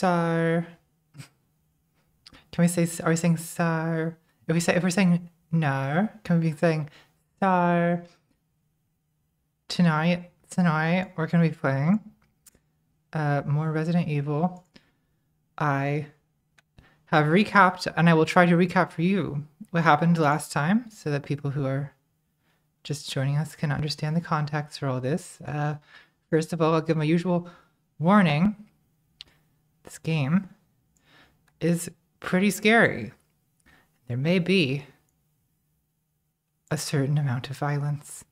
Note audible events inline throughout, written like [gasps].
sir? Can we say, are we saying sir? If we say, if we're saying no, can we be saying sir tonight, tonight, we're going to be playing uh, more Resident Evil. I have recapped, and I will try to recap for you what happened last time so that people who are just joining us can understand the context for all this. Uh, first of all, I'll give my usual warning. This game is pretty scary. There may be a certain amount of violence.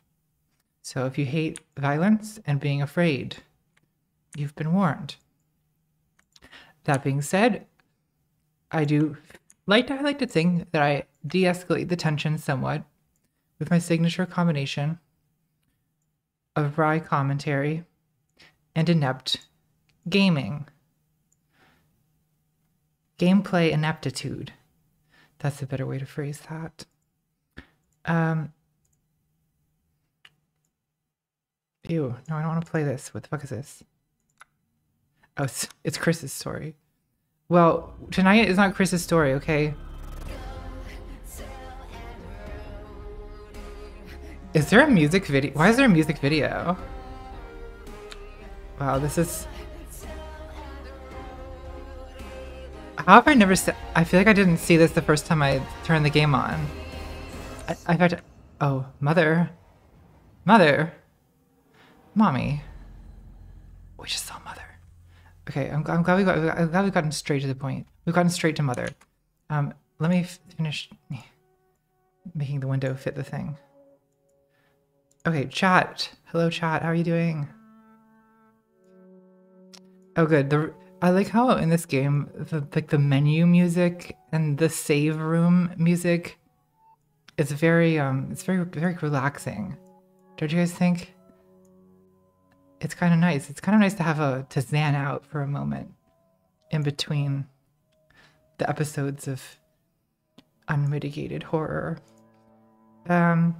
So if you hate violence and being afraid, you've been warned. That being said, I do like to, like to think that I de-escalate the tension somewhat with my signature combination of wry commentary and inept gaming. Gameplay ineptitude. That's a better way to phrase that. Um, ew, no, I don't want to play this. What the fuck is this? Oh, it's, it's Chris's story. Well, tonight is not Chris's story, okay? Is there a music video? Why is there a music video? Wow, this is... How have I never I feel like I didn't see this the first time I turned the game on. I, to... Oh, mother. Mother. Mommy. We just saw mother. Okay, I'm, I'm glad we got. I'm glad we've gotten straight to the point. We've gotten straight to mother. Um, let me finish making the window fit the thing. Okay, chat. Hello, chat. How are you doing? Oh, good. The I like how in this game, the like the menu music and the save room music is very um, it's very very relaxing. Don't you guys think? It's kind of nice. It's kind of nice to have a to zan out for a moment in between the episodes of unmitigated horror. Um.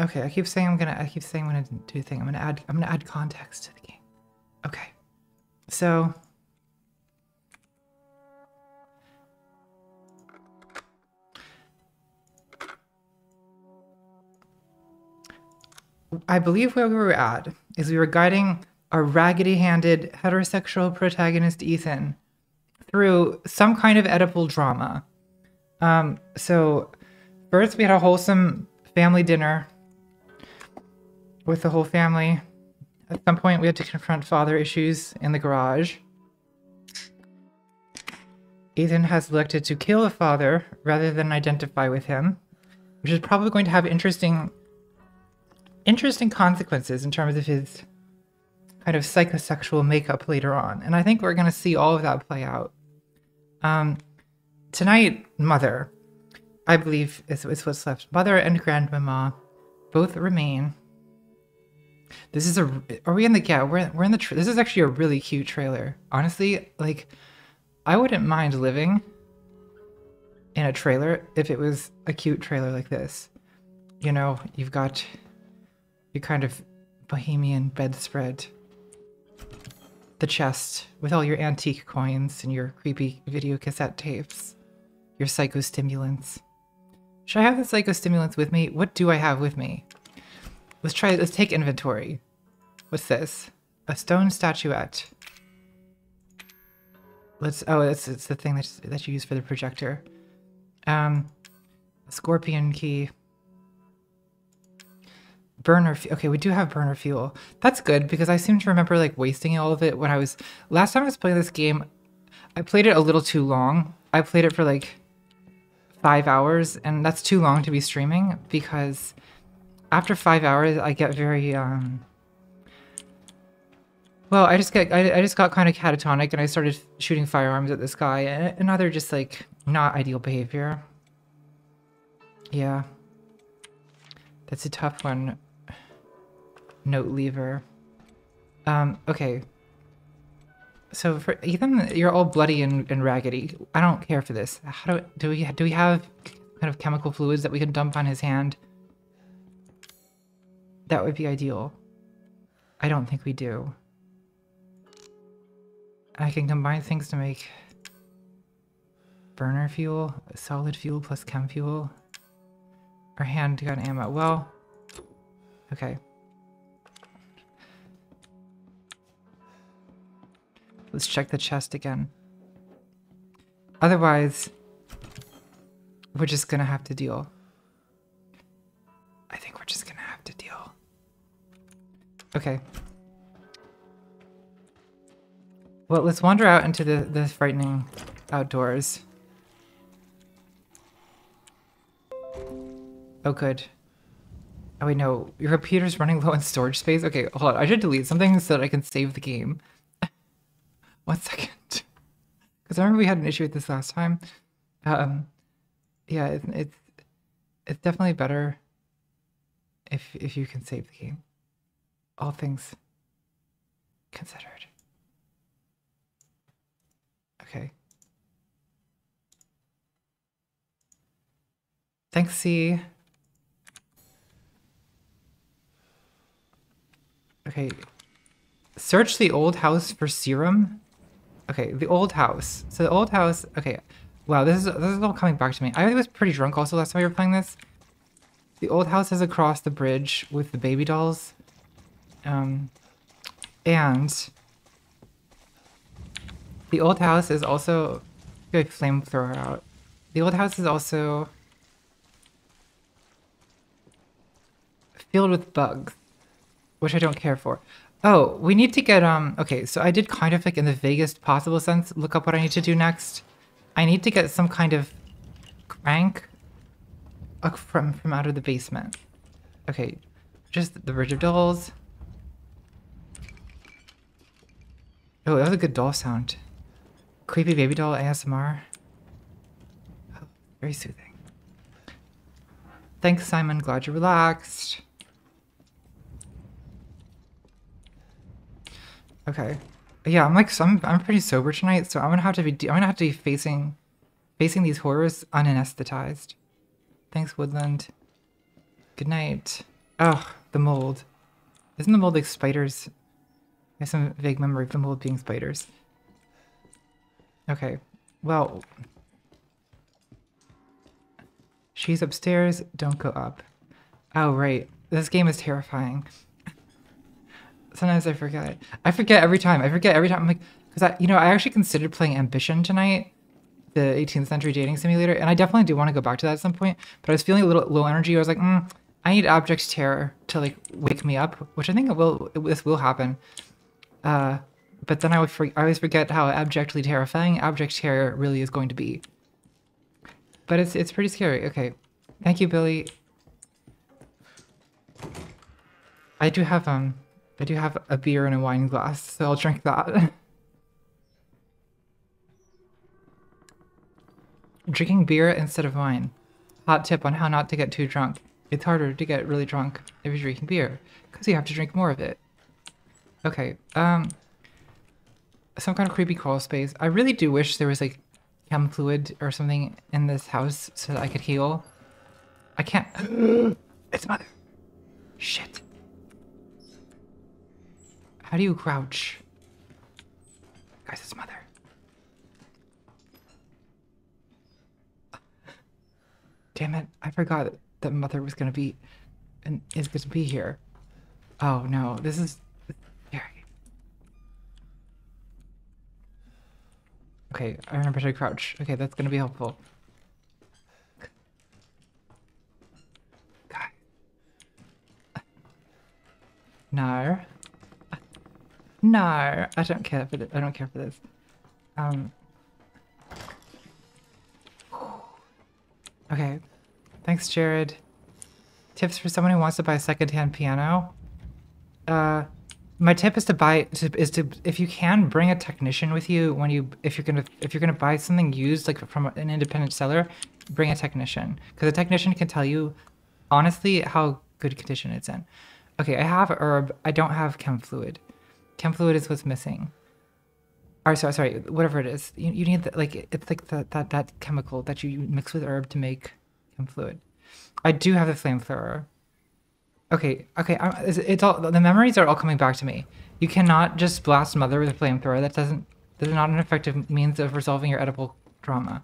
Okay, I keep saying I'm gonna. I keep saying I'm gonna do a thing. I'm gonna add. I'm gonna add context to the game. Okay, so. I believe where we were at is we were guiding our raggedy-handed heterosexual protagonist Ethan through some kind of Oedipal drama. Um, so first we had a wholesome family dinner with the whole family. At some point, we had to confront father issues in the garage. Ethan has elected to kill the father rather than identify with him, which is probably going to have interesting, interesting consequences in terms of his kind of psychosexual makeup later on. And I think we're going to see all of that play out. Um, tonight, mother, I believe, is, is what's left. Mother and grandmama both remain this is a. Are we in the? Yeah, we're we're in the. this is actually a really cute trailer. Honestly, like, I wouldn't mind living in a trailer if it was a cute trailer like this. You know, you've got your kind of bohemian bedspread, the chest with all your antique coins and your creepy video cassette tapes, your psychostimulants. Should I have the psychostimulants with me? What do I have with me? Let's try, let's take inventory. What's this? A stone statuette. Let's, oh, it's, it's the thing that, that you use for the projector. Um, scorpion key. Burner, okay, we do have burner fuel. That's good because I seem to remember like wasting all of it when I was, last time I was playing this game, I played it a little too long. I played it for like five hours and that's too long to be streaming because after five hours, I get very, um... Well, I just get, I, I just got kind of catatonic and I started shooting firearms at this guy. And another just, like, not ideal behavior. Yeah. That's a tough one. Note lever. Um, okay. So for Ethan, you're all bloody and, and raggedy. I don't care for this. How do do we do we have kind of chemical fluids that we can dump on his hand? That would be ideal. I don't think we do. I can combine things to make burner fuel, solid fuel plus chem fuel, or handgun ammo. Well, okay. Let's check the chest again. Otherwise, we're just gonna have to deal. I think we're just gonna have to deal. Okay. Well, let's wander out into the, the frightening outdoors. Oh, good. Oh, wait, no. Your computer's running low on storage space? Okay, hold on. I should delete something so that I can save the game. [laughs] One second. Because I remember we had an issue with this last time. Um, yeah, it, it's it's definitely better if if you can save the game. All things considered. Okay. Thanks, C. Okay. Search the old house for serum. Okay, the old house. So the old house. Okay. Wow, this is this is all coming back to me. I was pretty drunk also last time we were playing this. The old house is across the bridge with the baby dolls. Um, and the old house is also a flamethrower out. The old house is also filled with bugs, which I don't care for. Oh, we need to get, um, okay, so I did kind of like in the vaguest possible sense, look up what I need to do next. I need to get some kind of crank from, from out of the basement. Okay, just the bridge of dolls. Oh, that was a good doll sound. Creepy baby doll ASMR. Oh, very soothing. Thanks, Simon. Glad you're relaxed. Okay. Yeah, I'm like some. I'm pretty sober tonight, so I'm gonna have to be. I'm gonna have to be facing, facing these horrors unanesthetized. Thanks, Woodland. Good night. Ugh, the mold. Isn't the mold like spiders? I have some vague memory of mold being spiders. Okay. Well. She's upstairs. Don't go up. Oh, right. This game is terrifying. Sometimes I forget. I forget every time. I forget every time. I'm like, because I, you know, I actually considered playing Ambition tonight, the 18th century dating simulator, and I definitely do want to go back to that at some point. But I was feeling a little low energy. I was like, mm, I need Abject Terror to like wake me up, which I think it will. It, this will happen. Uh, but then I would for, I always forget how abjectly terrifying Abject Terror really is going to be. But it's it's pretty scary. Okay, thank you, Billy. I do have um I do have a beer and a wine glass, so I'll drink that. [laughs] Drinking beer instead of wine. Hot tip on how not to get too drunk. It's harder to get really drunk if you're drinking beer, because you have to drink more of it. Okay, um... Some kind of creepy crawl space. I really do wish there was, like, chem fluid or something in this house so that I could heal. I can't... [gasps] it's mother. Shit. How do you crouch? Guys, it's mother. Damn it, I forgot that mother was gonna be and is gonna be here. Oh no, this is scary. Okay, I remember to crouch. Okay, that's gonna be helpful. God. No. No, I don't care for this. I don't care for this. Um. Okay. Thanks, Jared. Tips for someone who wants to buy a secondhand piano. Uh, my tip is to buy to, is to if you can bring a technician with you when you if you're gonna if you're gonna buy something used like from an independent seller, bring a technician because a technician can tell you honestly how good condition it's in. Okay, I have herb. I don't have chem fluid. Chem fluid is what's missing. Or sorry, sorry, whatever it is. You, you need the, like it's like the, that that chemical that you mix with herb to make chem fluid. I do have the flamethrower. Okay, okay. it's, it's all the memories are all coming back to me. You cannot just blast mother with a flamethrower. That doesn't This is not an effective means of resolving your Oedipal drama,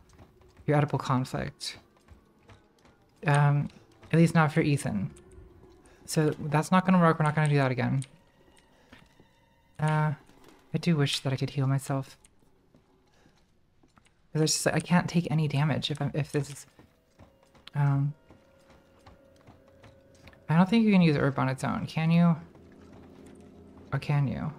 your Oedipal conflict. Um, at least not for Ethan. So that's not gonna work. We're not gonna do that again. Uh, I do wish that I could heal myself. Because I just I can't take any damage if I'm if this is. Um. I don't think you can use herb on its own, can you? Or can you?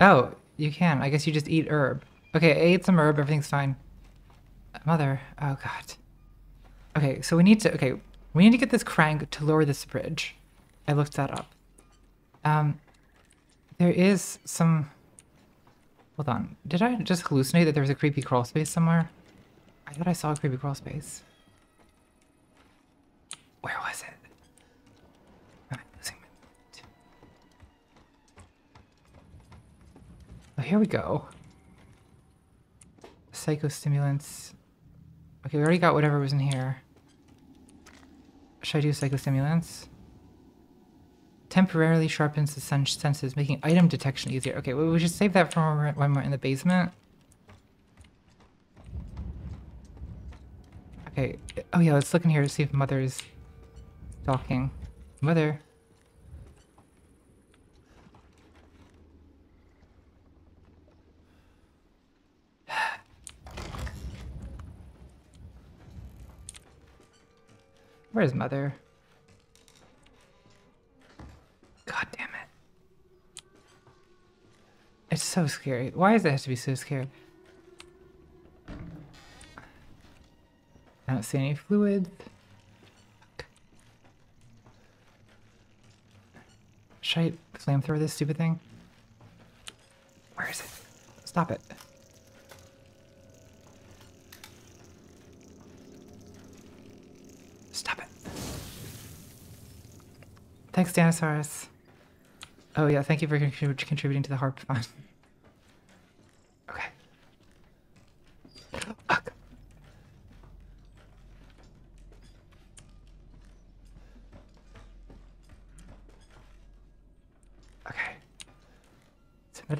Oh, you can. I guess you just eat herb. Okay, I ate some herb. Everything's fine. Mother. Oh, God. Okay, so we need to... Okay, we need to get this crank to lower this bridge. I looked that up. Um, there is some... Hold on. Did I just hallucinate that there was a creepy crawl space somewhere? I thought I saw a creepy crawl space. Where was it? Oh, here we go. Psychostimulants. Okay, we already got whatever was in here. Should I do psychostimulants? Temporarily sharpens the sen senses, making item detection easier. Okay, well, we should save that for when we're, when we're in the basement. Okay. Oh yeah, let's look in here to see if Mother's stalking. Mother. [sighs] Where's Mother? It's so scary. Why does it have to be so scary? I don't see any fluid. Should I flamethrower this stupid thing? Where is it? Stop it. Stop it. Thanks, Danosaurus. Oh yeah, thank you for contrib contributing to the harp fund. [laughs]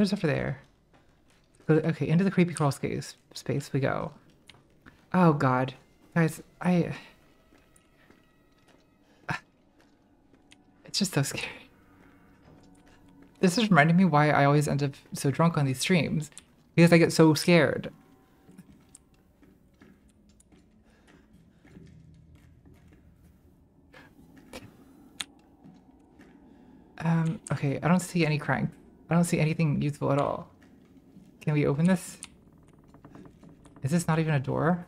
Mother's over there. Okay, into the creepy crawl space space we go. Oh god. Guys, I [sighs] It's just so scary. This is reminding me why I always end up so drunk on these streams. Because I get so scared. Um, okay, I don't see any crank. I don't see anything useful at all. Can we open this? Is this not even a door?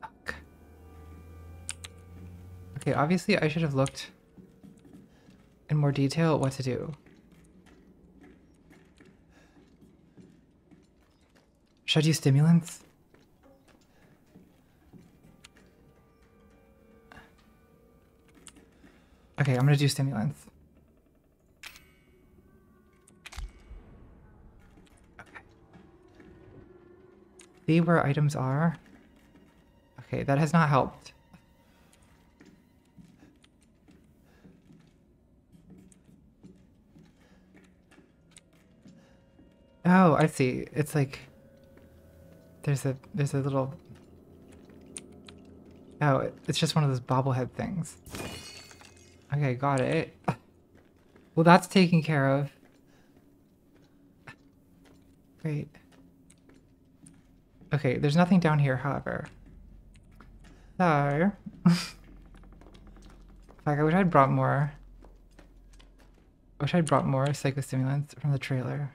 Fuck. Okay, obviously I should have looked in more detail at what to do. Should I use stimulants? Okay, I'm gonna do stimulants. See where items are? Okay, that has not helped. Oh, I see. It's like there's a there's a little Oh, it's just one of those bobblehead things. Okay, got it. Well, that's taken care of. Great. Okay, there's nothing down here, however. So... [laughs] Fuck, I wish I'd brought more. I wish I'd brought more psychostimulants from the trailer.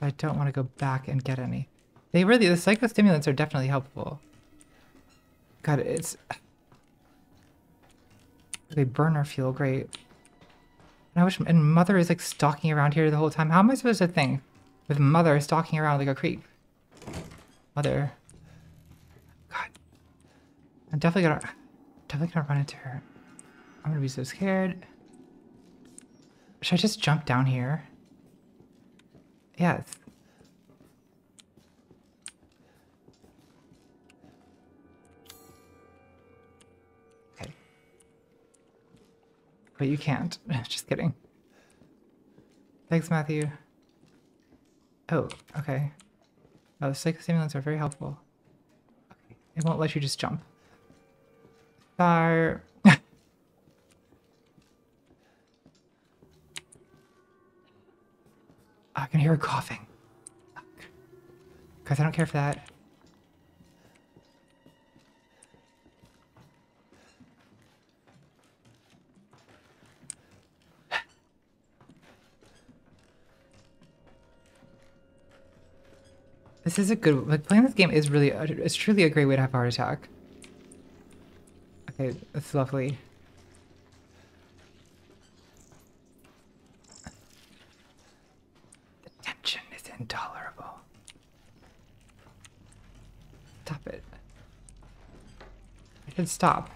I don't want to go back and get any. They really, the psychostimulants are definitely helpful. God, it's... They burn our fuel, great. And I wish, and Mother is like stalking around here the whole time. How am I supposed to think with Mother stalking around like a creep. Mother. God. I'm definitely gonna, definitely gonna run into her. I'm gonna be so scared. Should I just jump down here? Yes. Okay. But you can't. [laughs] just kidding. Thanks, Matthew. Oh, okay. Oh, psych stimulants are very helpful. Okay. It won't let you just jump. Fire. [laughs] I can hear her coughing. Because I don't care for that. This is a good like playing this game is really it's truly a great way to have a heart attack. Okay, that's lovely. The tension is intolerable. Stop it. I should stop.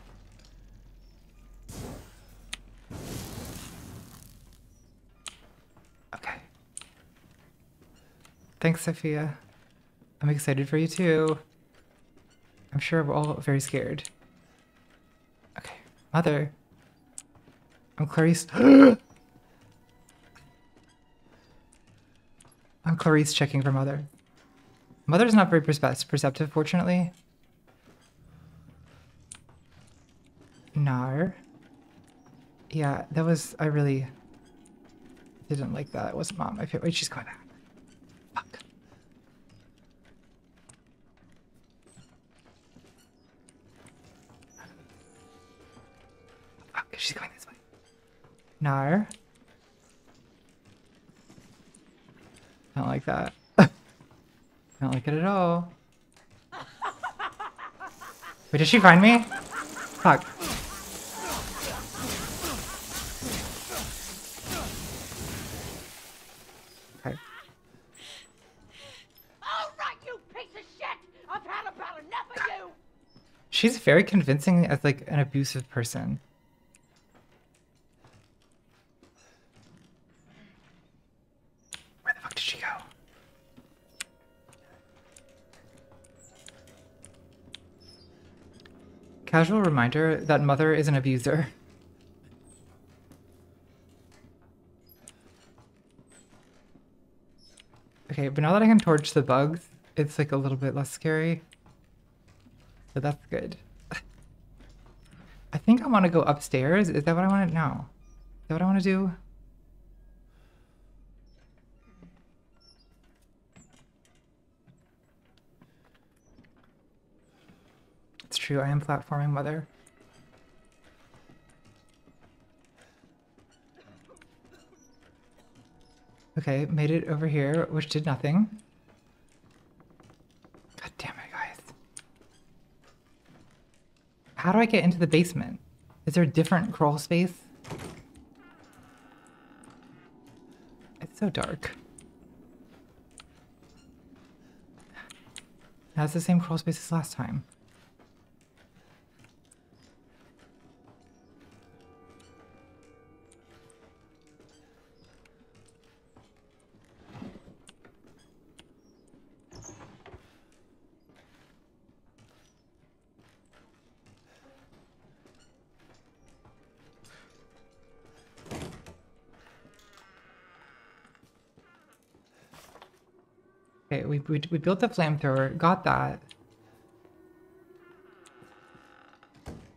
Okay. Thanks, Sophia. I'm excited for you too. I'm sure we're all very scared. Okay, mother. I'm Clarice. [gasps] I'm Clarice checking for mother. Mother's not very perce- perceptive, fortunately. Nar. Yeah, that was. I really didn't like that. It wasn't mom. I feel. Wait, she's coming back. Fuck. Fuck, she's going this way. No. I don't like that. [laughs] I don't like it at all. Wait, did she find me? Fuck. Okay. All right, you piece of shit! I've had about enough of you! She's very convincing as like an abusive person. Where the fuck did she go? Casual reminder that mother is an abuser. Okay, but now that I can torch the bugs, it's like a little bit less scary. So that's good. [laughs] I think I want to go upstairs. Is that what I want to know? Is that what I want to do? It's true, I am platforming mother. Okay, made it over here, which did nothing. God damn it, guys. How do I get into the basement? Is there a different crawl space? It's so dark. That's the same crawl space as last time. We, we, built the flamethrower, got that.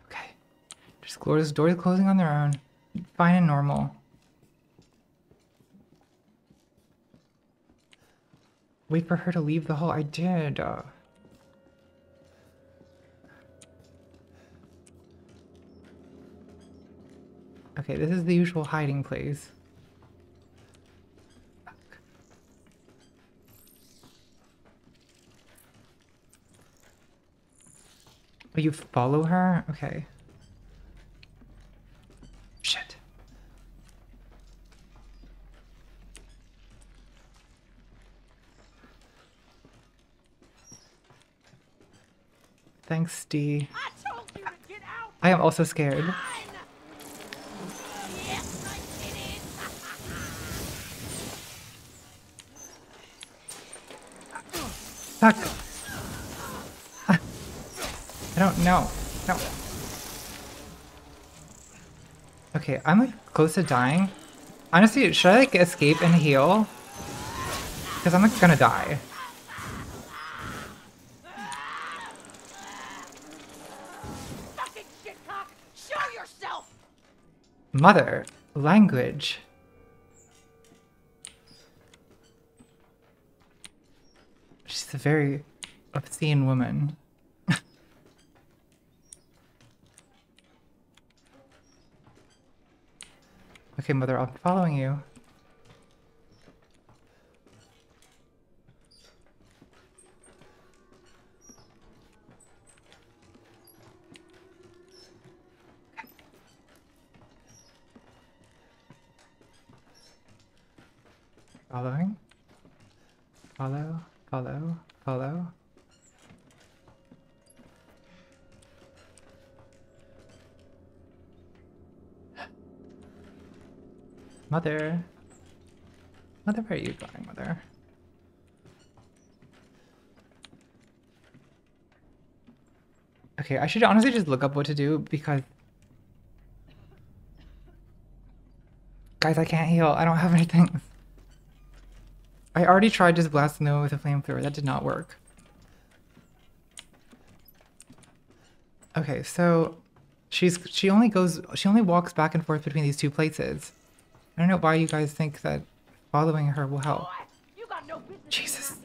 Okay. Just doors, doors closing on their own. Fine and normal. Wait for her to leave the hall. I did. Uh... Okay, this is the usual hiding place. Oh, you follow her? Okay. Shit. Thanks. I am also scared. Fuck. I don't know. No. Okay, I'm like close to dying. Honestly, should I like escape and heal? Because I'm like gonna die. Mother, language. She's a very obscene woman. Okay, mother, I'm following you. Mother. Mother, where are you going, mother? Okay, I should honestly just look up what to do because... Guys, I can't heal. I don't have anything. I already tried just blasting them with a flamethrower. That did not work. Okay, so she's she only goes she only walks back and forth between these two places. I don't know why you guys think that following her will help. You got no business Jesus.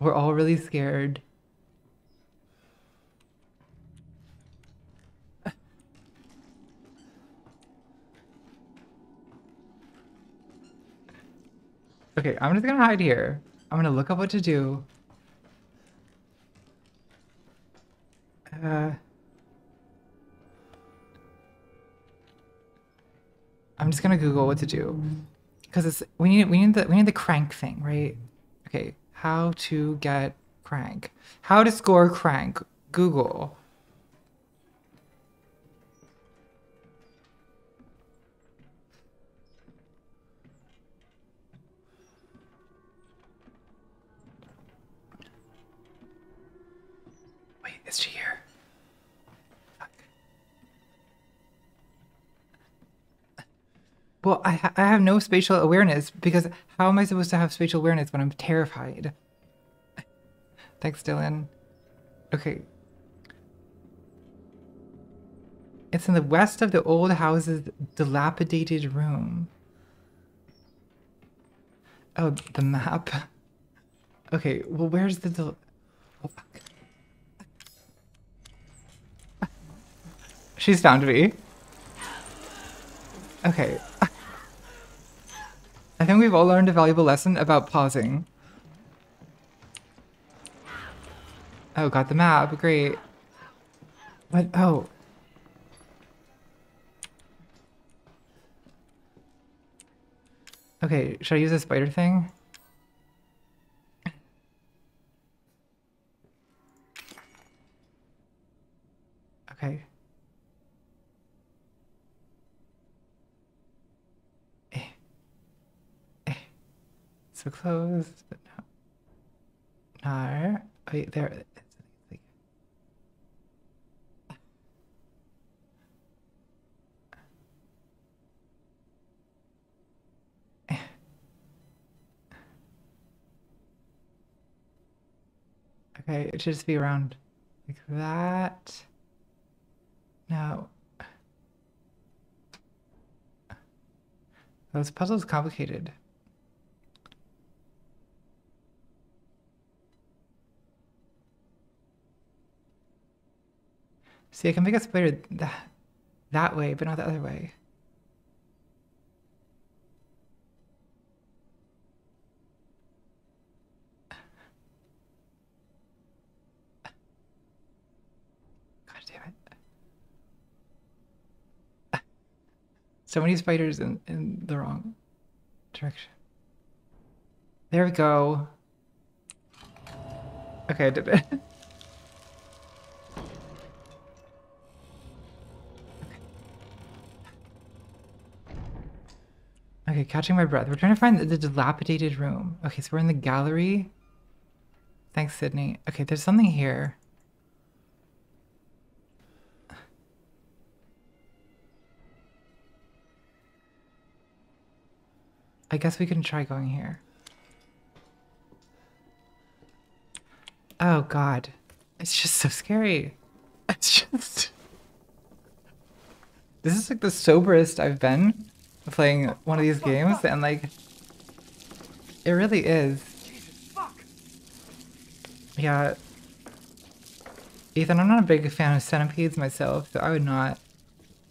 We're all really scared. Okay, I'm just gonna hide here. I'm gonna look up what to do. Uh, I'm just gonna Google what to do because it's we need we need the we need the crank thing, right? Okay, how to get crank? How to score crank? Google. Wait, is she here? Well, I, ha- I have no spatial awareness because how am I supposed to have spatial awareness when I'm terrified? Thanks, Dylan. Okay. It's in the west of the old house's dilapidated room. Oh, the map. Okay, well, where's the. Dil- oh, fuck. She's found me. Okay. I think we've all learned a valuable lesson about pausing. Oh, got the map. Great. What? Oh. Okay, should I use a spider thing? Okay. Eh. Eh. So close, but no. No. Wait, there. It's like-. Okay, it should just be around like that. No. Those puzzles complicated. See, I can make a spider that, that way, but not the other way. God damn it. So many spiders in, in the wrong direction. There we go. Okay, I did it. [laughs] Okay, catching my breath. We're trying to find the, the dilapidated room. Okay, so we're in the gallery. Thanks, Sydney. Okay, there's something here. I guess we can try going here. Oh god. It's just so scary. It's just... [laughs] This is like the soberest I've been playing one of these games and like... It really is. Yeah. Ethan, I'm not a big fan of centipedes myself, so I would not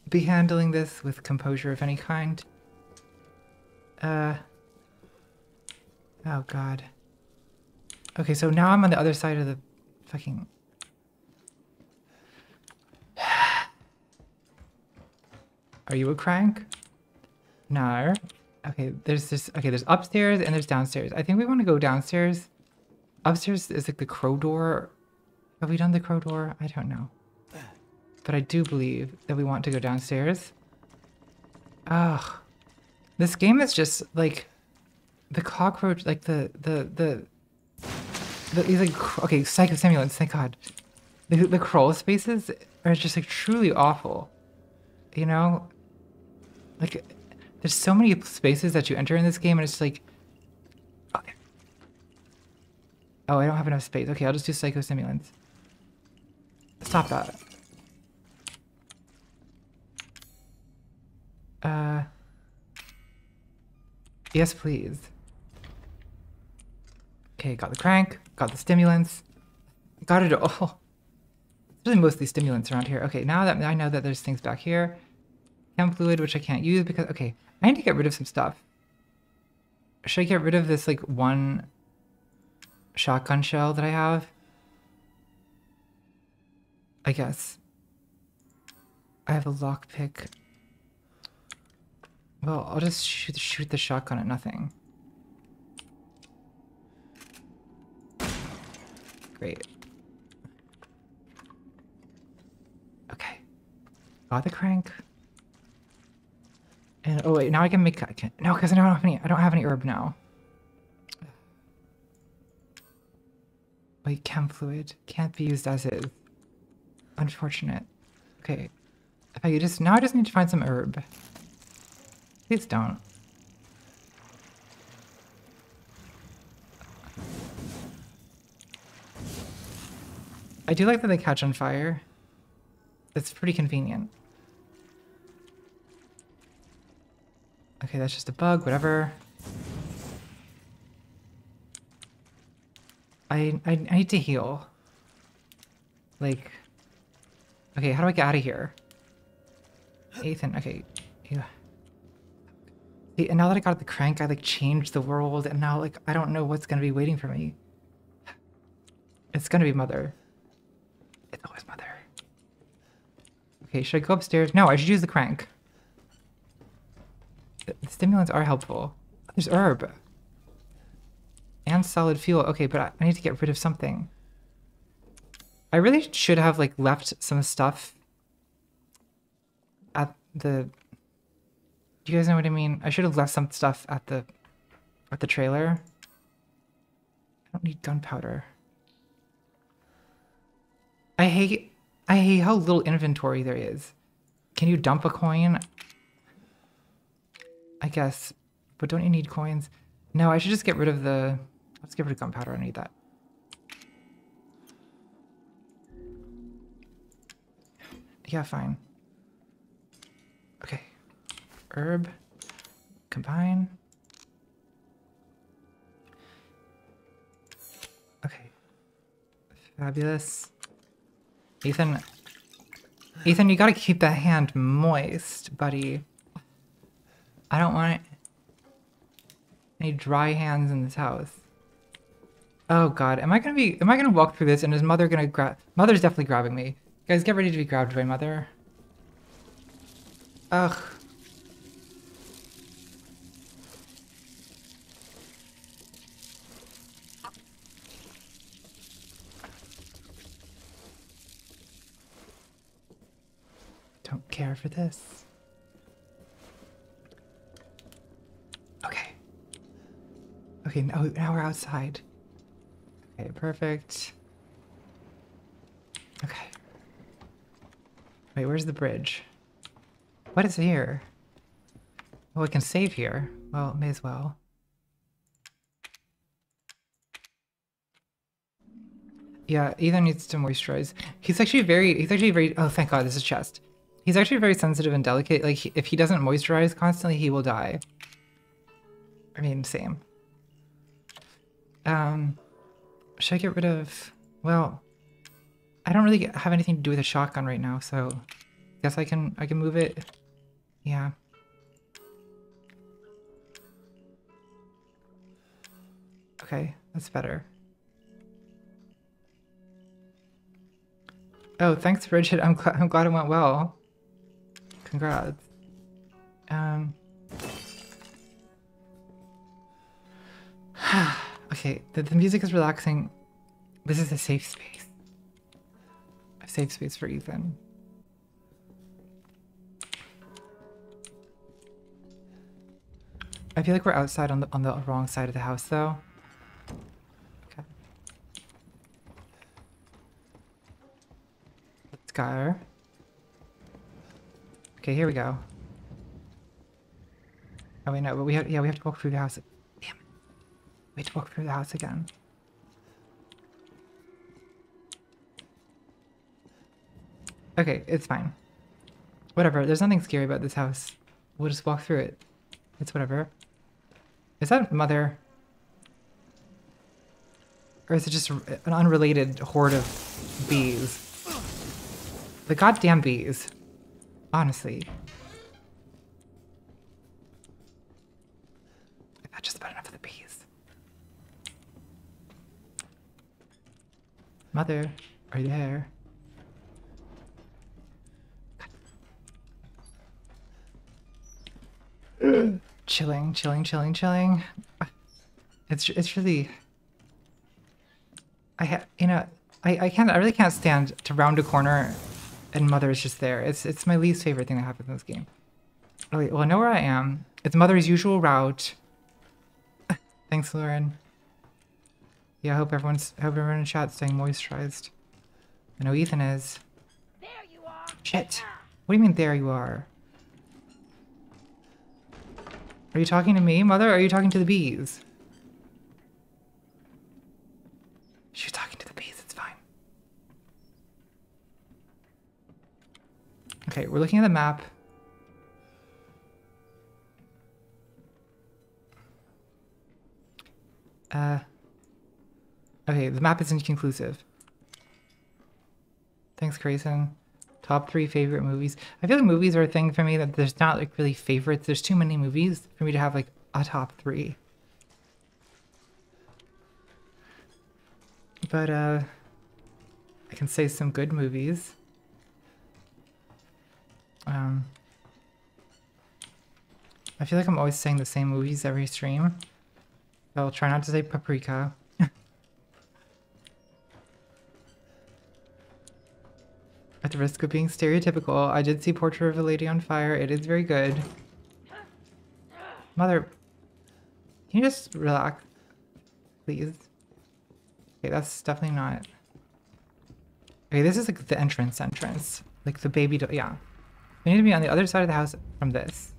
be handling this with composure of any kind. Uh. Oh god. Okay, so now I'm on the other side of the fucking. [sighs] Are you a crank? No. Okay, there's this. Okay, there's upstairs and there's downstairs. I think we want to go downstairs. Upstairs is like the crow door. Have we done the crow door? I don't know. But I do believe that we want to go downstairs. Ugh. This game is just like the cockroach, like the the the, the these like okay psychostimulants. Thank God. The the crawl spaces are just like truly awful. You know, like there's so many spaces that you enter in this game, and it's like. Okay. Oh, I don't have enough space. Okay, I'll just do Psycho psychostimulants. Stop that. Uh. Yes, please. Okay, got the crank, got the stimulants, got it all. [laughs] It's really mostly stimulants around here. Okay, now that I know that there's things back here. Chem fluid, which I can't use because, okay, I need to get rid of some stuff. Should I get rid of this, like, one shotgun shell that I have? I guess. I have a lockpick. Well, I'll just shoot, shoot the shotgun at nothing. Great. Okay. Got the crank. And oh wait, now I can make I can, no, because I don't have any. I don't have any herb now. Wait, chem fluid can't be used as is. Unfortunate. Okay. If I just now, I just need to find some herb. Please don't. I do like that they catch on fire. It's pretty convenient. Okay, that's just a bug, whatever. I, I, I need to heal. Like, okay, how do I get out of here? Ethan, okay. Yeah. See, and now that I got the crank, I like changed the world, and now like I don't know what's gonna be waiting for me. It's gonna be mother. It's always mother. Okay, should I go upstairs? No, I should use the crank. Stimulants are helpful. There's herb. And solid fuel. Okay, but I, I need to get rid of something. I really should have like left some stuff at the do you guys know what I mean? I should have left some stuff at the at the trailer. I don't need gunpowder. I hate I hate how little inventory there is. Can you dump a coin? I guess. But don't you need coins? No, I should just get rid of the let's get rid of gunpowder, I need that. Yeah, fine. Okay. Herb. Combine. Okay. Fabulous. Ethan. Ethan, you gotta keep that hand moist, buddy. I don't want any dry hands in this house. Oh god, am I gonna be- am I gonna walk through this and is mother gonna grab- mother's definitely grabbing me. Guys, get ready to be grabbed by mother. Ugh. Don't care for this. Okay, now, now we're outside. Okay, perfect. Okay. Wait, where's the bridge? What is here? Oh, we can save here. Well, may as well. Yeah, Ethan needs to moisturize. He's actually very, he's actually very, oh, thank God, this is chest. He's actually very sensitive and delicate. Like, if he doesn't moisturize constantly, he will die. I mean, same. Um, should I get rid of, well, I don't really have anything to do with a shotgun right now, so guess I can, I can move it. Yeah. Okay, that's better. Oh, thanks, Bridget. I'm, gl I'm glad it went well. Congrats. Um. [sighs] [sighs] [sighs] okay, the, the music is relaxing. This is a safe space. A safe space for Ethan. I feel like we're outside on the on the wrong side of the house though. Okay. Let's go. Okay, here we go. Oh wait, no, but we have yeah, we have to walk through the house. We have to walk through the house again. Okay, it's fine. Whatever, there's nothing scary about this house. We'll just walk through it. It's whatever. Is that mother? Or is it just an unrelated horde of bees? The goddamn bees. Honestly. That's just about enough of the bees. Mother, are you there? chilling, chilling, chilling, chilling. It's it's really. I ha you know I I can't I really can't stand to round a corner, and mother is just there. It's it's my least favorite thing that happens in this game. Well I know where I am. It's mother's usual route. [laughs] Thanks, Lauren. Yeah, I hope everyone's I hope everyone in chat's staying moisturized. I know Ethan is. There you are. Shit. What do you mean there you are? Are you talking to me, mother, are you talking to the bees? She's talking to the bees, it's fine. Okay, we're looking at the map. Uh, okay, the map is inconclusive. Thanks, Grayson. Top three favorite movies. I feel like movies are a thing for me that there's not like really favorites. There's too many movies for me to have like a top three. But uh I can say some good movies. Um I feel like I'm always saying the same movies every stream. So I'll try not to say paprika. At the risk of being stereotypical, I did see Portrait of a Lady on Fire. It is very good. Mother, can you just relax, please? Okay, that's definitely not... Okay, this is like the entrance entrance. Like the baby do yeah. We need to be on the other side of the house from this.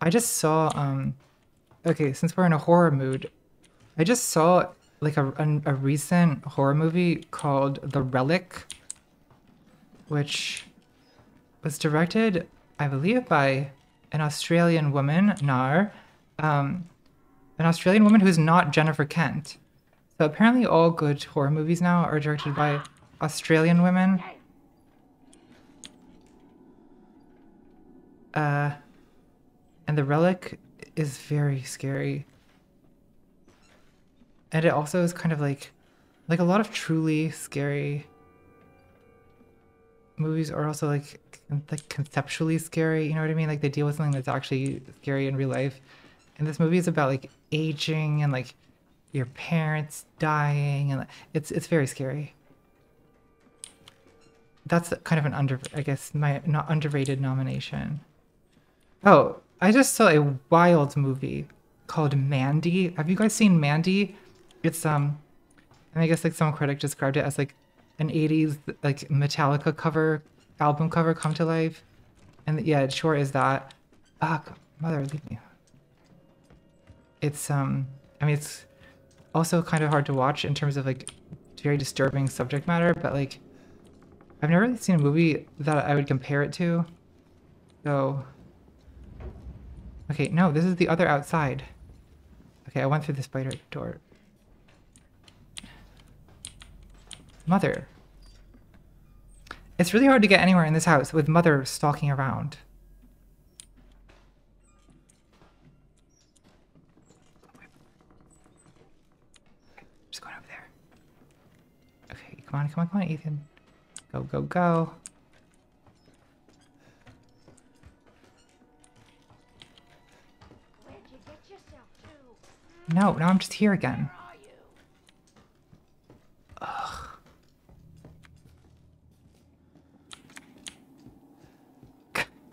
I just saw, um, okay, since we're in a horror mood, I just saw like a, a, a recent horror movie called The Relic, which was directed, I believe, by an Australian woman, Nar, um, an Australian woman who's not Jennifer Kent. So apparently all good horror movies now are directed by Australian women. Uh, and The Relic is very scary. And it also is kind of like like a lot of truly scary movies are also like like conceptually scary, you know what I mean? Like they deal with something that's actually scary in real life. And this movie is about like aging and like your parents dying and it's it's very scary. That's kind of an under I guess my not underrated nomination. Oh, I just saw a wild movie called Mandy. Have you guys seen Mandy? It's um and I guess like some critic described it as like an 80s like Metallica cover album cover come to life. And yeah, it sure is that. Fuck, mother, leave me. It's um I mean it's also kind of hard to watch in terms of like very disturbing subject matter, but like I've never really seen a movie that I would compare it to. So Okay, no, this is the other outside. Okay, I went through the spider door. Mother. It's really hard to get anywhere in this house with Mother stalking around. Just going over there. Okay, come on, come on, come on, Ethan. Go, go, go. To? No, now I'm just here again. Where are you?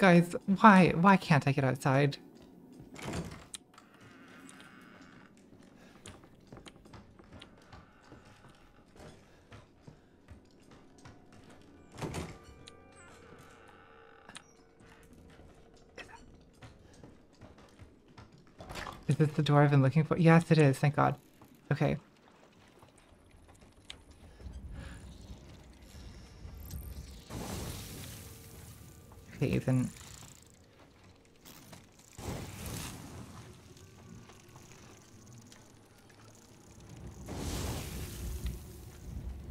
Guys, why why can't I get outside? Is this the door I've been looking for? Yes, it is. Thank God. Okay. Ethan.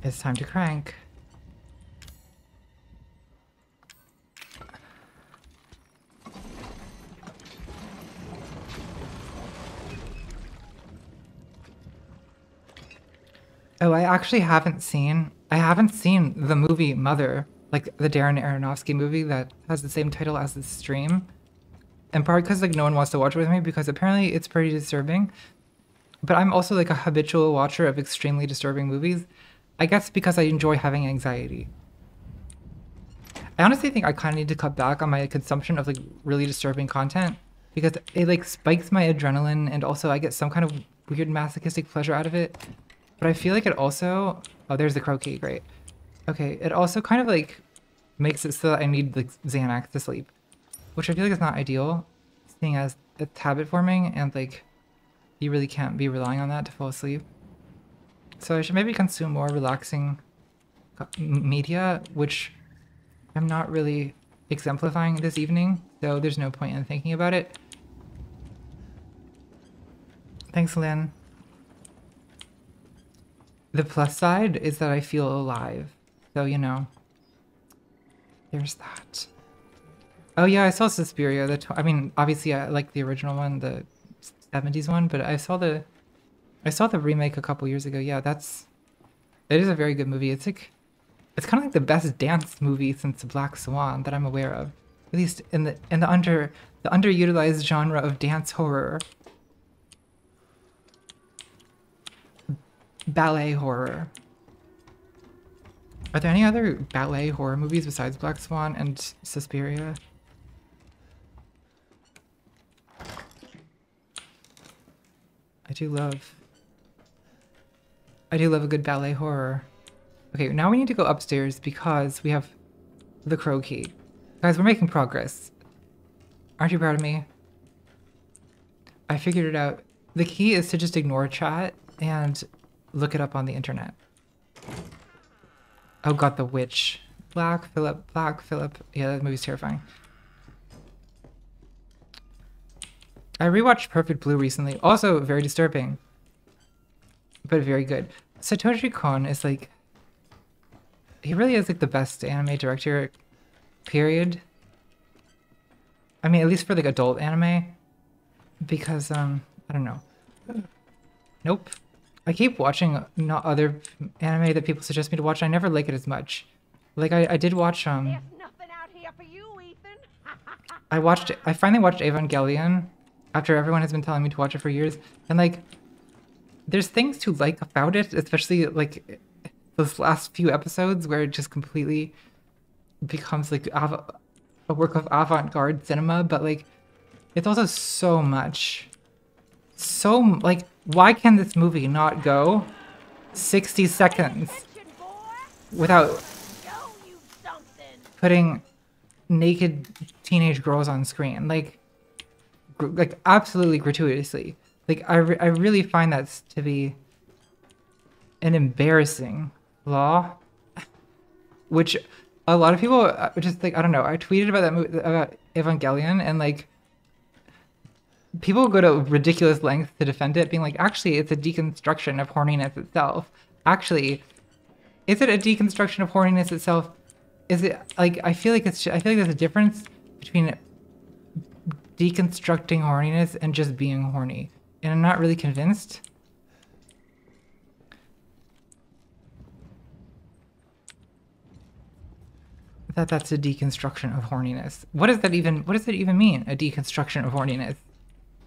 It's time to crank. Oh, I actually haven't seen. I haven't seen the movie Mother, like the Darren Aronofsky movie that has the same title as the stream. And probably because like no one wants to watch it with me because apparently it's pretty disturbing. But I'm also like a habitual watcher of extremely disturbing movies. I guess because I enjoy having anxiety. I honestly think I kind of need to cut back on my consumption of like really disturbing content because it like spikes my adrenaline and also I get some kind of weird masochistic pleasure out of it. But I feel like it also oh there's the croquet, great. Okay, it also kind of like makes it so that I need the Xanax to sleep, which I feel like is not ideal, seeing as it's habit forming and like you really can't be relying on that to fall asleep. So I should maybe consume more relaxing uh, media, which I'm not really exemplifying this evening, so there's no point in thinking about it. Thanks, Lynn. The plus side is that I feel alive. So, you know, there's that. Oh yeah, I saw Suspiria. The I mean, obviously I like the original one, the 70s one, but I saw the I saw the remake a couple years ago. Yeah, that's it is a very good movie. It's like it's kind of like the best dance movie since Black Swan that I'm aware of. At least in the in the under the underutilized genre of dance horror. Ballet horror. Are there any other ballet horror movies besides Black Swan and Suspiria? I do love. I do love a good ballet horror. Okay, now we need to go upstairs because we have the crow key. Guys, we're making progress. Aren't you proud of me? I figured it out. The key is to just ignore chat and look it up on the internet. Oh god, the witch. Black Philip, Black Philip. Yeah, that movie's terrifying. I rewatched Perfect Blue recently. Also very disturbing. But very good. Satoshi Kon is like he really is like the best anime director period. I mean, at least for like adult anime. Because um I don't know. Nope. I keep watching not other anime that people suggest me to watch. I never like it as much. Like I, I did watch um nothing out here for you, Ethan. I watched I finally watched Evangelion after everyone has been telling me to watch it for years. And like there's things to like about it, especially like those last few episodes where it just completely becomes like a work of avant-garde cinema, but like it's also so much so like why can this movie not go 60 seconds? Without putting naked teenage girls on screen like like absolutely gratuitously like I, re- I really find that to be an embarrassing law which a lot of people uh, just like i don't know i tweeted about that movie about evangelion and like people go to ridiculous lengths to defend it being like actually it's a deconstruction of horniness itself. Actually is it a deconstruction of horniness itself? Is it like i feel like it's i feel like there's a difference between deconstructing horniness and just being horny. And i'm not really convinced. That that's a deconstruction of horniness. What does that even what does it even mean a deconstruction of horniness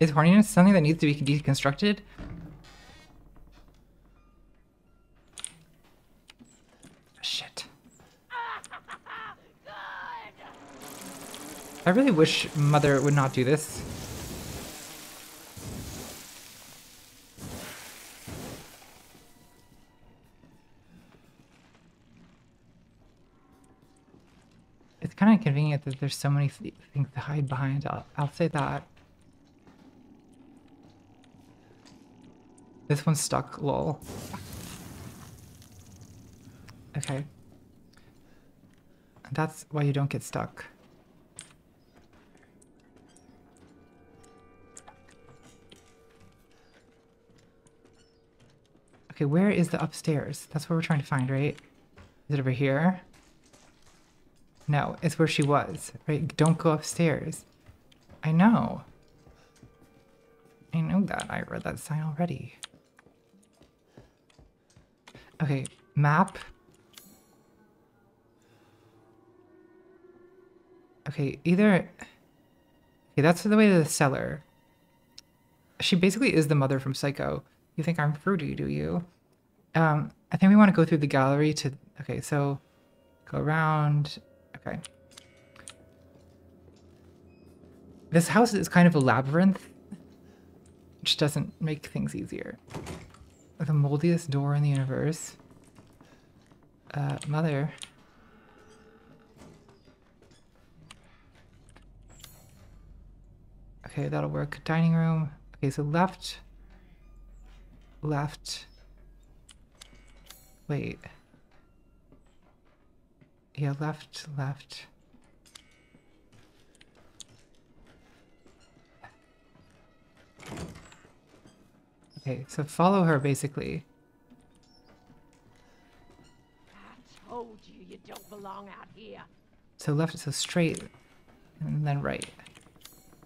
is horniness something that needs to be deconstructed shit I really wish Mother would not do this. It's kind of convenient that there's so many th- things to hide behind. I'll, I'll say that. This one's stuck, lol. Okay. And that's why you don't get stuck. Okay, where is the upstairs? That's what we're trying to find, right? Is it over here? No, it's where she was, right? Don't go upstairs. I know. I know that. I read that sign already. Okay, map. Okay, either... Okay, that's the way to the cellar. She basically is the mother from Psycho. You think I'm fruity, do you? Um, I think we want to go through the gallery to... Okay, so go around. Okay. This house is kind of a labyrinth, which doesn't make things easier. The moldiest door in the universe. Uh, mother. Okay, that'll work. Dining room. Okay, so left. Left. Wait. Yeah, left, left. Okay, so follow her basically. I told you you don't belong out here. So left, so straight, and then right.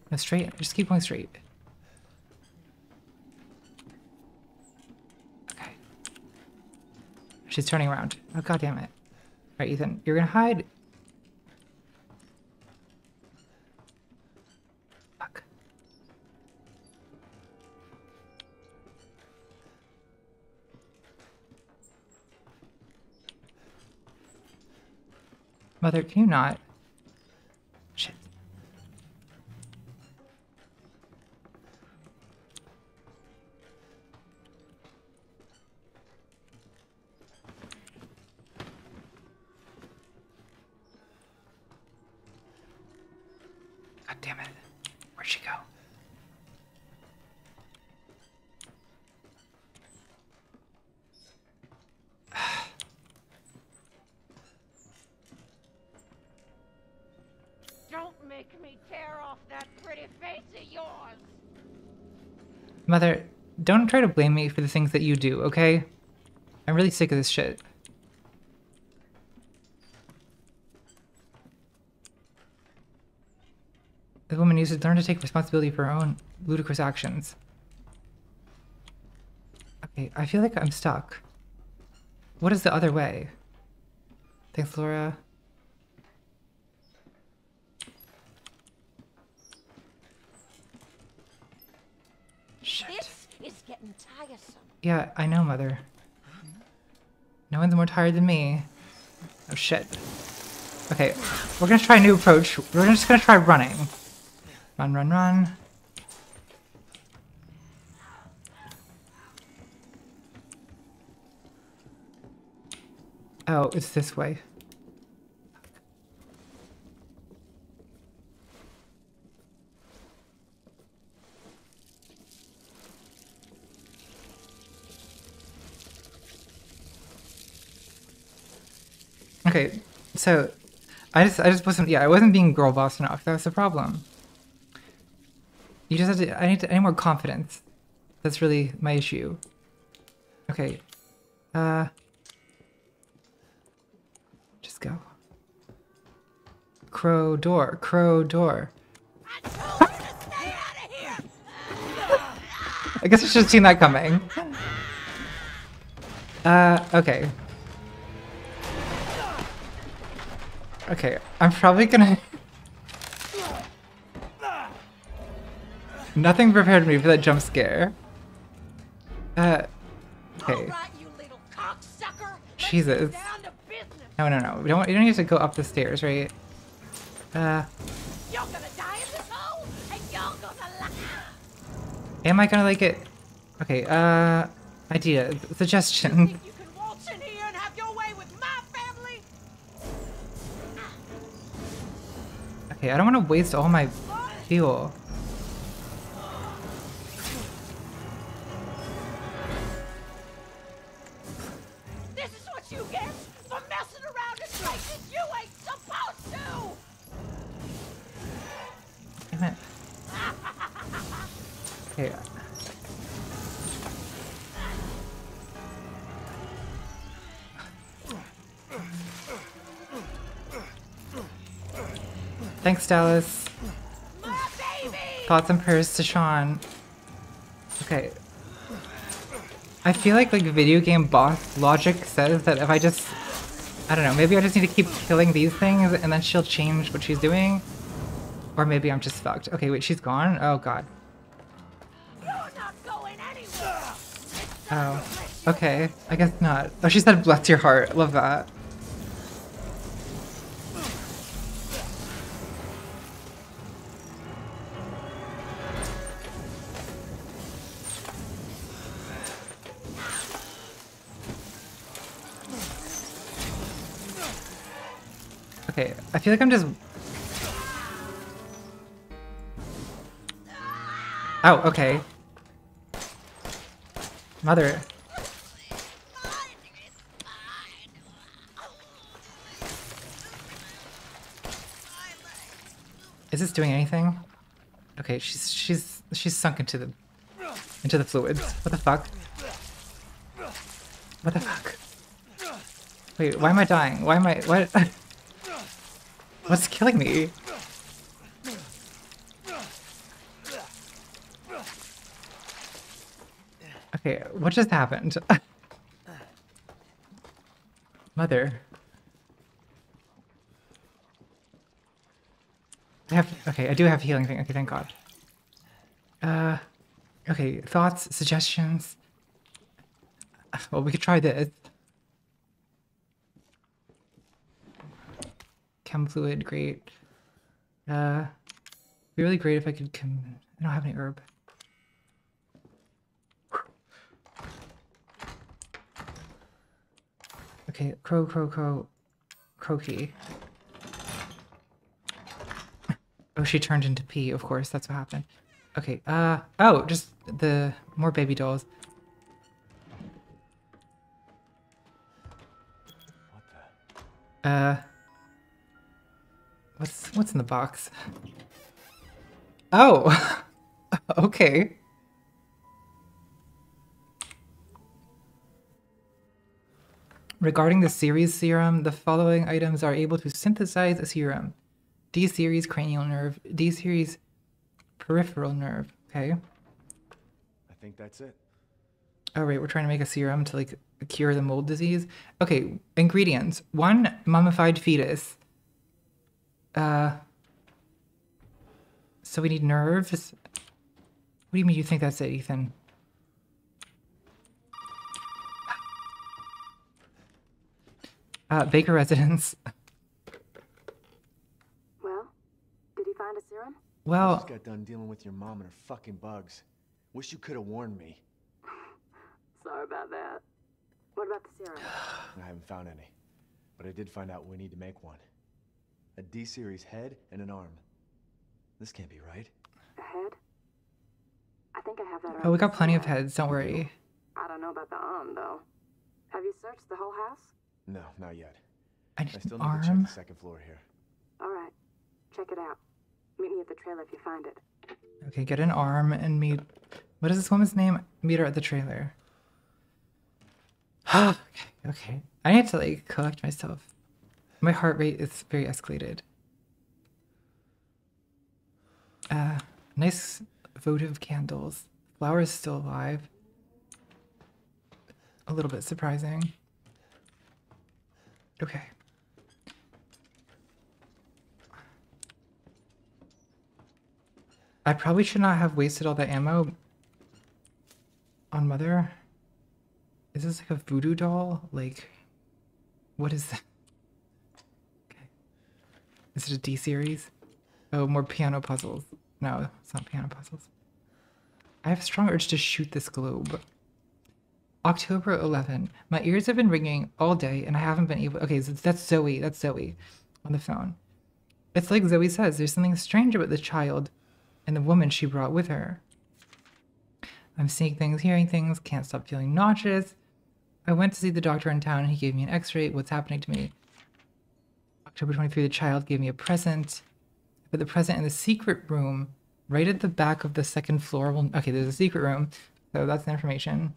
No, straight. Just keep going straight. Okay. She's turning around. Oh god damn it. Alright, Ethan, you're gonna hide. Mother, can you not? Yours. Mother, don't try to blame me for the things that you do, okay? I'm really sick of this shit. The woman needs to learn to take responsibility for her own ludicrous actions. Okay, I feel like I'm stuck. What is the other way? Thanks, Laura. Shit. This is getting tiresome. Yeah, I know, Mother. No one's more tired than me. Oh shit. Okay, we're gonna try a new approach. We're just gonna try running. Run, run, run. Oh, it's this way. Okay, so I just I just wasn't yeah I wasn't being girl boss enough. That was the problem. You just have to. I need to, I need more confidence. That's really my issue. Okay. Uh. Just go. Crow door. Crow door. [laughs] I guess I should have seen that coming. Uh, okay. Okay, I'm probably gonna... Nothing prepared me for that jump scare. Uh, okay. All right, you little cocksucker. Let's Jesus. get down to business. No, no, no. We don't, you don't need to go up the stairs, right? Uh, You're gonna die in this hole, and you're gonna like am I gonna like it? Okay, uh, idea, suggestion. Okay, I don't want to waste all my fuel. Dallas. Thoughts and prayers to Sean. Okay. I feel like like video game boss logic says that if I just I don't know, maybe I just need to keep killing these things and then she'll change what she's doing. Or maybe I'm just fucked. Okay, wait, she's gone? Oh god. You're not going anywhere! Oh. Okay. I guess not. Oh, she said bless your heart. Love that. Feel like I'm just. Oh, okay. Mother. Is this doing anything? Okay, she's she's she's sunk into the into the fluids. What the fuck? What the fuck? Wait, why am I dying? Why am I what? [laughs] What's killing me? Okay, what just happened? [laughs] Mother. I have okay, I do have healing thing. Okay, thank God. Uh okay, thoughts, suggestions. Well, we could try this. Chem fluid, great. Uh be really great if I could com I don't have any herb. Okay, crow, crow, crow, croaky. Oh, she turned into pee, of course, that's what happened. Okay, uh, oh, just the more baby dolls. Uh, what's, what's in the box? Oh, [laughs] okay. Regarding the series serum, the following items are able to synthesize a serum. D series cranial nerve, D series peripheral nerve. Okay. I think that's it. Oh right, we're trying to make a serum to like cure the mold disease. Okay, ingredients: one mummified fetus. Uh. So we need nerves. What do you mean you think that's it, Ethan? Uh, Baker residence. [laughs] Well, did he find a serum? I Well, just got done dealing with your mom and her fucking bugs. Wish you could have warned me. [sighs] Sorry about that. What about the serum? [sighs] I haven't found any. But I did find out we need to make one. A D-series head and an arm. This can't be right. A head? I think I have that. Oh, we got plenty of heads. Don't worry. I don't know about the arm, though. Have you searched the whole house? No, not yet. I I still an need to check the second floor here. All right. Check it out. Meet me at the trailer if you find it. Okay, get an arm and meet. What is this woman's name? Meet her at the trailer. [gasps] okay, okay. I need to like collect myself. My heart rate is very escalated. Uh, nice votive candles. Flower is still alive. A little bit surprising. Okay. I probably should not have wasted all that ammo on Mother. Is this like a voodoo doll? Like, what is that? Is it a D series? Oh, more piano puzzles. No, it's not piano puzzles. I have a strong urge to shoot this globe. October 11. My ears have been ringing all day and I haven't been able. Okay, so that's Zoe. That's Zoe on the phone. It's like Zoe says there's something strange about the child and the woman she brought with her. I'm seeing things, hearing things, can't stop feeling nauseous. I went to see the doctor in town and he gave me an x ray. What's happening to me? October 23, the child gave me a present. But the present in the secret room, right at the back of the second floor. Well, okay, there's a secret room. So that's the information.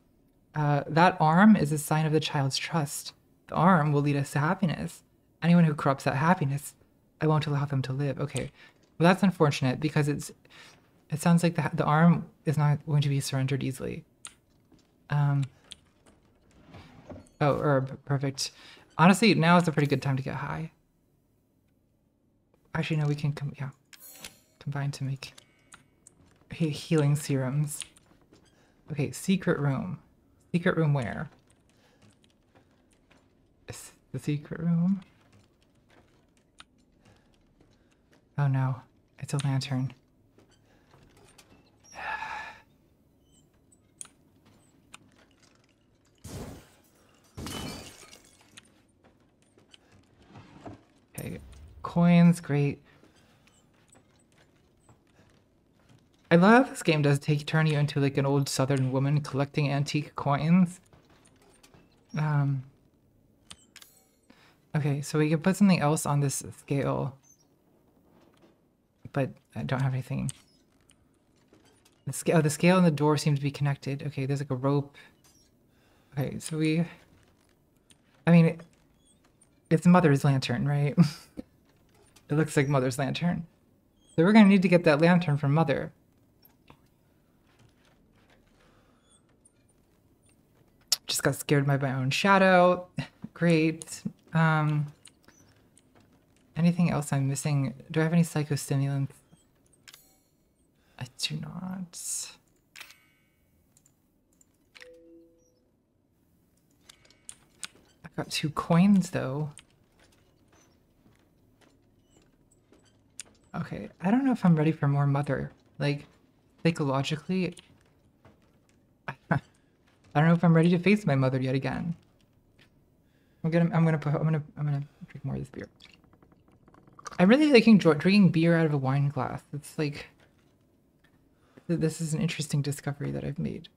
Uh, that arm is a sign of the child's trust. The arm will lead us to happiness. Anyone who corrupts that happiness, I won't allow them to live. Okay. Well, that's unfortunate because it's. It sounds like the the arm is not going to be surrendered easily. Um. Oh, herb, perfect. Honestly, now is a pretty good time to get high. Actually, no, we can com- yeah, combine to make he- healing serums. Okay, secret room. Secret room where? Is the secret room? Oh no, it's a lantern. Okay, coins, great. I love how this game does take turn you into like an old southern woman collecting antique coins. Um. Okay, so we can put something else on this scale. But I don't have anything. The scale, oh, the scale and the door seem to be connected. Okay, there's like a rope. Okay, so we. I mean, it, it's Mother's lantern, right? [laughs] it looks like Mother's lantern. So we're gonna need to get that lantern from Mother. Just got scared by my own shadow. [laughs] Great. Um, anything else I'm missing? Do I have any psychostimulants? I do not. I've got two coins though. Okay, I don't know if I'm ready for more mother. Like, psychologically, [laughs] I don't know if I'm ready to face my mother yet again. I'm gonna, I'm gonna put, I'm gonna, I'm gonna drink more of this beer. I'm really like enjoy drinking beer out of a wine glass. It's like, this is an interesting discovery that I've made.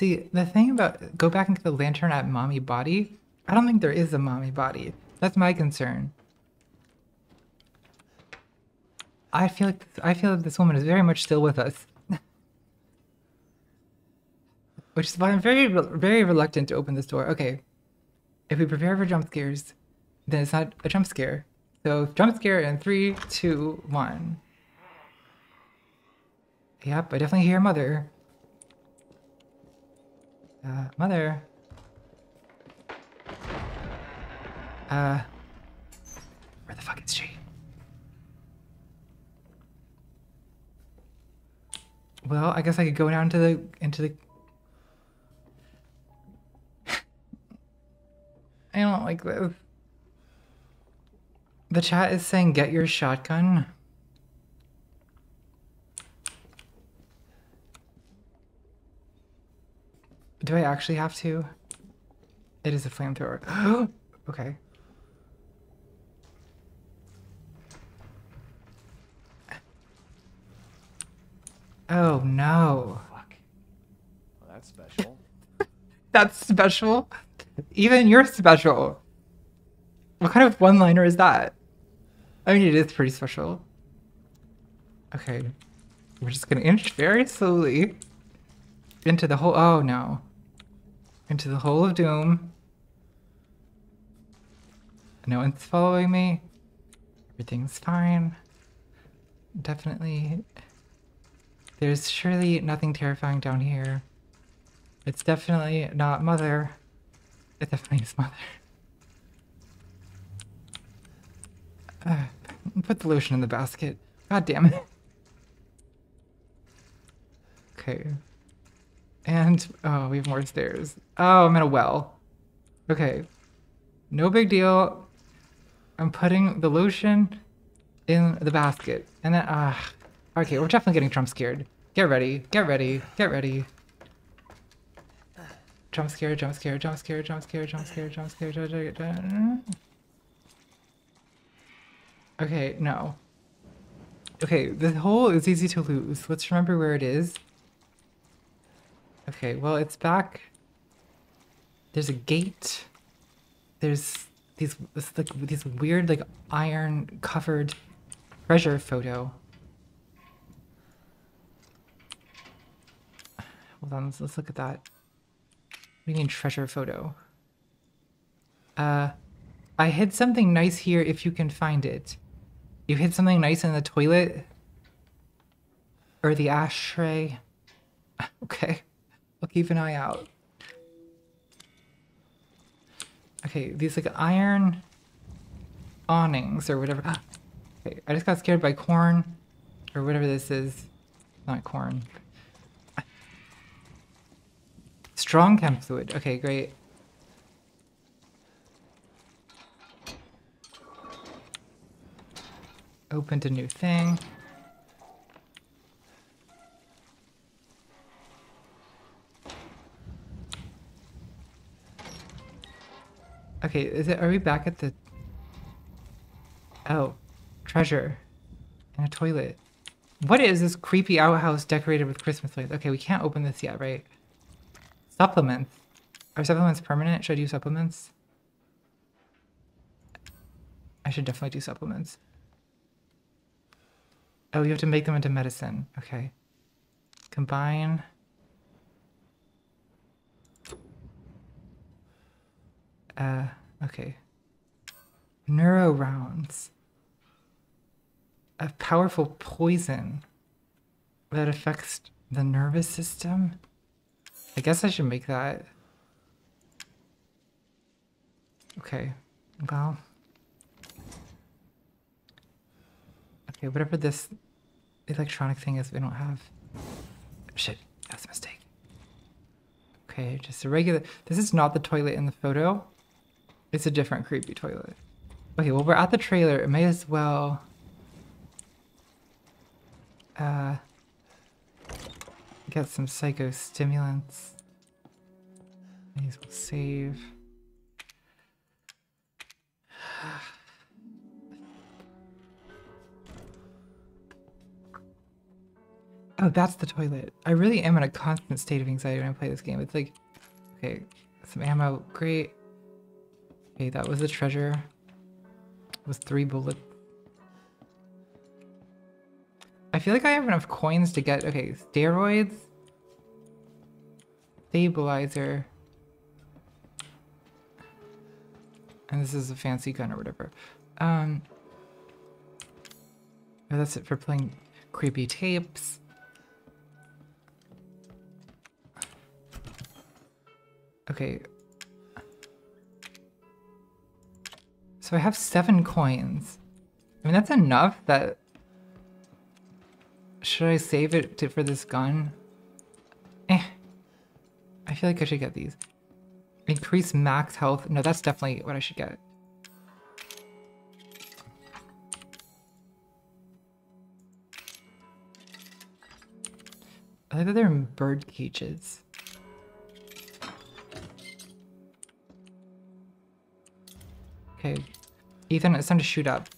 See, the thing about go back into the lantern at mommy body, I don't think there is a mommy body. That's my concern. I feel like I feel like this woman is very much still with us. [laughs] Which is why I'm very very reluctant to open this door. Okay. If we prepare for jump scares, then it's not a jump scare. So jump scare in three, two, one. Yep, I definitely hear mother. Uh, mother. Uh, where the fuck is she? Well, I guess I could go down to the into the. I don't like this. The chat is saying, "Get your shotgun." Do I actually have to? It is a flamethrower. [gasps] okay. Oh no. Fuck. Well, that's special. [laughs] That's special. Even you're special. What kind of one liner is that? I mean, it is pretty special. Okay. We're just gonna inch very slowly into the hole. Oh no. Into the hole of doom. No one's following me. Everything's fine. Definitely. There's surely nothing terrifying down here. It's definitely not mother. It definitely is mother. Uh, put the lotion in the basket. God damn it. Okay. And, oh, we have more stairs. Oh, I'm in a well. Okay. No big deal. I'm putting the lotion in the basket. And then, ah. okay, we're definitely getting Trump scared. Get ready, get ready, get ready. Jump scare, jump scare, jump scare, jump scare, jump scare, jump scare, jump scare, jump scare. Okay, no. Okay, the hole is easy to lose. Let's remember where it is. Okay, well, it's back. There's a gate. There's these this, like these weird like iron covered treasure photo. Hold on, let's, let's look at that. What do you mean treasure photo? Uh, I hid something nice here if you can find it. You hid something nice in the toilet? Or the ashtray? [laughs] Okay. I'll keep an eye out. Okay, these like iron awnings or whatever. Ah, okay, I just got scared by corn or whatever this is. Not corn. Strong chem fluid. Okay, great. Opened a new thing. Okay, is it? Are we back at the? Oh, treasure, and a toilet. What is this creepy outhouse decorated with Christmas lights? Okay, we can't open this yet, right? Supplements. Are supplements permanent? Should I do supplements? I should definitely do supplements. Oh, you have to make them into medicine. Okay. Combine. Uh, okay. Neuro rounds. A powerful poison that affects the nervous system. I guess I should make that. Okay. Well. Okay, whatever this electronic thing is, we don't have. Shit, that's a mistake. Okay, just a regular. This is not the toilet in the photo. It's a different creepy toilet. Okay, well, we're at the trailer. It may as well. Uh. Get some psychostimulants. May as well save. [sighs] Oh, that's the toilet. I really am in a constant state of anxiety when I play this game. It's like, okay, some ammo, great. Okay, that was the treasure. It was three bullets. I feel like I have enough coins to get, okay, steroids. Stabilizer. And this is a fancy gun or whatever. Um, oh, that's it for playing creepy tapes. Okay. So I have seven coins. I mean, that's enough that... Should I save it to, for this gun? Eh. I feel like I should get these. Increase max health. No, that's definitely what I should get. I like that they're in bird cages. Okay, Ethan, it's time to shoot up.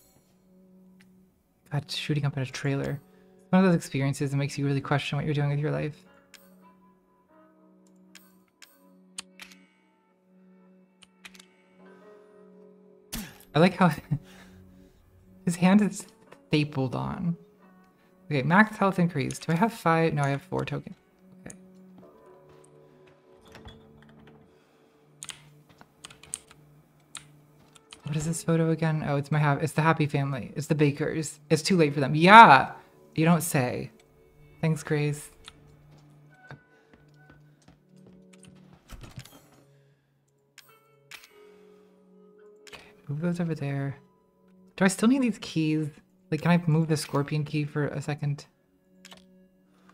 God, shooting up in a trailer. One of those experiences that makes you really question what you're doing with your life. I like how [laughs] his hand is stapled on. Okay, max health increase. Do I have five? No, I have four tokens. What is this photo again? Oh, it's my it's the happy family. It's the bakers. It's too late for them. Yeah, you don't say. Thanks, Grace. Okay, move those over there. Do I still need these keys? Like, can I move the scorpion key for a second?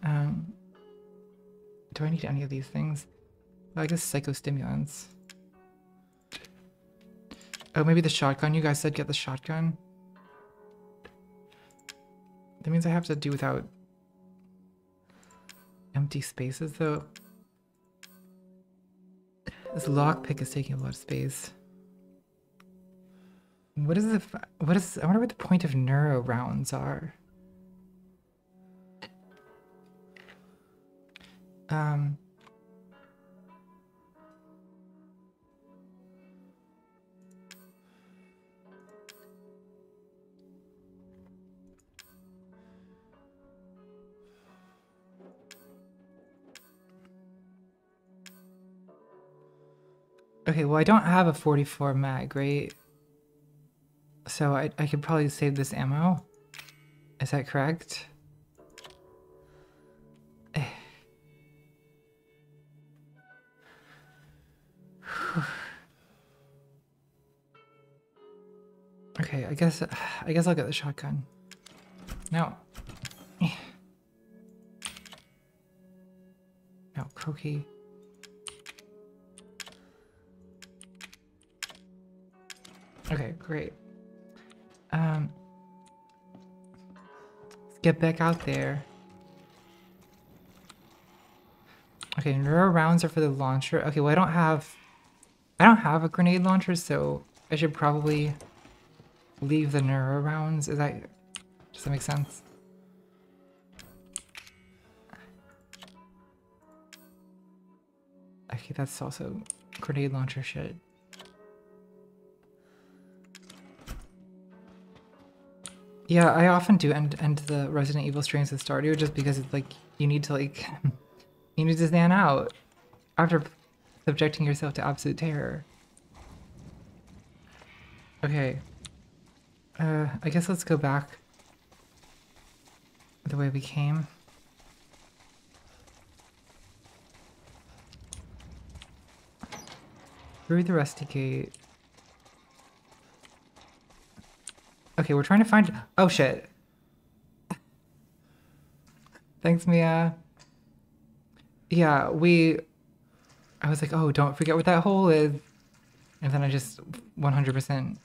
Um, do I need any of these things? I guess psychostimulants. Oh, maybe the shotgun. You guys said get the shotgun. That means I have to do without empty spaces, though. This lockpick is taking a lot of space. What is the? What is? I wonder what the point of neuro rounds are. Um. Okay, well, I don't have a 44 mag, right? So I, I could probably save this ammo. Is that correct? [sighs] Okay, I guess I guess I'll get the shotgun. No. [sighs] No, croaky. Okay, great. Um, let's get back out there. Okay, neuro rounds are for the launcher. Okay, well I don't have, I don't have a grenade launcher, so I should probably leave the neuro rounds. Is that, does that make sense? Okay, that's also grenade launcher shit. Yeah, I often do end end the Resident Evil streams with Stardew just because it's like you need to like [laughs] you need to stand out after subjecting yourself to absolute terror. Okay. Uh, I guess let's go back the way we came. Through the rusty gate. Okay, we're trying to find. Oh shit. Thanks, Mia. Yeah, we. I was like, oh, don't forget what that hole is. And then I just 100%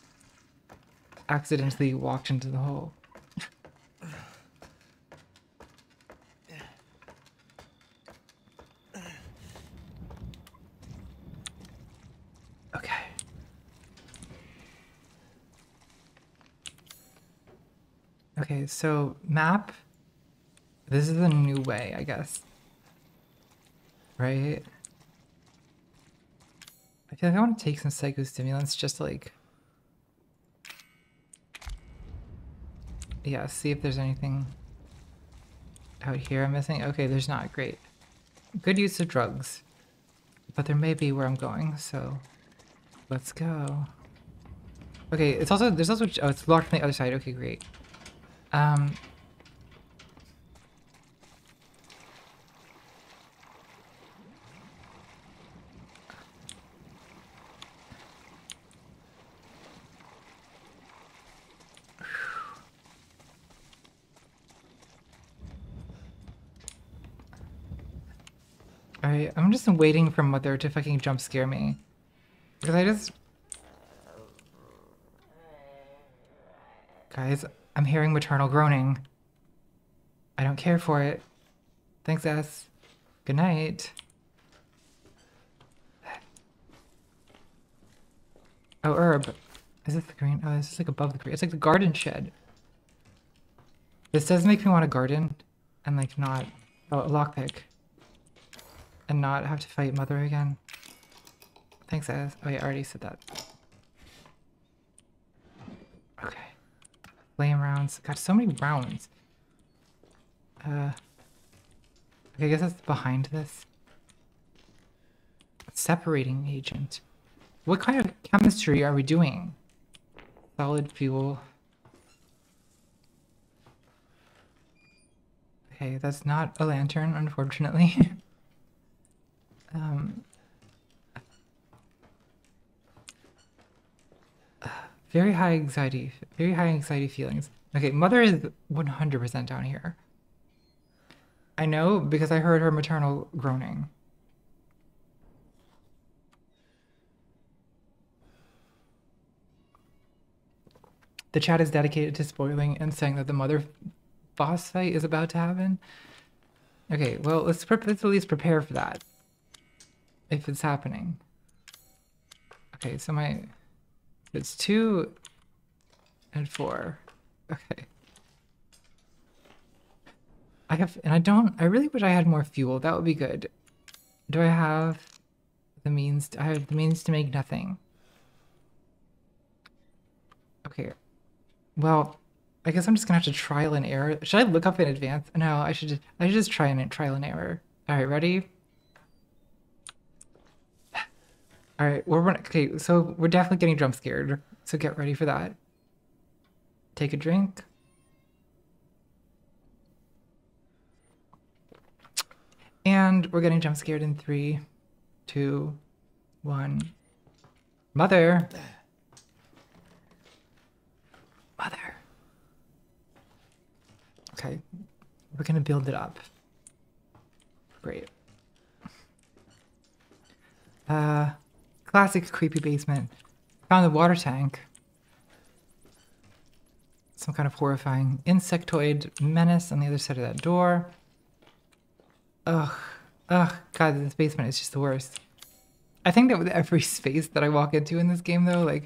accidentally walked into the hole. Okay. So map. This is a new way, I guess. Right? I feel like I want to take some psychostimulants just to like. Yeah, see if there's anything out here I'm missing. Okay, there's not. Great. Good use of drugs. But there may be where I'm going, so let's go. Okay, it's also, there's also, oh, it's locked from the other side. Okay, great. Um, [sighs] I, I'm just waiting for Mother to fucking jump scare me. Because I just... Guys, I'm hearing maternal groaning. I don't care for it. Thanks, S. Good night. Oh, herb. Is this the green? Oh, this is like above the green. It's like the garden shed. This does make me want a garden and like not oh, a lockpick and not have to fight mother again. Thanks, Az. Oh, yeah, I already said that. Flame rounds. Got so many rounds. Uh. Okay, I guess that's behind this. Separating agent. What kind of chemistry are we doing? Solid fuel. Okay, that's not a lantern, unfortunately. [laughs] um, very high anxiety, very high anxiety feelings. Okay, mother is 100% down here. I know because I heard her maternal groaning. The chat is dedicated to spoiling and saying that the mother boss fight is about to happen. Okay, well, let's, let's at least prepare for that. If it's happening. Okay, so my... It's two and four. Okay. I have, and I don't, I really wish I had more fuel. That would be good. Do I have the means? To, I have the means to make nothing. Okay. Well, I guess I'm just gonna have to trial and error. Should I look up in advance? No, I should just, I should just try and trial and error. All right, ready? All right, we're. Okay, so we're definitely getting jump scared. So get ready for that. Take a drink. And we're getting jump scared in three, two, one. Mother. Mother. Okay, we're gonna build it up. Great. Uh, classic creepy basement. Found the water tank. Some kind of horrifying insectoid menace on the other side of that door. Ugh. Ugh. God, this basement is just the worst. I think that with every [laughs] space that I walk into in this game, though, like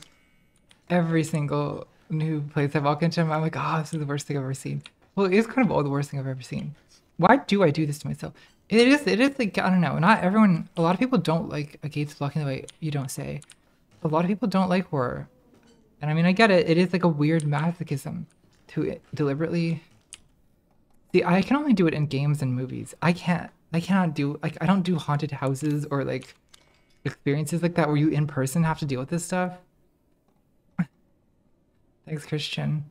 every single new place I walk into, I'm like, oh, this is the worst thing I've ever seen. Well, it is kind of all the worst thing I've ever seen. Why do I do this to myself? It is, it is like, I don't know, not everyone, a lot of people don't like a gates blocking the way you don't say. A lot of people don't like horror. And I mean, I get it. It is like a weird masochism to deliberately See, I can only do it in games and movies. I can't. I cannot do like I don't do haunted houses or like experiences like that where you in person have to deal with this stuff. Thanks, Christian.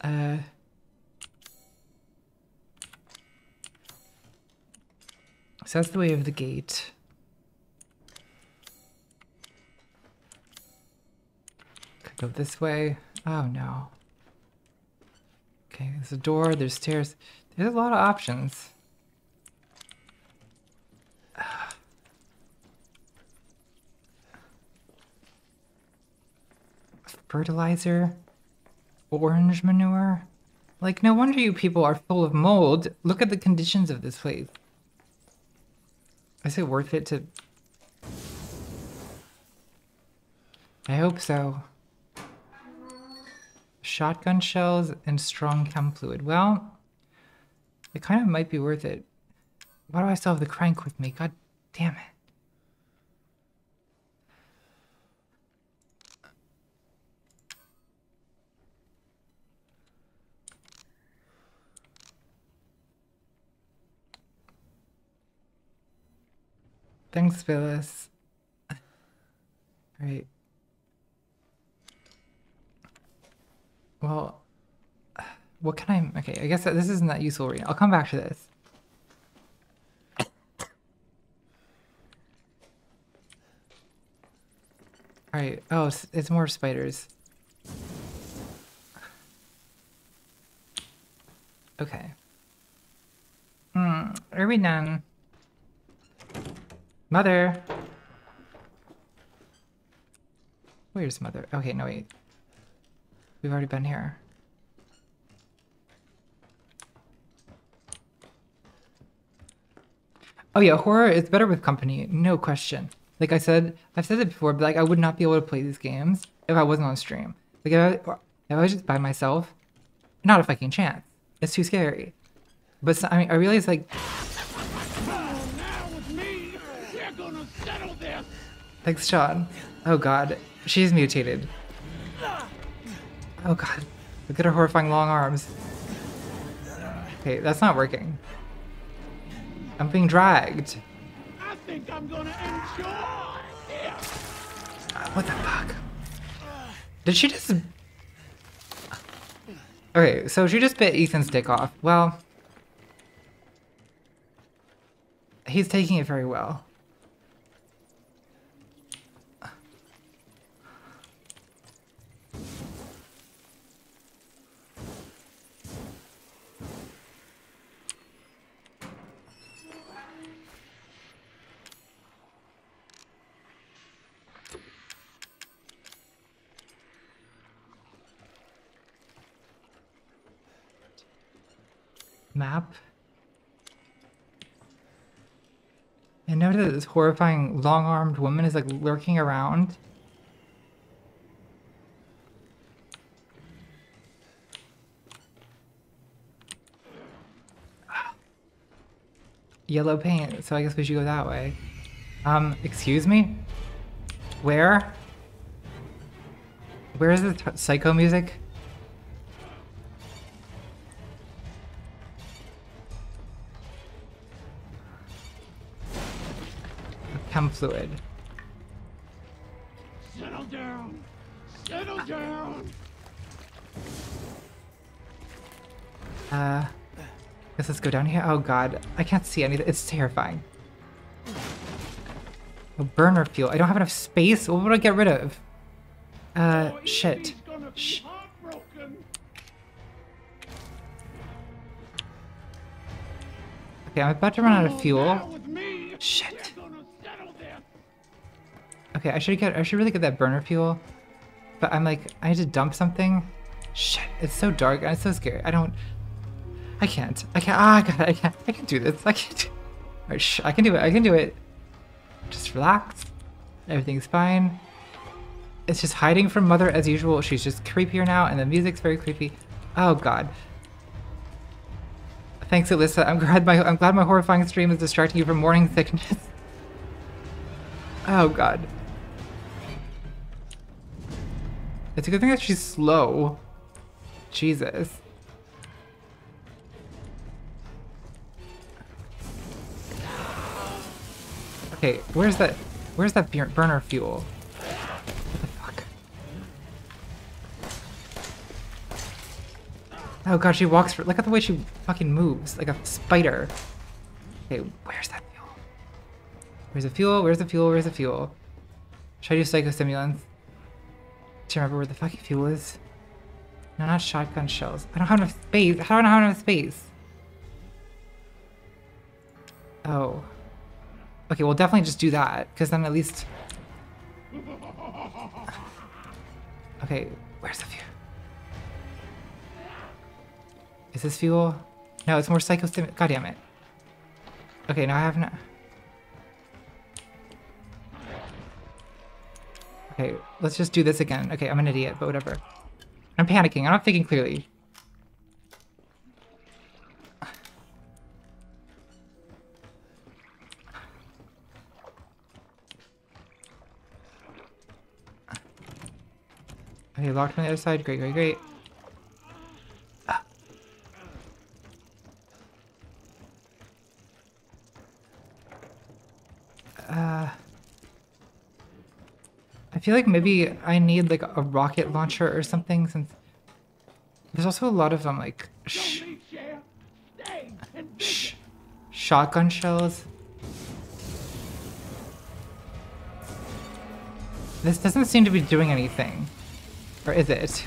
Uh. So that's the way of the gate. Could go this way. Oh no. Okay, there's a door, there's stairs. There's a lot of options. Fertilizer? Orange manure? Like, no wonder you people are full of mold. Look at the conditions of this place. Is it worth it to... I hope so. Shotgun shells and strong chem fluid. Well, it kind of might be worth it. Why do I still have the crank with me? God damn it. Thanks, Phyllis. All right. Well, what can I... Okay, I guess this isn't that useful. I'll come back to this. Alright. Oh, it's, it's more spiders. Okay. Hmm. Are we done? Mother! Where's mother? Okay, no, wait. We've already been here. Oh yeah, horror is better with company, no question. Like I said, I've said it before, but like I would not be able to play these games if I wasn't on stream. Like if I, if I was just by myself, not a fucking chance. It's too scary. But so- I mean, I realize like Thanks, Sean. Oh god, she's mutated. Oh god, look at her horrifying long arms. Okay, that's not working. I'm being dragged. I think I'm gonna enjoy this. What the fuck? Did she just... Okay, so she just bit Ethan's dick off. Well... He's taking it very well. Map. And notice that this horrifying long-armed woman is like lurking around. Yellow paint, so I guess we should go that way. Um, excuse me? Where? Where is the psycho music? Chem fluid. Settle down. Settle down. Uh, guess let's go down here. Oh god, I can't see anything. It's terrifying. Oh, burner fuel. I don't have enough space. What would I get rid of? Uh, shit. He's gonna be Sh- heartbroken. Okay, I'm about to run out of fuel. Shit. Okay, I should get. I should really get that burner fuel. But I'm like, I need to dump something. Shit, it's so dark and it's so scary. I don't. I can't. I can't. Ah, God, I can't. I can't do this. I can't. Do... Alright, sh- I can do it. I can do it. Just relax. Everything's fine. It's just hiding from Mother as usual. She's just creepier now, and the music's very creepy. Oh God. Thanks, Alyssa. I'm glad my I'm glad my horrifying stream is distracting you from morning sickness. [laughs] Oh God. It's a good thing that she's slow. Jesus. Okay, where's that? Where's that burner fuel? What the fuck? Oh god, she walks. For, look at the way she fucking moves, like a spider. Okay, where's that fuel? Where's the fuel? Where's the fuel? Where's the fuel? Should I do psychostimulants? To remember where the fucking fuel is? No, not shotgun shells. I don't have enough space. Do I not have enough space? Oh. Okay, we'll definitely just do that, because then at least... Okay, where's the fuel? Is this fuel? No, it's more psychostim- God damn it. Okay, now I have no... Okay, let's just do this again. Okay, I'm an idiot, but whatever. I'm panicking. I'm not thinking clearly. Okay, locked on the other side. Great, great, great. Feel like maybe I need like a rocket launcher or something since there's also a lot of them like sh- Don't need share. Stay and sh- shotgun shells. This doesn't seem to be doing anything. Or is it?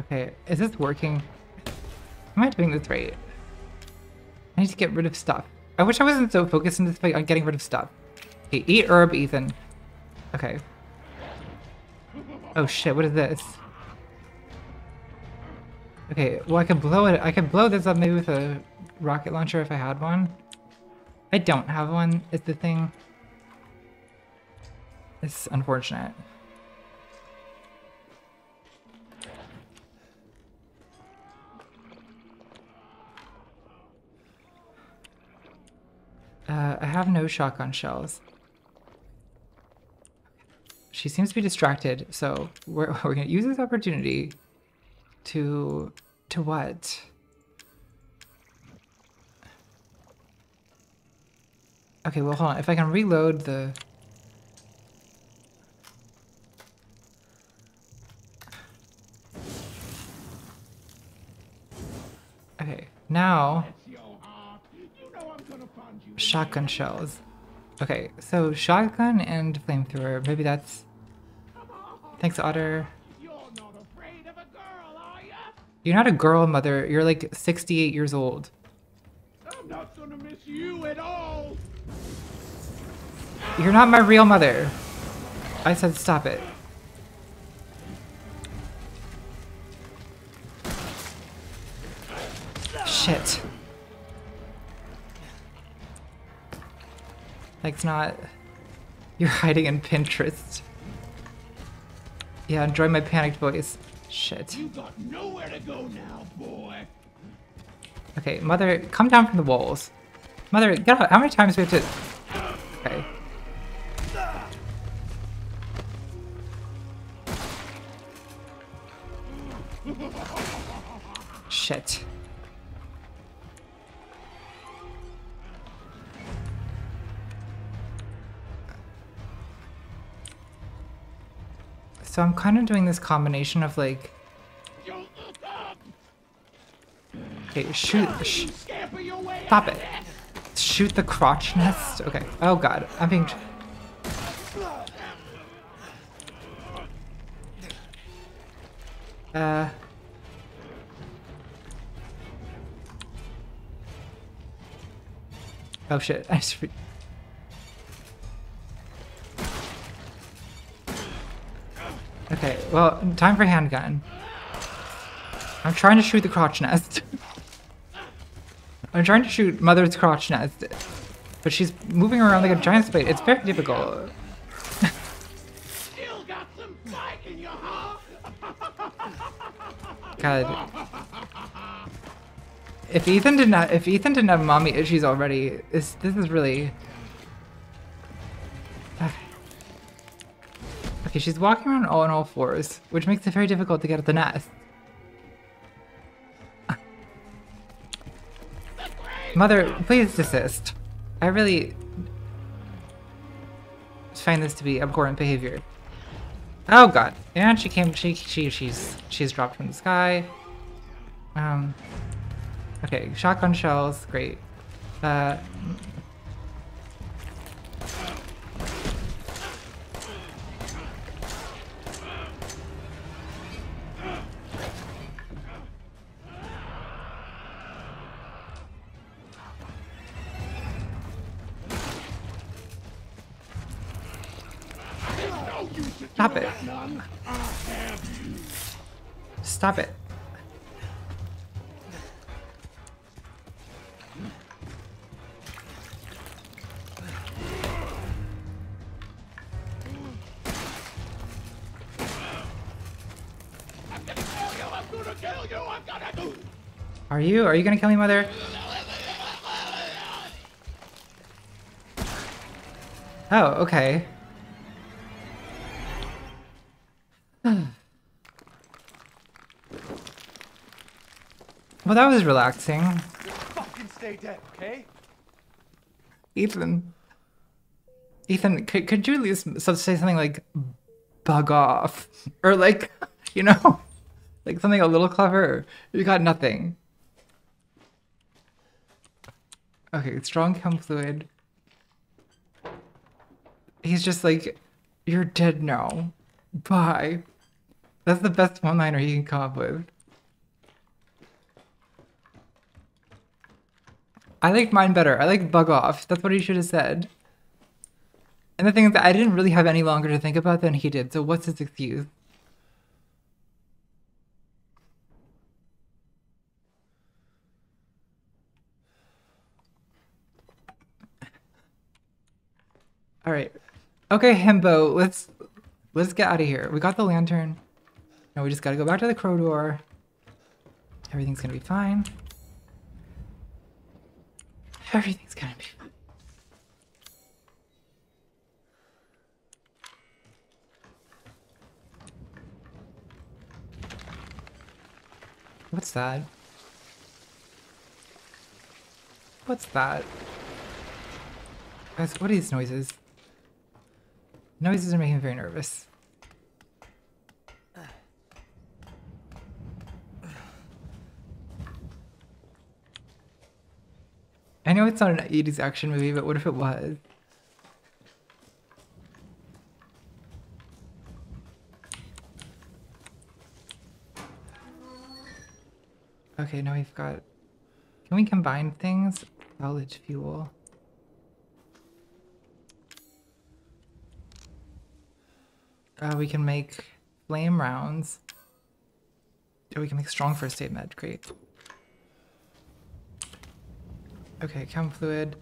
Okay, is this working? Am I doing this right? I need to get rid of stuff. I wish I wasn't so focused in this fight on getting rid of stuff. Okay, eat herb, Ethan. Okay. Oh shit, what is this? Okay, well I could blow it. I could blow this up maybe with a rocket launcher if I had one. I don't have one. Is the thing. It's unfortunate. Uh, I have no shotgun shells. She seems to be distracted, so we're, [laughs] we're gonna use this opportunity to... to what? Okay, well hold on. If I can reload the... Okay, now Bless your heart. You know I'm gonna find you. Shotgun shells. Okay, so shotgun and flamethrower. Maybe that's... Thanks, Otter. You're not a girl, mother. You're like 68 years old. I'm not gonna miss you at all. You're not my real mother. I said stop it. Shit. Like it's not... You're hiding in Pinterest. Yeah, enjoy my panicked voice. Shit. You got nowhere to go now, boy. Okay, mother, come down from the walls. Mother, get out. How many times do we have to... Okay. Shit. So I'm kind of doing this combination of like, okay, shoot, sh Stop it. Shoot the crotch nest? Okay. Oh god. I'm being... Uh... Oh shit. [laughs] I just... Okay, well, time for handgun. I'm trying to shoot the crotch nest. [laughs] I'm trying to shoot Mother's crotch nest, but she's moving around like a giant spade. It's very difficult. [laughs] God. If Ethan did not, if Ethan didn't have mommy issues already, this this is really. Okay, she's walking around all on all fours, which makes it very difficult to get at the nest. Mother, please desist. I really find this to be abhorrent behavior. Oh god. And she came she she she's she's dropped from the sky. Um Okay, shotgun shells, great. Uh gonna do. Are you? Are you gonna kill me, mother? Oh, okay. Well, that was relaxing. Fucking stay dead, okay? Ethan. Ethan, could, could you at least so- say something like bug off? [laughs] Or like, [laughs] you know, [laughs] like something a little clever? You got nothing. Okay, strong chem fluid. He's just like, you're dead now. Bye. That's the best one liner he can come up with. I like mine better. I like bug off. That's what he should have said. And the thing is that I didn't really have any longer to think about than he did, so what's his excuse? All right. Okay, Himbo, let's let's get out of here. We got the lantern. Now we just gotta go back to the crow door. Everything's gonna be fine. Everything's gonna be fine. What's that? What's that? Guys, what are these noises? Noises are making me very nervous. I know it's not an 80s action movie, but what if it was? Okay, now we've got... Can we combine things? Solid fuel. Uh, we can make flame rounds. Oh, we can make strong first aid med. Great. Okay, chem fluid.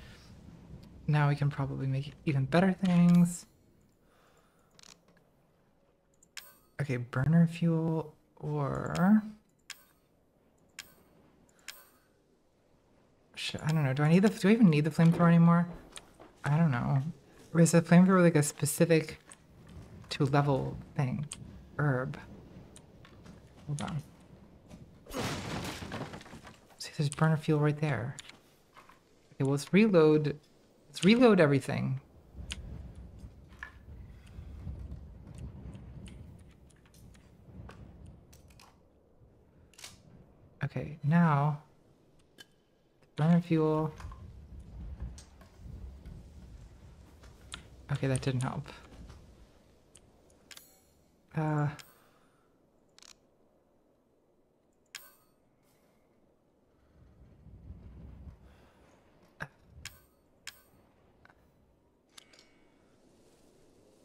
Now we can probably make even better things. Okay, burner fuel or... Shit, I don't know. Do I need the? Do I even need the flamethrower anymore? I don't know. Or is the flamethrower like a specific to level thing? Herb. Hold on. See, there's burner fuel right there. Okay, well let's reload. Let's reload everything. Okay, now burner fuel. Okay, that didn't help. Uh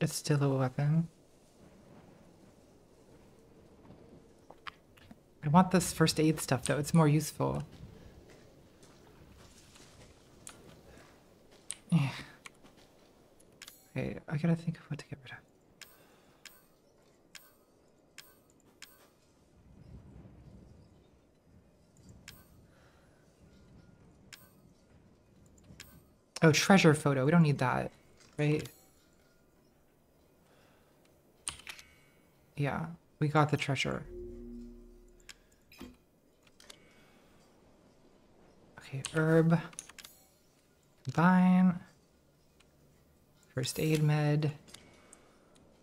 It's still a weapon. I want this first aid stuff though, it's more useful. Yeah. [sighs] Okay, I gotta think of what to get rid of. Oh, treasure photo. We don't need that, right? Yeah, we got the treasure. Okay, herb. Combine. First aid med.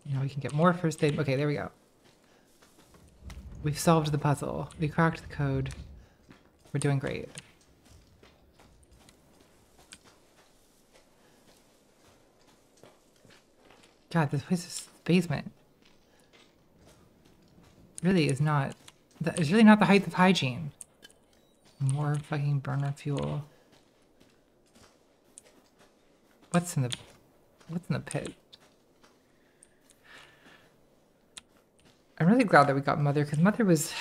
Now we can get more first aid. Okay, there we go. We've solved the puzzle. We cracked the code. We're doing great. God, this place is basement. Really is not. That is really not the height of hygiene. More fucking burner fuel. What's in the what's in the pit? I'm really glad that we got Mother, because Mother was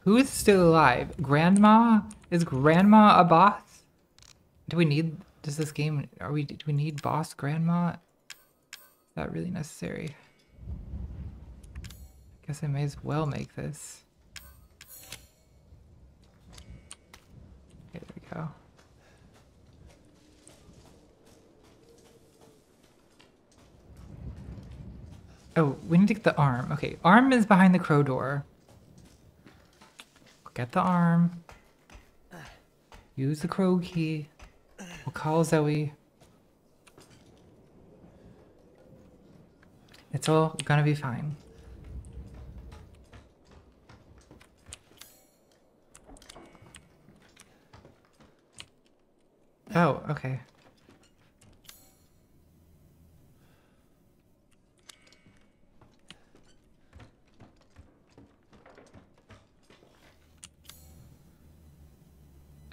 Who is still alive? Grandma? Is Grandma a boss? Do we need does this game are we do we need boss grandma? Is that really necessary? Guess I may as well make this. There we go. Oh, we need to get the arm. Okay, arm is behind the crow door. Get the arm. Use the crow key. We'll call Zoe. It's all gonna be fine. Oh, okay.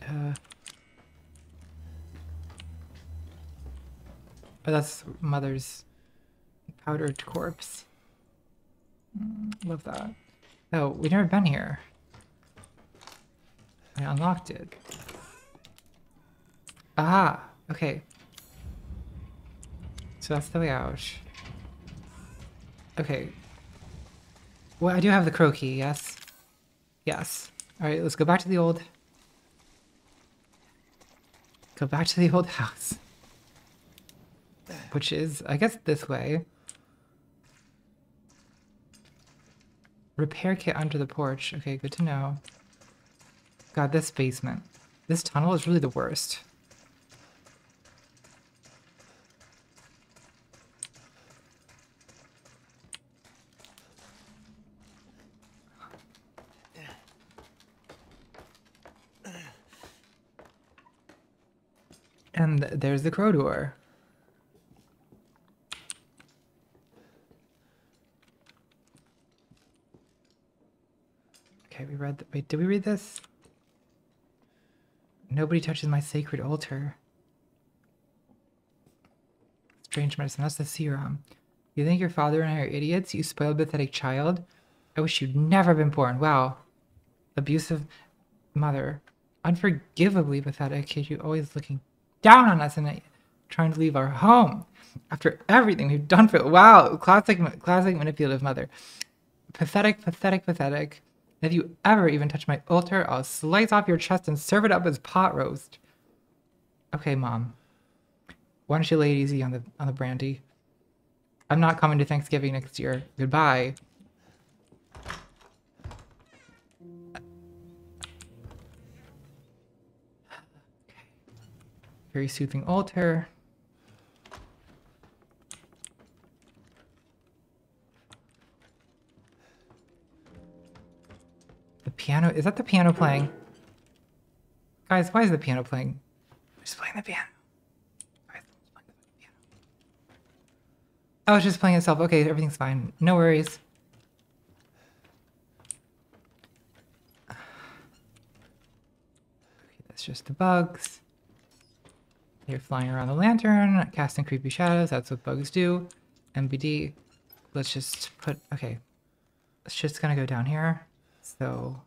Uh, oh, that's mother's powdered corpse. Mm, love that. Oh, we've never been here. I unlocked it. Ah, okay. so that's the way out. Okay. Well, I do have the crow key, yes? Yes. Alright, let's go back to the old... Go back to the old [laughs] house. Which is, I guess, this way. Repair kit under the porch. Okay, good to know. God, this basement. This tunnel is really the worst. And there's the crow door. Okay, we read. th- Wait, did we read this? Nobody touches my sacred altar. Strange medicine. That's the serum. You think your father and I are idiots? You spoiled, pathetic child. I wish you'd never been born. Wow. Abusive mother. Unforgivably pathetic kid. You always looking down on us and trying to leave our home after everything we've done for. Wow. Classic, classic manipulative mother. Pathetic, pathetic, pathetic. If you ever even touch my altar, I'll slice off your chest and serve it up as pot roast. Okay, mom. Why don't you lay it easy on the on the brandy? I'm not coming to Thanksgiving next year. Goodbye. Very soothing altar. The piano is that the piano playing? Guys, why is the piano playing? Just playing the piano. Oh, it's just playing itself. Okay, everything's fine. No worries. Okay, that's just the bugs. You're flying around the lantern, casting creepy shadows. That's what bugs do. MBD. Let's just put. Okay. It's just gonna go down here. So.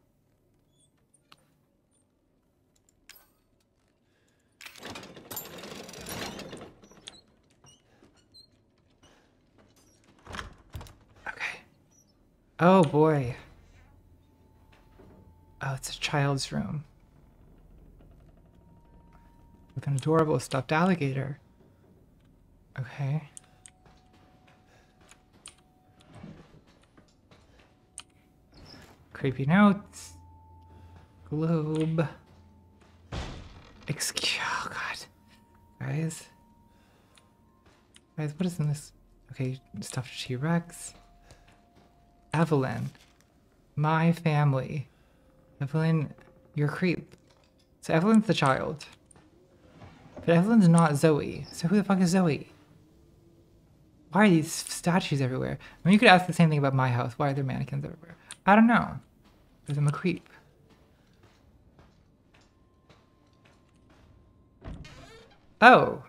Okay. Oh boy. Oh, it's a child's room. With an adorable stuffed alligator. Okay. Creepy notes. Globe. Excuse. Oh, God. Guys. Guys, what is in this? Okay, stuffed T Rex. Evelyn. My family. Evelyn, you're a creep. So Evelyn's the child. But Evelyn's not Zoe. So who the fuck is Zoe? Why are these statues everywhere? I mean, you could ask the same thing about my house. Why are there mannequins everywhere? I don't know. Because I'm a creep. Oh.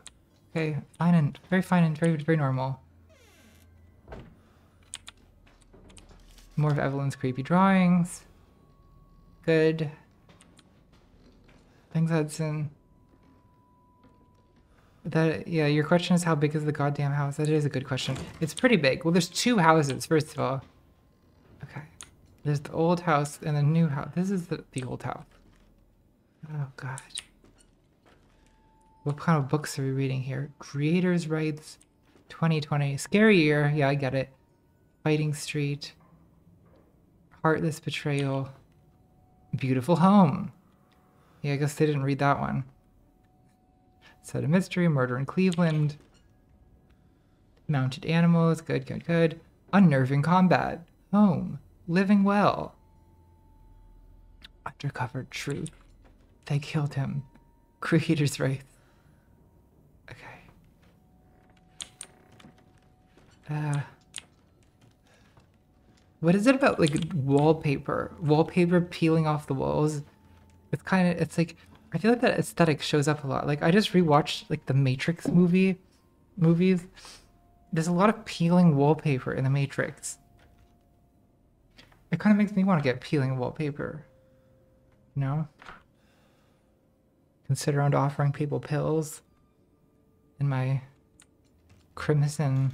Okay, fine and very fine and very very normal. More of Evelyn's creepy drawings. Good. Thanks, Hudson. That yeah, your question is how big is the goddamn house? That is a good question. It's pretty big. Well, there's two houses, first of all. Okay. There's the old house and the new house. This is the, the old house. Oh god. What kind of books are we reading here? Creators' Rights 2020. Scary year. Yeah, I get it. Fighting Street. Heartless Betrayal. Beautiful Home. Yeah, I guess they didn't read that one. Set of Mystery. Murder in Cleveland. Mounted Animals. Good, good, good. Unnerving Combat. Home. Living Well. Undercover Truth. They killed him. Creators' Rights. Okay. Uh, what is it about like wallpaper? Wallpaper peeling off the walls? It's kind of it's like I feel like that aesthetic shows up a lot. Like I just rewatched like the Matrix movie movies. There's a lot of peeling wallpaper in the Matrix. It kind of makes me want to get peeling wallpaper. You know? Consider around offering people pills in my crimson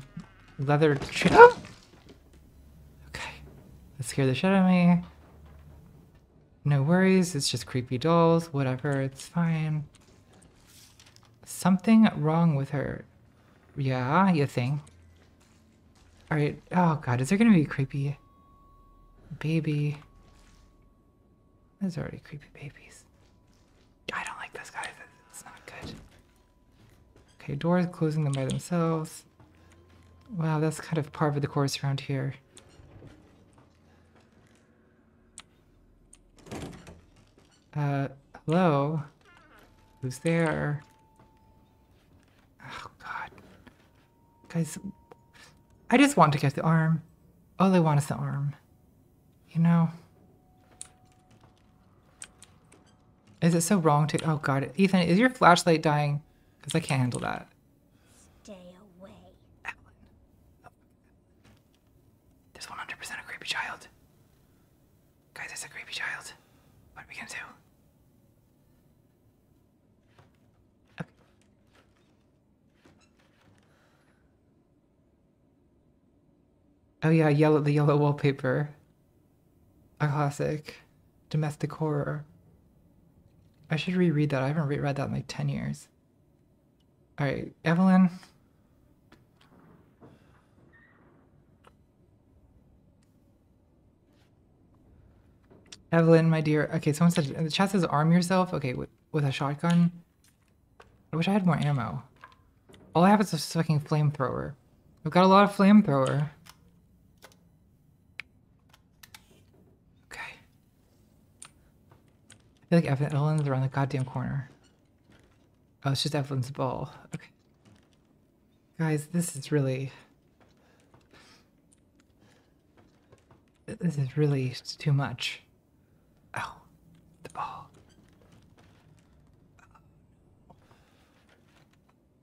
leather chair. [gasps] okay. That scared the shit out of me. No worries, it's just creepy dolls, whatever, it's fine. Something wrong with her. Yeah, you think? Alright, oh god, is there gonna be a creepy baby? There's already creepy babies. I don't like this, guys. It's not good. Okay, doors closing them by themselves. Wow, that's kind of par for the course around here. Uh, hello? Who's there? Oh, God. Guys, I just want to get the arm. All I want is the arm. You know? Is it so wrong to... Oh, God. Ethan, is your flashlight dying? Because I can't handle that. Stay away. There's 100% a creepy child. Guys, it's a creepy child. What are we gonna do? Okay. Oh yeah, yellow the yellow wallpaper. A classic. Domestic horror. I should reread that. I haven't reread that in like 10 years. Alright, Evelyn. Evelyn, my dear. Okay, someone said the chat says arm yourself. Okay, with, with a shotgun. I wish I had more ammo. All I have is a fucking flamethrower. I've got a lot of flamethrower. Okay. I feel like Evelyn, Evelyn's around the goddamn corner. Oh, it's just Evelyn's ball. Okay. Guys, this is really... This is really too much. Oh, the ball.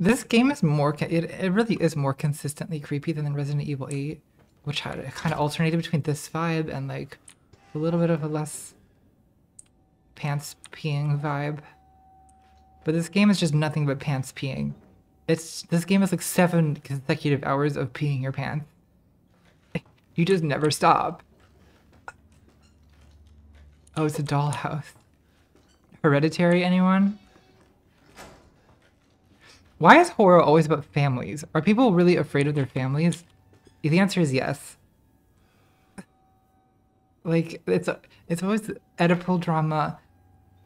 This game is more, it, it really is more consistently creepy than Resident Evil 8, which had kind of alternated between this vibe and like a little bit of a less pants peeing vibe. But this game is just nothing but pants peeing. It's this game is like seven consecutive hours of peeing your pants. You just never stop. Oh, it's a dollhouse. Hereditary, anyone? Why is horror always about families? Are people really afraid of their families? The answer is yes. Like it's it's always Oedipal drama,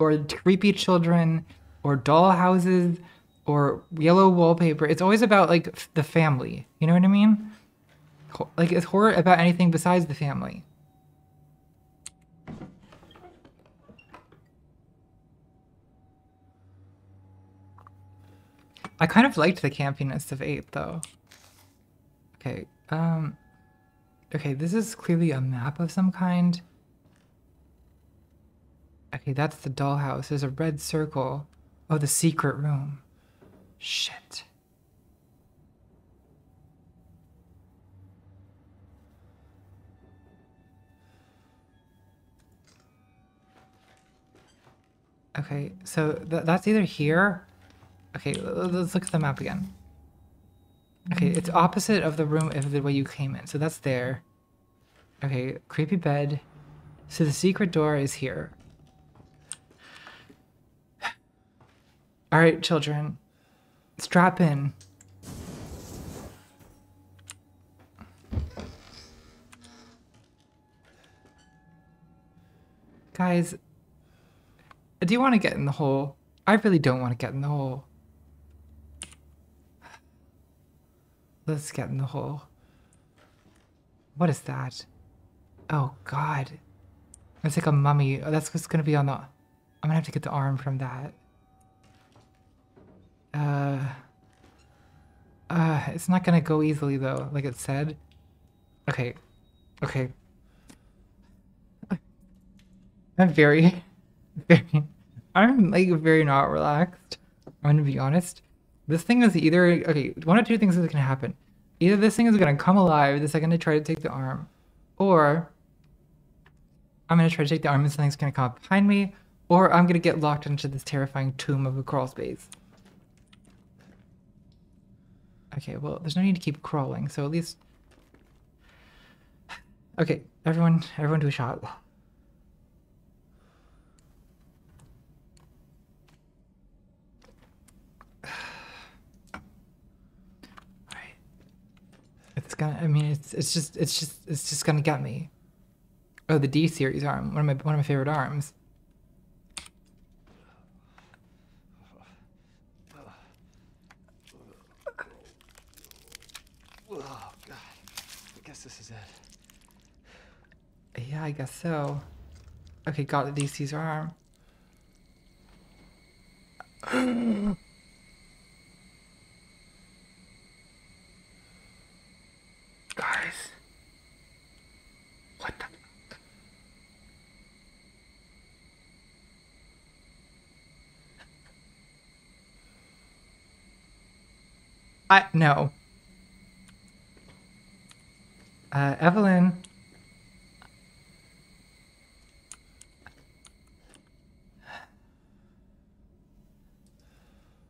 or creepy children, or doll houses, or yellow wallpaper. It's always about like the family. You know what I mean? Like is horror about anything besides the family? I kind of liked the campiness of 8 though. Okay, um Okay, this is clearly a map of some kind. Okay, that's the dollhouse. There's a red circle. Oh, the secret room. Shit. Okay, so th- that's either here. Okay, let's look at the map again. Okay, it's opposite of the room of the way you came in. So that's there. Okay, creepy bed. So the secret door is here. All right, children. Strap in. Guys, do you want to get in the hole? I really don't want to get in the hole. Let's get in the hole. What is that? Oh god. It's like a mummy. Oh, that's what's gonna be on the I'm gonna have to get the arm from that. Uh uh it's not gonna go easily though, like it said. Okay. Okay. I'm very [laughs] very I'm like very not relaxed. I'm gonna be honest. This thing is either okay, one of two things is gonna happen. Either this thing is gonna come alive the second I try to take the arm, or I'm gonna try to take the arm and something's gonna come up behind me, or I'm gonna get locked into this terrifying tomb of a crawl space. Okay, well, there's no need to keep crawling, so at least. Okay, everyone, everyone do a shot. It's gonna, I mean, it's, it's just, it's just, it's just gonna get me. Oh, the D series arm, one of my, one of my favorite arms. Oh, God. I guess this is it. Yeah, I guess so. Okay, got the D series arm. [coughs] Guys. What the I no. Uh Evelyn.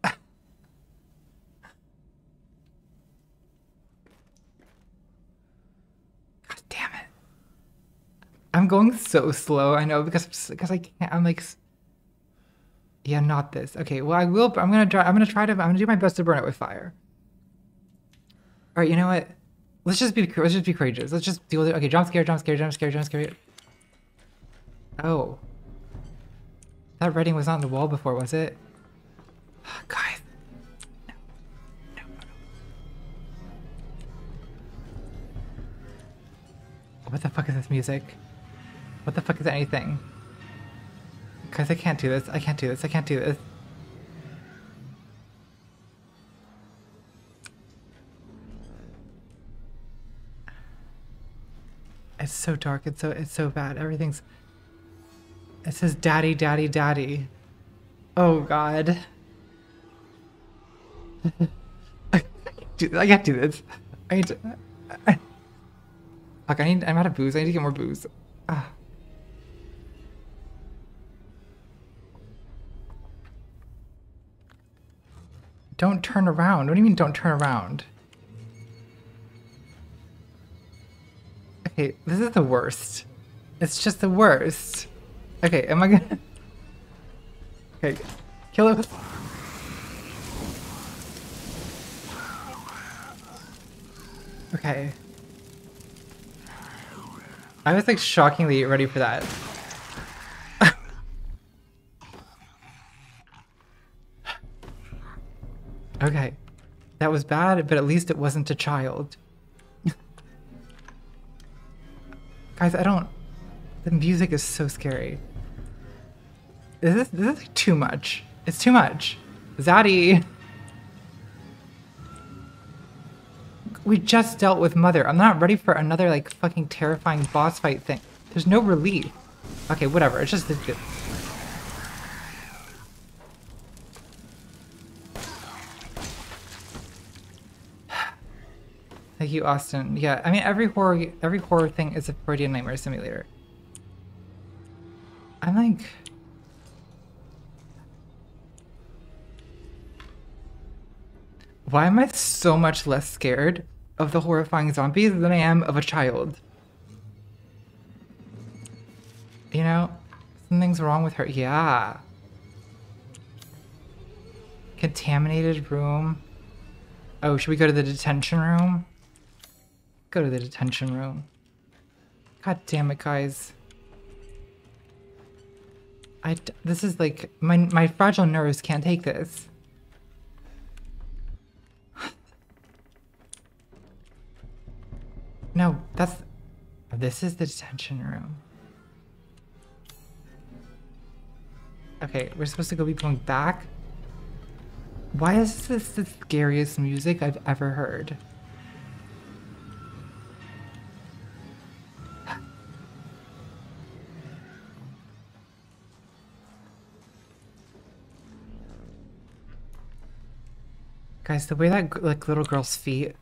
God damn it. I'm going so slow, I know, because because I can't I'm like Yeah, not this. Okay, well I will I'm gonna try I'm gonna try to I'm gonna do my best to burn it with fire. Alright, you know what? Let's just be let's just be courageous. Let's just deal with it. Okay, jump scare, jump scare, jump scare, jump scare. Oh. That writing was on the wall before, was it? [sighs] Guys. No. No, no, no. What the fuck is this music? What the fuck is anything? Guys, I can't do this. I can't do this. I can't do this. It's so dark. It's so it's so bad. Everything's. It says "Daddy, Daddy, Daddy." Oh God. I can't do- I can't do this. I need to. I, fuck! I need. I'm out of booze. I need to get more booze. Ah. Don't turn around. What do you mean? Don't turn around? Okay, this is the worst. It's just the worst. Okay, am I gonna... [laughs] Okay, kill him. Okay. I was like shockingly ready for that. Okay. That was bad, but at least it wasn't a child. [laughs] Guys, I don't. The music is so scary. This Is this is too much? It's too much. Zaddy. We just dealt with Mother. I'm not ready for another like fucking terrifying boss fight thing. There's no relief. Okay, whatever. It's just it's, Thank you, Austin. Yeah, I mean every horror every horror thing is a Freudian nightmare simulator. I'm like Why am I so much less scared of the horrifying zombies than I am of a child? You know, something's wrong with her. Yeah. Contaminated room. Oh, should we go to the detention room? Go to the detention room. God damn it, guys. I, this is like my my fragile nerves can't take this. [laughs] No, that's this is the detention room. Okay, we're supposed to go be going back. Why is this the scariest music I've ever heard? Guys, the way that like little girl's feet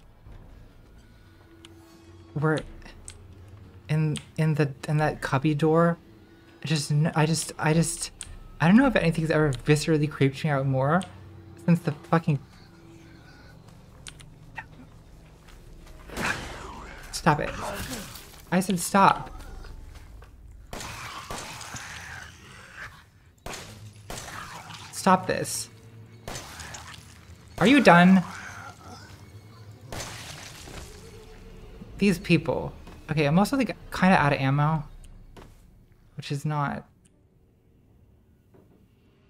were in in the in that cubby door, I just I just I just I don't know if anything's ever viscerally creeped me out more since the fucking. Stop it. I said stop. Stop this. Are you done? These people. Okay, I'm also like kind of out of ammo, which is not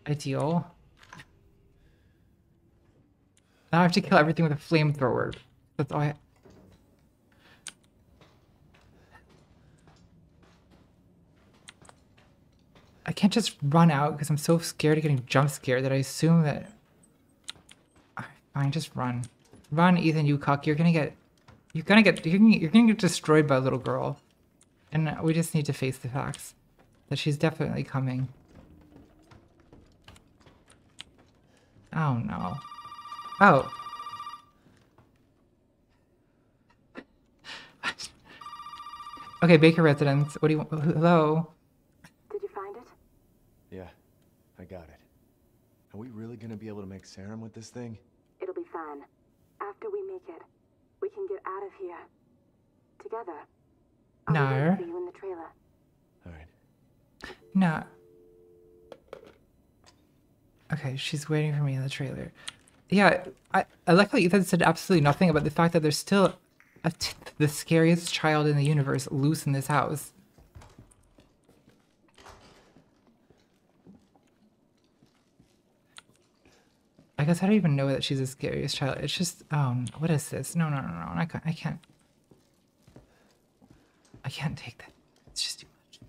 ideal. Now I have to kill everything with a flamethrower. That's all I. I can't just run out because I'm so scared of getting jump scared that I assume that. Alright, Fine, just run. Run, Ethan, you cuck. You're gonna get. You're gonna get. You're gonna, you're gonna get destroyed by a little girl. And we just need to face the facts that she's definitely coming. Oh no. Oh. [laughs] okay, Baker residence. What do you want? Hello? Did you find it? Yeah, I got it. Are we really gonna be able to make serum with this thing? It'll be fine. After we make it, we can get out of here. Together. I'll be No. waiting for you in the trailer. All right. No. Okay, she's waiting for me in the trailer. Yeah, I, I like how Ethan said absolutely nothing about the fact that there's still a t- the scariest child in the universe loose in this house. Guess I don't even know that she's the scariest child. It's just, um, what is this? No, no, no, no. I can't. I can't. I can't take that. It's just too much.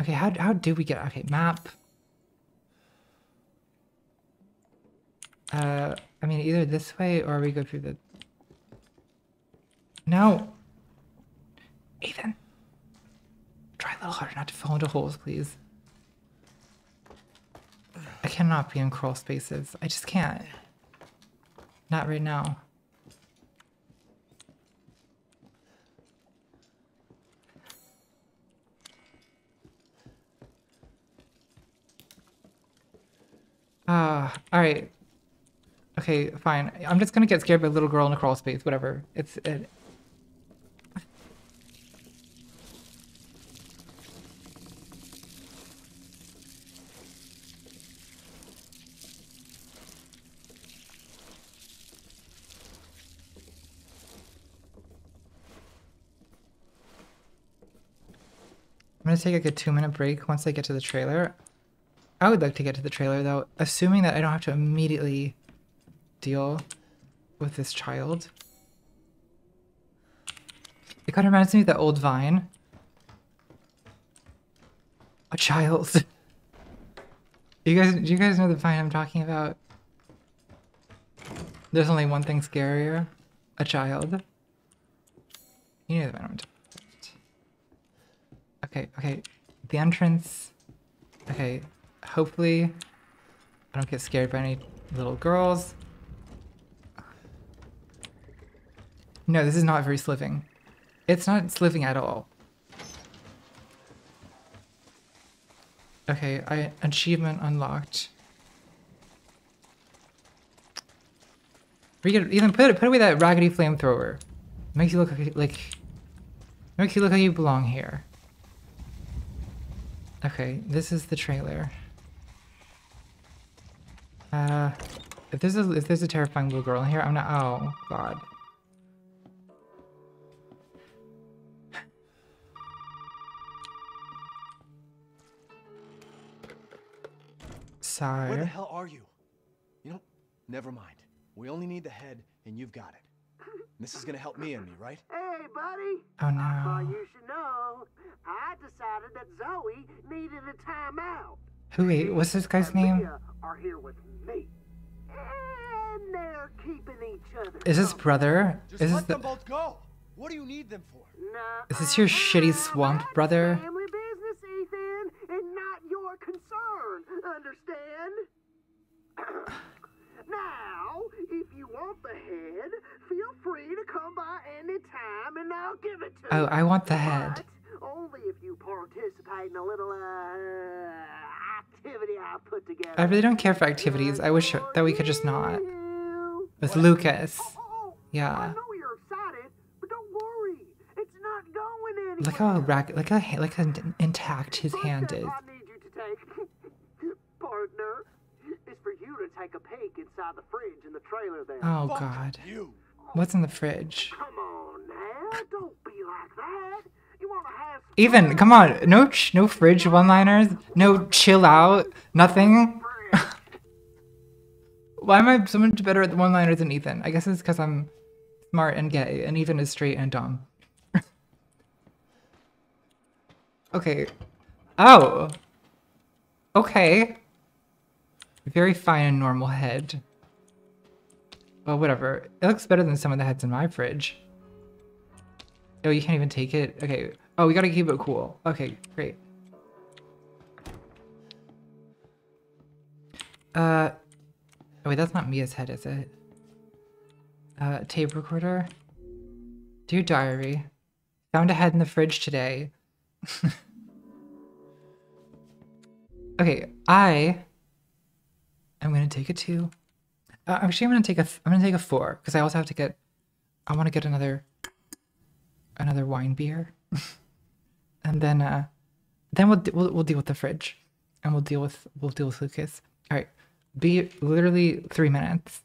Okay, how how do we get? Okay, map. Uh, I mean, either this way or we go through the. No. Ethan. Try a little harder not to fall into holes, please. Cannot be in crawl spaces. I just can't. Not right now. Ah, alright. Okay, fine. I'm just gonna get scared by a little girl in a crawl space, whatever. It's it. Gonna take like a two minute break once I get to the trailer. I would like to get to the trailer though, assuming that I don't have to immediately deal with this child. It kind of reminds me of the old Vine. A child. [laughs] you guys, do you guys know the Vine I'm talking about? There's only one thing scarier. A child. You know the Vine I'm talking about. Okay, okay. The entrance. Okay, hopefully I don't get scared by any little girls. No, this is not very sliving. It's not sliving at all. Okay, I achievement unlocked. We could even put it put away that raggedy flamethrower. Makes you look like, like makes you look like you belong here. Okay, this is the trailer. Uh, if there's a if there's a terrifying little girl in here, I'm not. Oh God. Sigh. Where the hell are you? You know, never mind. We only need the head, and you've got it. This is gonna help me and me, right? Hey, buddy. Oh Well, no. you should know. I decided that Zoe needed a timeout. Who wait? What's this guy's and name? Leah are here with me. And they're keeping each other. Is this company. brother? Just Is this let them the? both go. What do you need them for? Nuh-uh, Is this your uh, shitty swamp brother? Family business, Ethan, and not your concern. Understand? [clears throat] Now, if you want the head, feel free to come by any time and I'll give it to oh, you. Oh, I want the head. But only if you participate in a little uh, activity I put together. I really don't care for activities. I wish that we could just not. With well, Lucas. Oh, oh, yeah. Excited, Look how rack, like how look how intact his hand is. Take a peek inside the fridge in the trailer there. Oh Fuck God, You. what's in the fridge? Come on now, don't be like that. You wanna have some Ethan, fun? come on, no ch- no fridge one-liners, no chill out, nothing. [laughs] Why am I so much better at the one-liners than Ethan? I guess it's because I'm smart and gay, and Ethan is straight and dumb. [laughs] okay. Oh. Okay. Very fine and normal head. Well, whatever. It looks better than some of the heads in my fridge. Oh, you can't even take it? Okay. Oh, we gotta keep it cool. Okay, great. Uh, oh wait, that's not Mia's head, is it? Uh, tape recorder. Dear diary, found a head in the fridge today. [laughs] okay, I am gonna take a two. Uh, actually, I'm gonna take a. I'm gonna take a four because I also have to get. I want to get another. Another wine beer, [laughs] and then uh, then we'll, we'll we'll deal with the fridge, and we'll deal with we'll deal with Lucas. All right, be literally three minutes.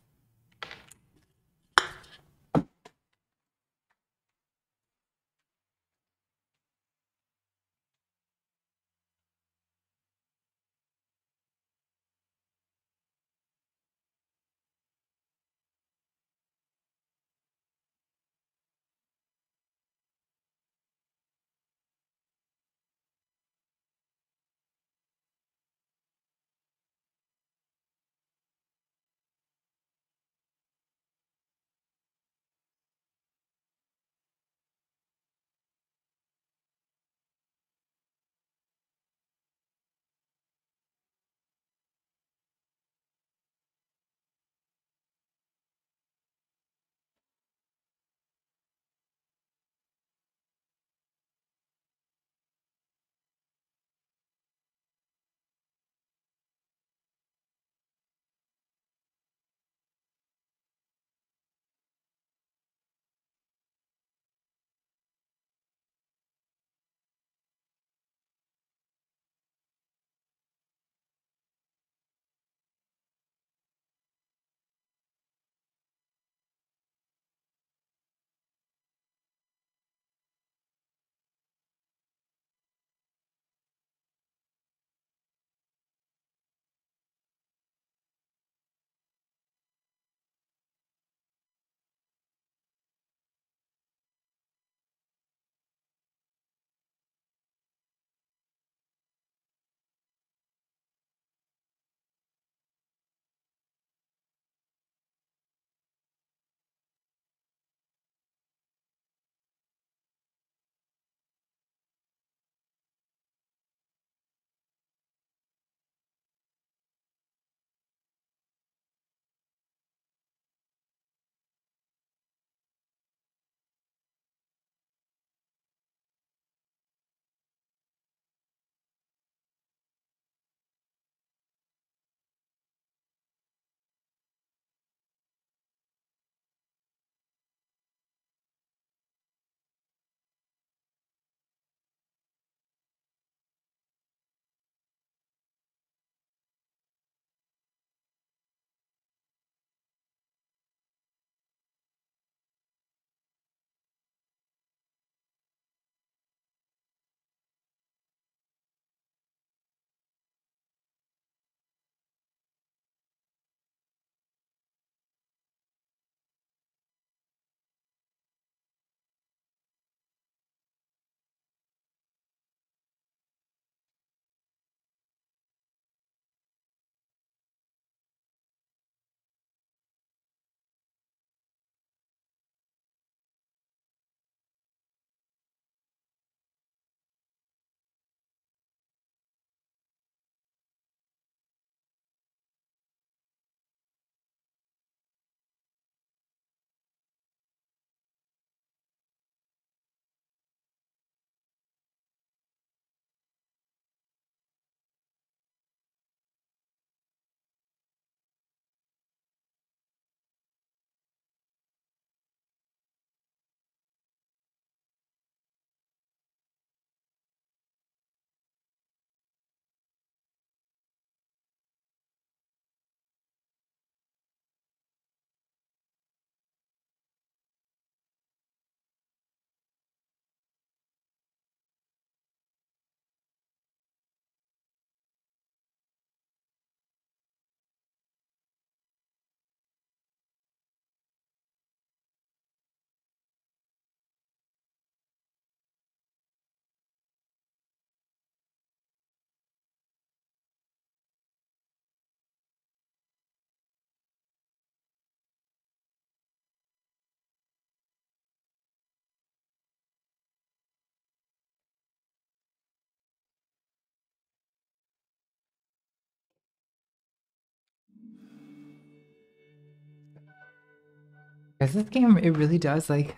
Guys, this game, it really does, like...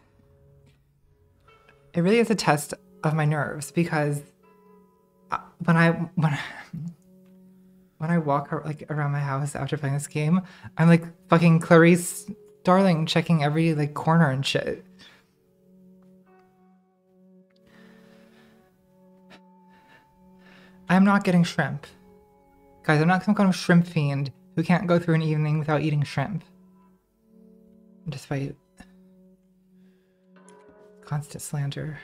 It really is a test of my nerves, because... uh, When I... When I, when I walk like around my house after playing this game, I'm like fucking Clarice Starling checking every like corner and shit. I'm not getting shrimp. Guys, I'm not some kind of shrimp fiend who can't go through an evening without eating shrimp. Despite constant slander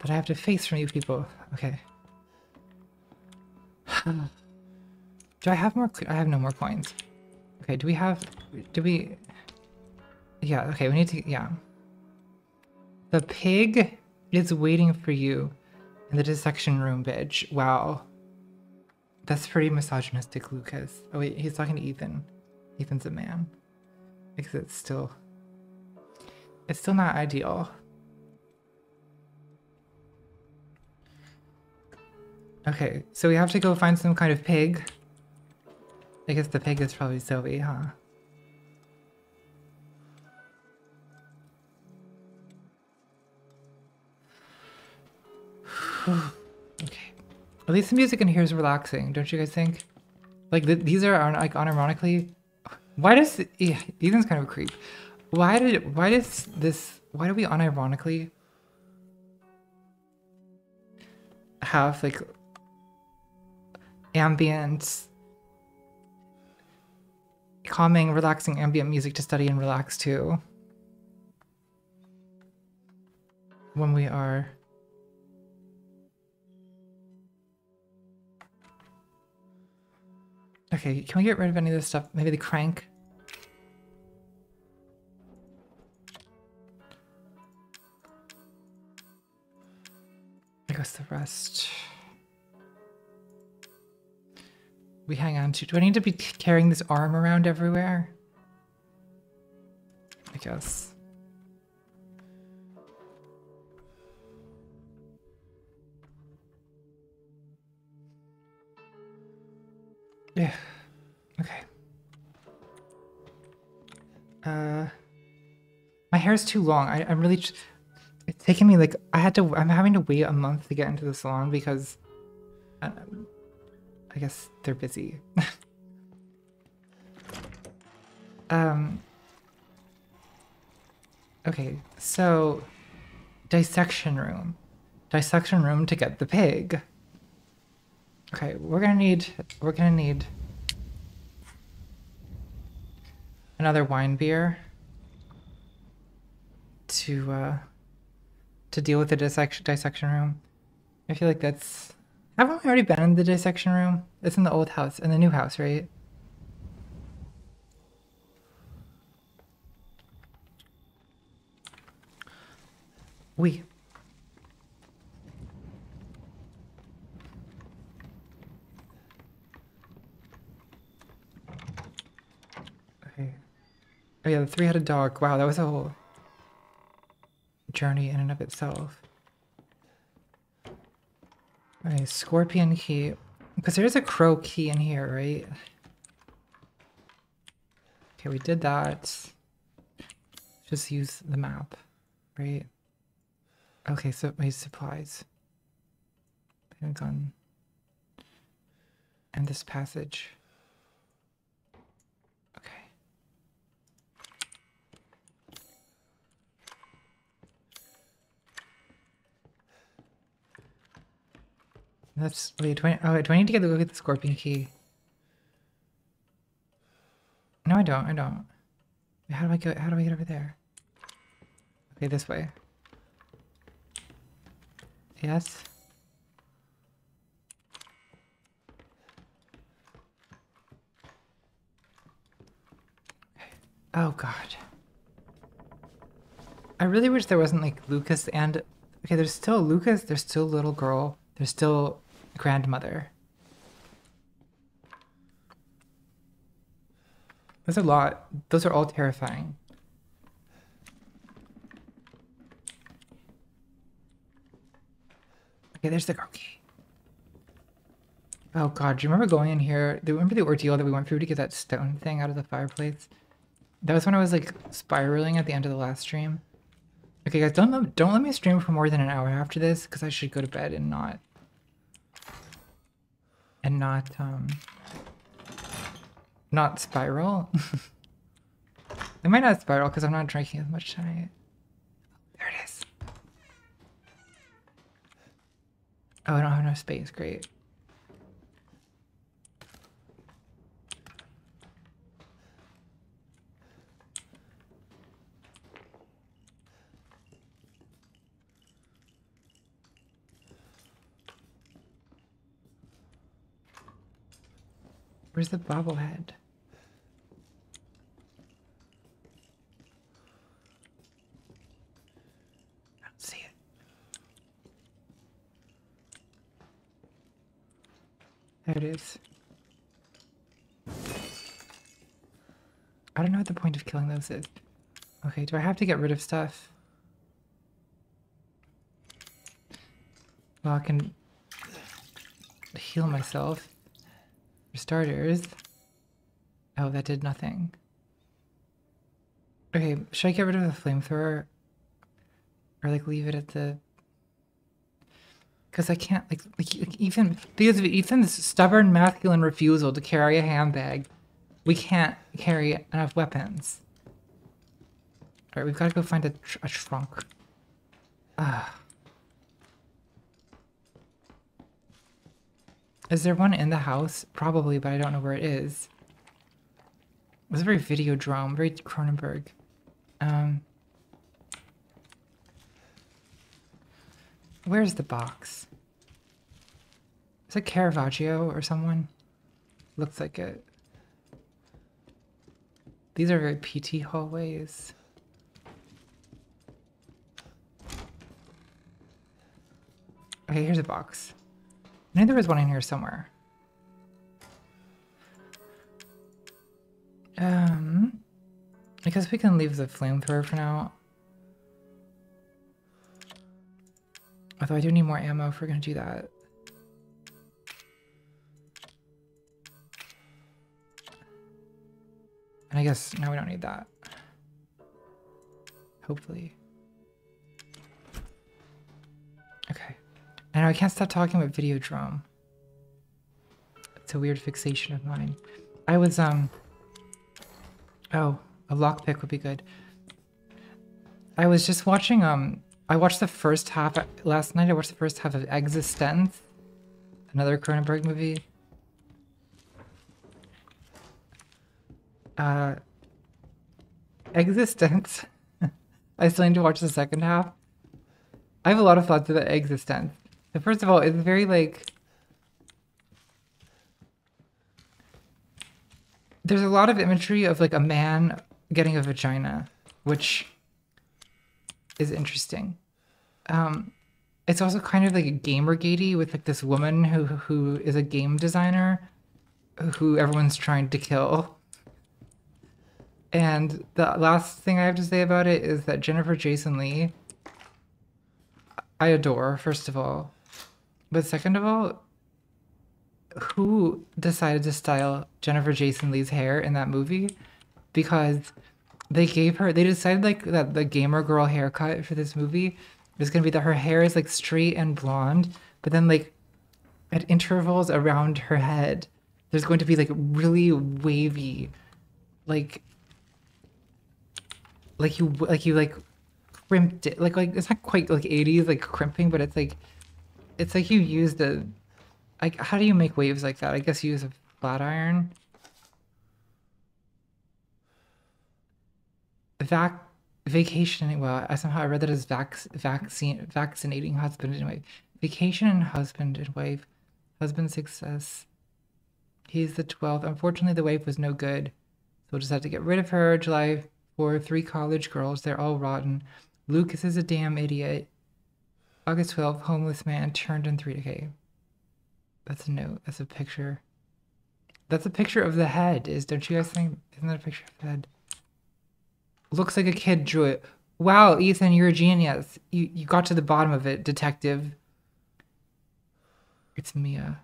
that I have to face from you people. Okay. [sighs] do I have more? I have no more coins. Okay, do we have... Do we... Yeah, okay, we need to... Yeah. The pig is waiting for you in the dissection room, bitch. Wow. That's pretty misogynistic, Lucas. Oh wait, he's talking to Ethan. Ethan's a man. Because it's still... It's still not ideal. Okay, so we have to go find some kind of pig. I guess the pig is probably Zoe, huh? [sighs] okay. At least the music in here is relaxing, don't you guys think? Like th these are like unironically. Why does yeah, Ethan's kind of a creep? Why did why does this why do we unironically have like ambient calming, relaxing ambient music to study and relax to when we are Okay, can we get rid of any of this stuff? Maybe the crank? I guess the rest. We hang on to. Do I need to be carrying this arm around everywhere? I guess. Yeah. Okay. Uh, my hair is too long. I, I'm really. It's taking me like I had to. I'm having to wait a month to get into the salon because. uh, I guess they're busy. [laughs] um. Okay, so dissection room, dissection room to get the pig. Okay, we're gonna need we're gonna need another wine beer to uh to deal with the dissection dissection room. I feel like that's haven't we already been in the dissection room? It's in the old house, in the new house, right? We. Okay. Oh yeah, the three-headed dog. Wow, that was a whole journey in and of itself. Okay, scorpion key. Because there's a crow key in here, right? Okay, we did that. Just use the map, right? Okay, so my supplies. Gun. And this passage. Okay. That's wait. Do I, oh, do I need to get the at the scorpion key? No, I don't. I don't. How do I go? How do I get over there? Okay, this way. Yes. Oh God. I really wish there wasn't like Lucas and okay. There's still Lucas. There's still little girl. There's still grandmother. There's a lot. Those are all terrifying. Okay, there's the key. Oh god, do you remember going in here? Do you remember the ordeal that we went through to get that stone thing out of the fireplace? That was when I was like spiraling at the end of the last stream. Okay, guys, don't don't let me stream for more than an hour after this because I should go to bed and not and not um not spiral. [laughs] I might not spiral because I'm not drinking as much tonight. There it is. Oh, I don't have enough space. Great. Where's the bobblehead? I don't see it. There it is. I don't know what the point of killing those is. Okay, do I have to get rid of stuff? Well, I can heal myself. For starters. Oh, that did nothing. Okay, should I get rid of the flamethrower? Or like leave it at the because I can't like like because of Ethan's stubborn masculine refusal to carry a handbag, we can't carry enough weapons. All right, we've got to go find a, tr- a trunk. Ah. Is there one in the house? Probably, but I don't know where it is. It was very Videodrome, very Cronenberg. Um, where's the box? Is it Caravaggio or someone? Looks like it. These are very PT hallways. Okay, here's a box. I knew there was one in here somewhere. Um, I guess we can leave the flamethrower for now. Although I do need more ammo if we're gonna do that. And I guess now we don't need that. Hopefully. I know I can't stop talking about Videodrome. It's a weird fixation of mine. I was um Oh, a lockpick would be good. I was just watching um I watched the first half last night I watched the first half of eXistenZ, another Cronenberg movie. Uh Existence. [laughs] I still need to watch the second half. I have a lot of thoughts about eXistenZ. First of all, it's very like there's a lot of imagery of like a man getting a vagina, which is interesting. Um, it's also kind of like a gamer gatey with like this woman who who is a game designer, who everyone's trying to kill. And the last thing I have to say about it is that Jennifer Jason Leigh, I adore, first of all. But second of all, who decided to style Jennifer Jason Leigh's hair in that movie? Because they gave her, they decided like that the gamer girl haircut for this movie is gonna be that her hair is like straight and blonde, but then like at intervals around her head, there's going to be like really wavy, like like you like you like crimped it like like it's not quite like 80s like crimping but it's like it's like you used a like how do you make waves like that? I guess you use a flat iron. Vac vacation well i somehow i read that as vac vaccine vaccinating husband and wife vacation and husband and wife husband success. He's the 12th unfortunately the wife was no good. So we'll just have to get rid of her july for three college girls. They're all rotten. Lucas is a damn idiot august 12th homeless man turned in 3k that's a note that's a picture. That's a picture of the head is don't you guys think? Isn't that a picture of the head? Looks like a kid drew it. Wow ethan you're a genius. You you got to the bottom of it detective. It's mia.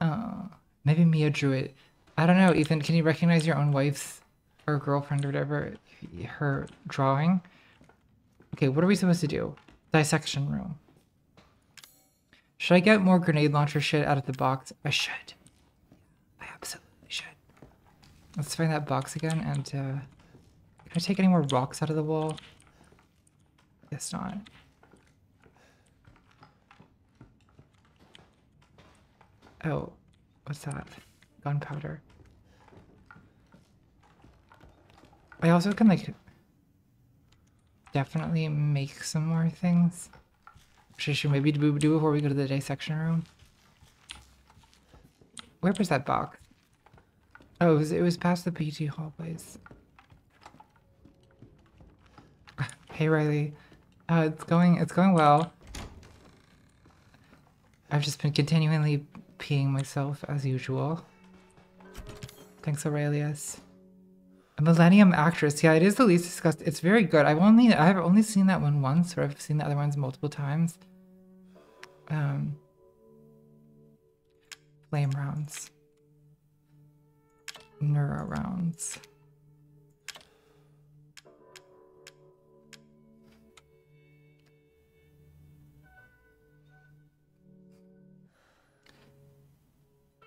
Oh maybe mia drew it. I don't know ethan can you recognize your own wife's her girlfriend or whatever, her drawing. Okay, what are we supposed to do? Dissection room. Should I get more grenade launcher shit out of the box? I should. I absolutely should. Let's find that box again and uh, can I take any more rocks out of the wall? Guess not. Oh, what's that? Gunpowder. I also can like definitely make some more things. I should maybe do do before we go to the dissection room. Where was that box? Oh, it was, it was past the PT hallways. [laughs] Hey Riley, uh, it's going it's going well. I've just been continually peeing myself as usual. Thanks Aurelius. A Millennium Actress. Yeah, it is the least discussed. It's very good. I've only I've only seen that one once, or I've seen the other ones multiple times. Um, flame rounds, neuro rounds.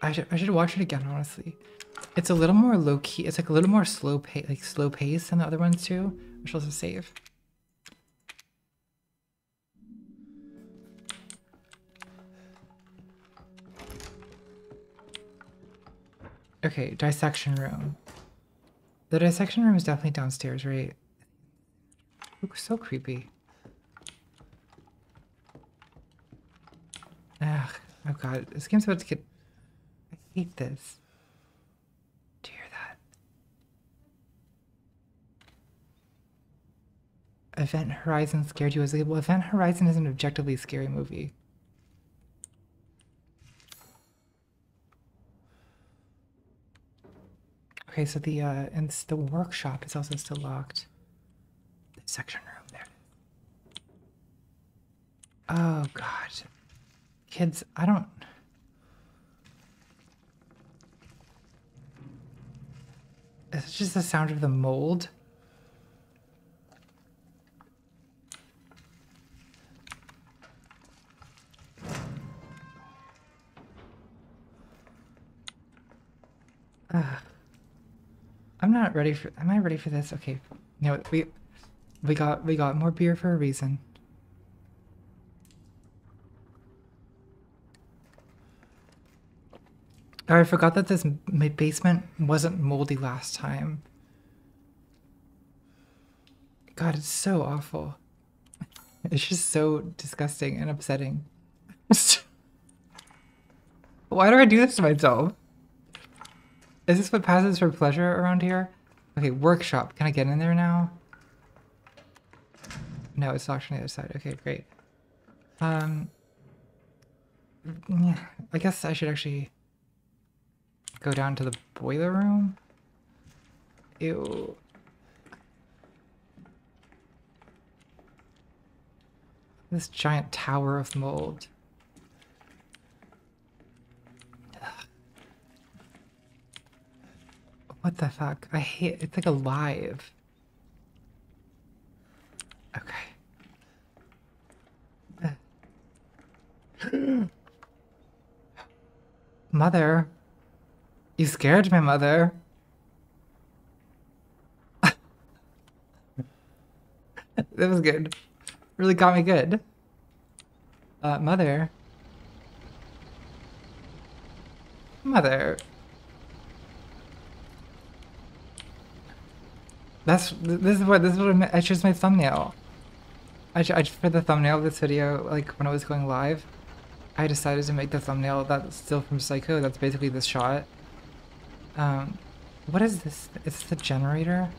I should I should watch it again. Honestly, it's a little more low key. It's like a little more slow pace, like slow pace than the other ones too. Which also save. Okay, dissection room. The dissection room is definitely downstairs, right? Looks so creepy. Ugh, oh god, this game's about to get... I hate this. Do you hear that? Event Horizon scared you as. Well, Event Horizon is an objectively scary movie. Okay, so the uh and the workshop is also still locked. The section room there. Oh god. Kids, I don't It's just the sound of the mold. I'm not ready for. Am I ready for this? Okay. Know, we we got we got more beer for a reason. I forgot that this basement wasn't moldy last time. God, it's so awful. [laughs] It's just so disgusting and upsetting. [laughs] Why do I do this to myself? Is this what passes for pleasure around here? Okay, workshop. Can I get in there now? No, it's locked on the other side. Okay, great. Um, yeah, I guess I should actually go down to the boiler room. Ew. This giant tower of mold. What the fuck? I hate it's like alive. Okay. [gasps] Mother. You scared my mother. [laughs] that was good. Really got me good. Uh, mother. Mother. That's this is what this is what I, I chose my thumbnail. I, I for the thumbnail of this video, like when I was going live, I decided to make the thumbnail that's still from Psycho. That's basically this shot. Um, what is this? Is this the generator?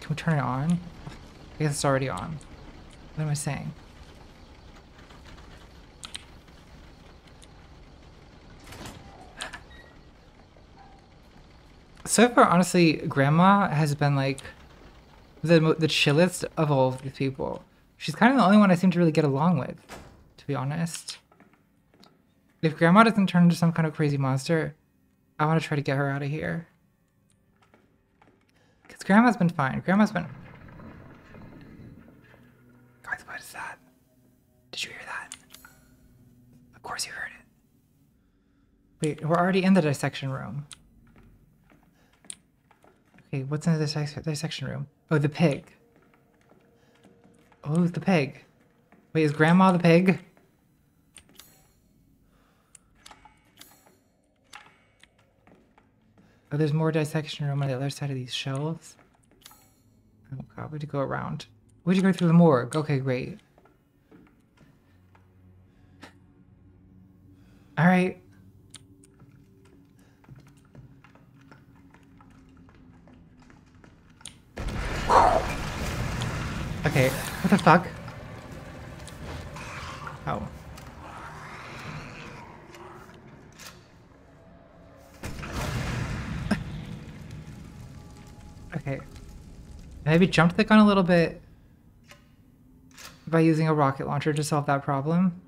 Can we turn it on? I guess it's already on. What am I saying? So far, honestly, Grandma has been like the the chillest of all of these people. She's kind of the only one I seem to really get along with, to be honest. If Grandma doesn't turn into some kind of crazy monster, I want to try to get her out of here. Because Grandma's been fine. Grandma's been. Guys, what is that? Did you hear that? Of course you heard it. Wait, we're already in the dissection room. What's in the dissection, room? Oh, the pig. Oh, the pig. Wait, is Grandma the pig? Oh, there's more dissection room on the other side of these shelves. Oh god, we had to go around. We had to go through the morgue. Okay, great. Alright. Okay, what the fuck? Oh. Okay. Maybe jump the gun a little bit by using a rocket launcher to solve that problem.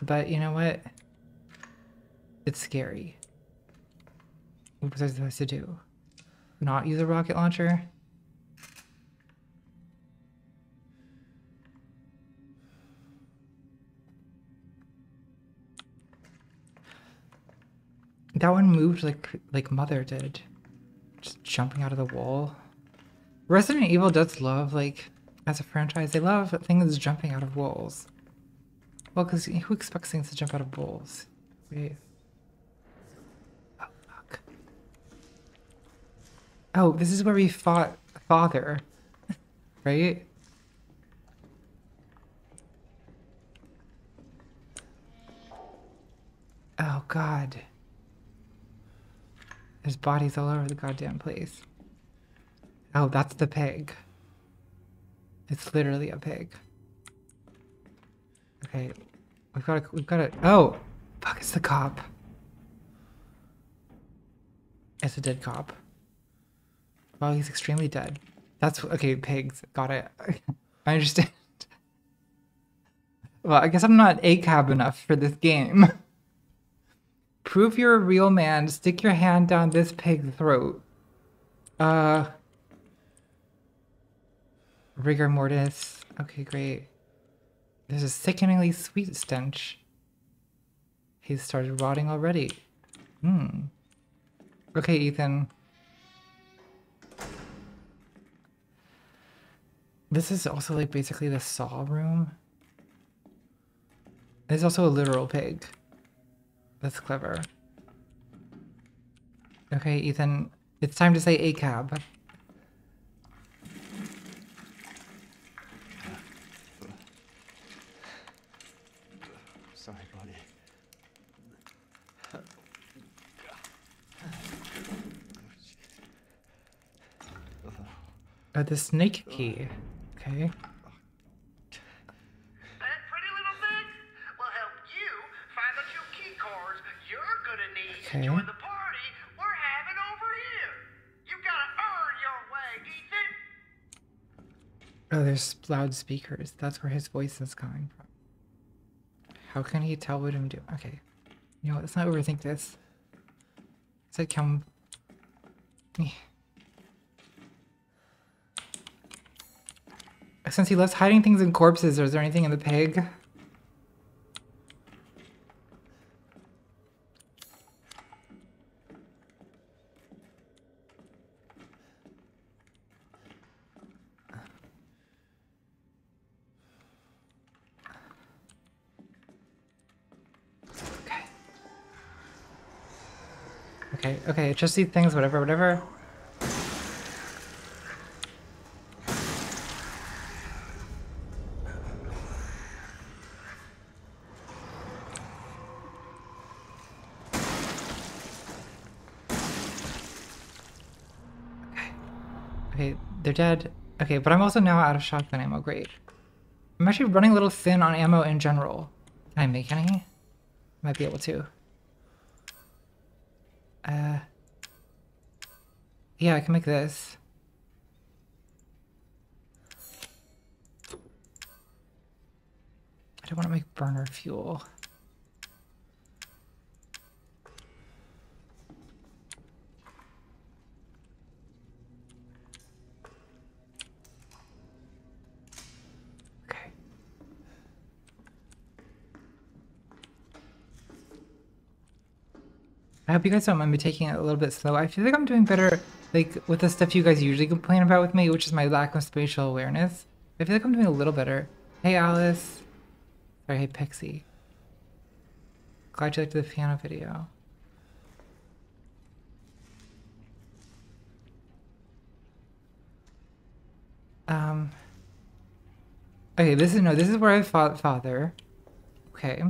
But you know what? It's scary. What was I supposed to do? Not use a rocket launcher? That one moved like like Mother did. Just jumping out of the wall. Resident Evil does love, like, as a franchise, they love things jumping out of walls. Well, because who expects things to jump out of walls? Wait. Oh, fuck. Oh, this is where we fought Father. [laughs] right? Oh, God. There's bodies all over the goddamn place. Oh, that's the pig. It's literally a pig. Okay, we've got to, we've got to, oh, fuck, it's the cop. It's a dead cop. Well, he's extremely dead. That's, okay, pigs, got it. [laughs] I understand. Well, I guess I'm not ACAB enough for this game. [laughs] Prove you're a real man. Stick your hand down this pig's throat. Uh. Rigor mortis. Okay, great. There's a sickeningly sweet stench. He's started rotting already. Hmm. Okay, Ethan. This is also like basically the saw room. There's also a literal pig. That's clever. Okay, Ethan, it's time to say a cab. Sorry, buddy. Uh, the snake key. Okay. Okay. join the party we're having over here. You gotta earn your way, Ethan. Oh, there's loudspeakers. That's where his voice is coming from. How can he tell what I'm doing? Okay. You know what? Let's not overthink this. Said come. Eh. Since he loves hiding things in corpses, is there anything in the pig? Okay, okay, just these things, whatever, whatever. Okay. Okay, they're dead. Okay, but I'm also now out of shotgun ammo. Great. I'm actually running a little thin on ammo in general. Can I make any? Might be able to. Uh. Yeah, I can make this. I don't want to make burner fuel. I hope you guys don't mind me taking it a little bit slow. I feel like I'm doing better, like, with the stuff you guys usually complain about with me, which is my lack of spatial awareness. I feel like I'm doing a little better. Hey, Alice. Sorry, hey, Pixie. Glad you liked the piano video. Um. Okay, this is no. This is where I fought father. Okay.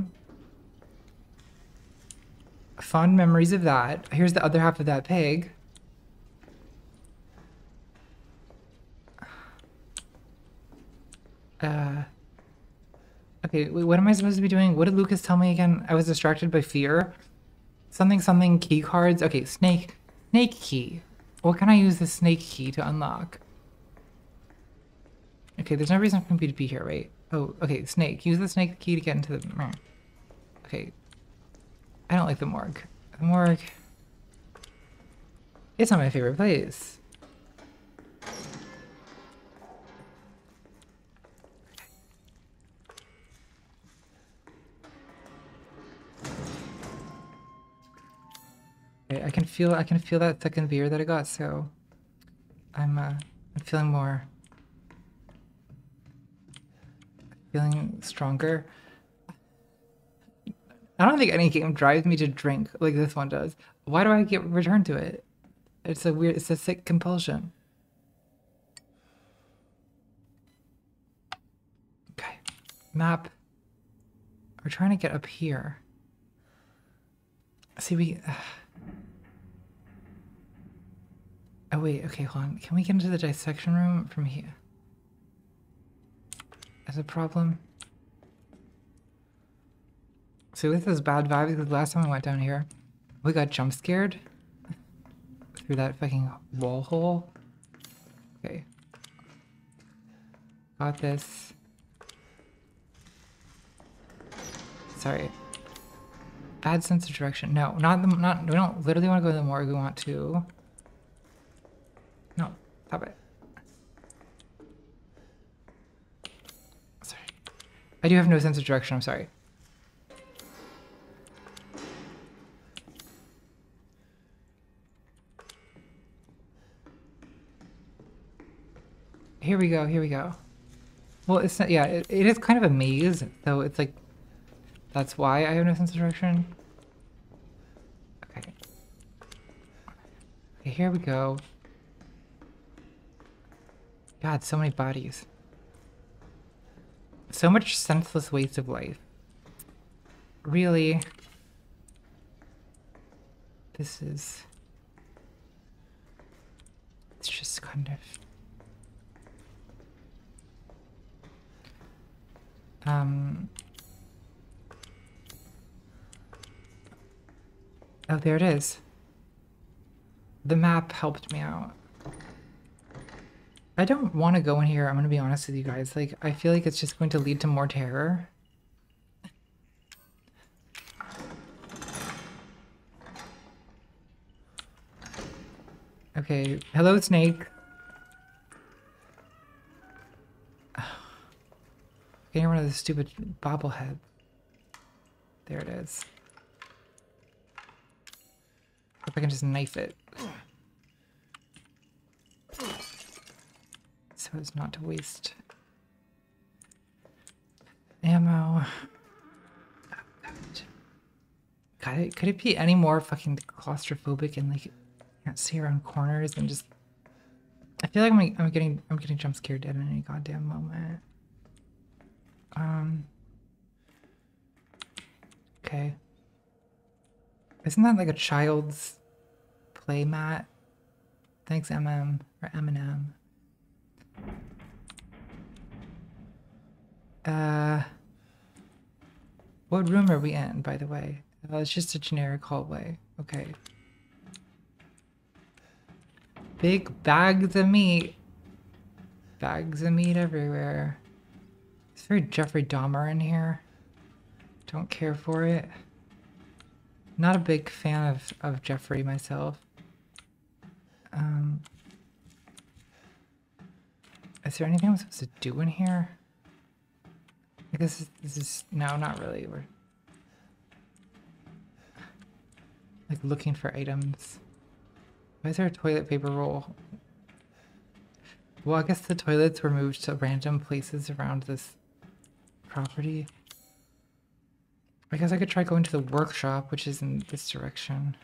Fond memories of that. Here's the other half of that pig. Uh. Okay, wait, what am I supposed to be doing? What did Lucas tell me again? I was distracted by fear. Something, something, key cards. Okay, snake. Snake key. What can I use the snake key to unlock? Okay, there's no reason for me to be here, right? Oh, okay, snake. Use the snake key to get into the... Okay. I don't like the morgue. The morgue... It's not my favorite place. I can feel I can feel that second beer that I got, so I'm uh I'm feeling more feeling stronger. I don't think any game drives me to drink like this one does. Why do I get returned to it? It's a weird it's a sick compulsion. Okay. Map. We're trying to get up here. See we [sighs] Oh wait, okay, hold on. Can we get into the dissection room from here? A problem? So this is bad vibes because last time I went down here, we got jump scared through that fucking wall hole. Okay. Got this. Sorry. Bad sense of direction. No, not the not we don't literally want to go to the morgue, we want to no, stop it. Sorry. I do have no sense of direction, I'm sorry. Here we go, here we go. Well, it's not, yeah, it, it is kind of a maze, so it's like, that's why I have no sense of direction. Okay. Okay, here we go. God, so many bodies. So much senseless waste of life. Really? This is... It's just kind of... Um... Oh, there it is. The map helped me out. I don't want to go in here. I'm going to be honest with you guys. Like, I feel like it's just going to lead to more terror. Okay. Hello, snake. Getting rid of the stupid bobblehead. There it is. Hope I can just knife it. so as not to waste ammo. God, it, could it be any more fucking claustrophobic and like can't see around corners and just? I feel like I'm, I'm getting I'm getting jump scared dead at any goddamn moment. Um. Okay. Isn't that like a child's play mat? Thanks, MM or Eminem. Uh, what room are we in, by the way? Uh, it's just a generic hallway. Okay. Big bags of meat. Bags of meat everywhere. It's very Jeffrey Dahmer in here. Don't care for it. Not a big fan of, of Jeffrey myself. Um, is there anything I'm supposed to do in here? I guess this is, no, not really. We're Like looking for items. Why is there a toilet paper roll? Well, I guess the toilets were moved to random places around this property. I guess I could try going to the workshop, which is in this direction.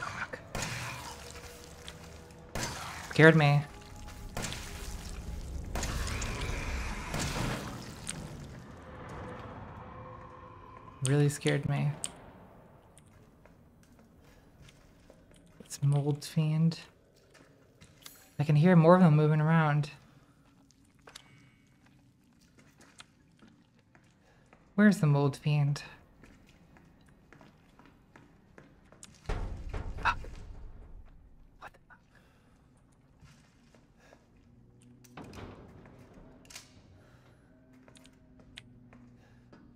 Fuck. Scared me. Really scared me. It's mold fiend. I can hear more of them moving around. Where's the mold fiend? What?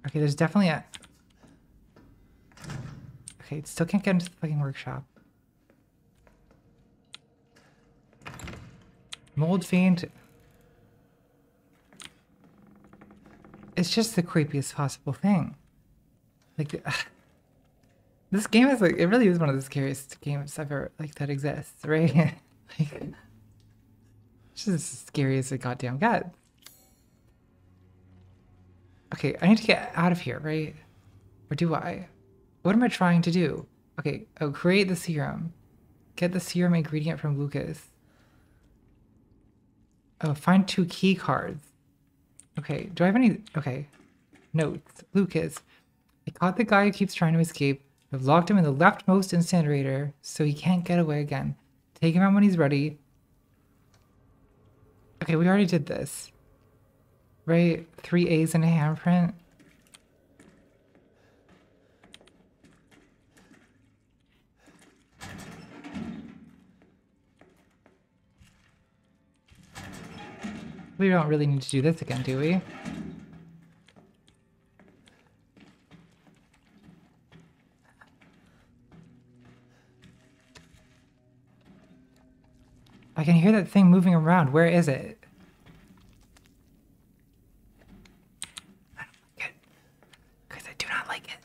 Okay, there's definitely a... Okay, it still can't get into the fucking workshop. Mold Fiend. It's just the creepiest possible thing. Like, [sighs] this game is like, it really is one of the scariest games ever, like, that exists, right? [laughs] like, it's just as scary as it goddamn gets. Okay, I need to get out of here, right? Or do I? What am I trying to do? Okay, oh, create the serum. Get the serum ingredient from Lucas. Oh, find two key cards. Okay, do I have any? Okay. Notes. Lucas. I caught the guy who keeps trying to escape. I've locked him in the leftmost incinerator, so he can't get away again. Take him out when he's ready. Okay, we already did this. Right? Three A's and a handprint. We don't really need to do this again, do we? I can hear that thing moving around. Where is it? I don't like it. Because I do not like it.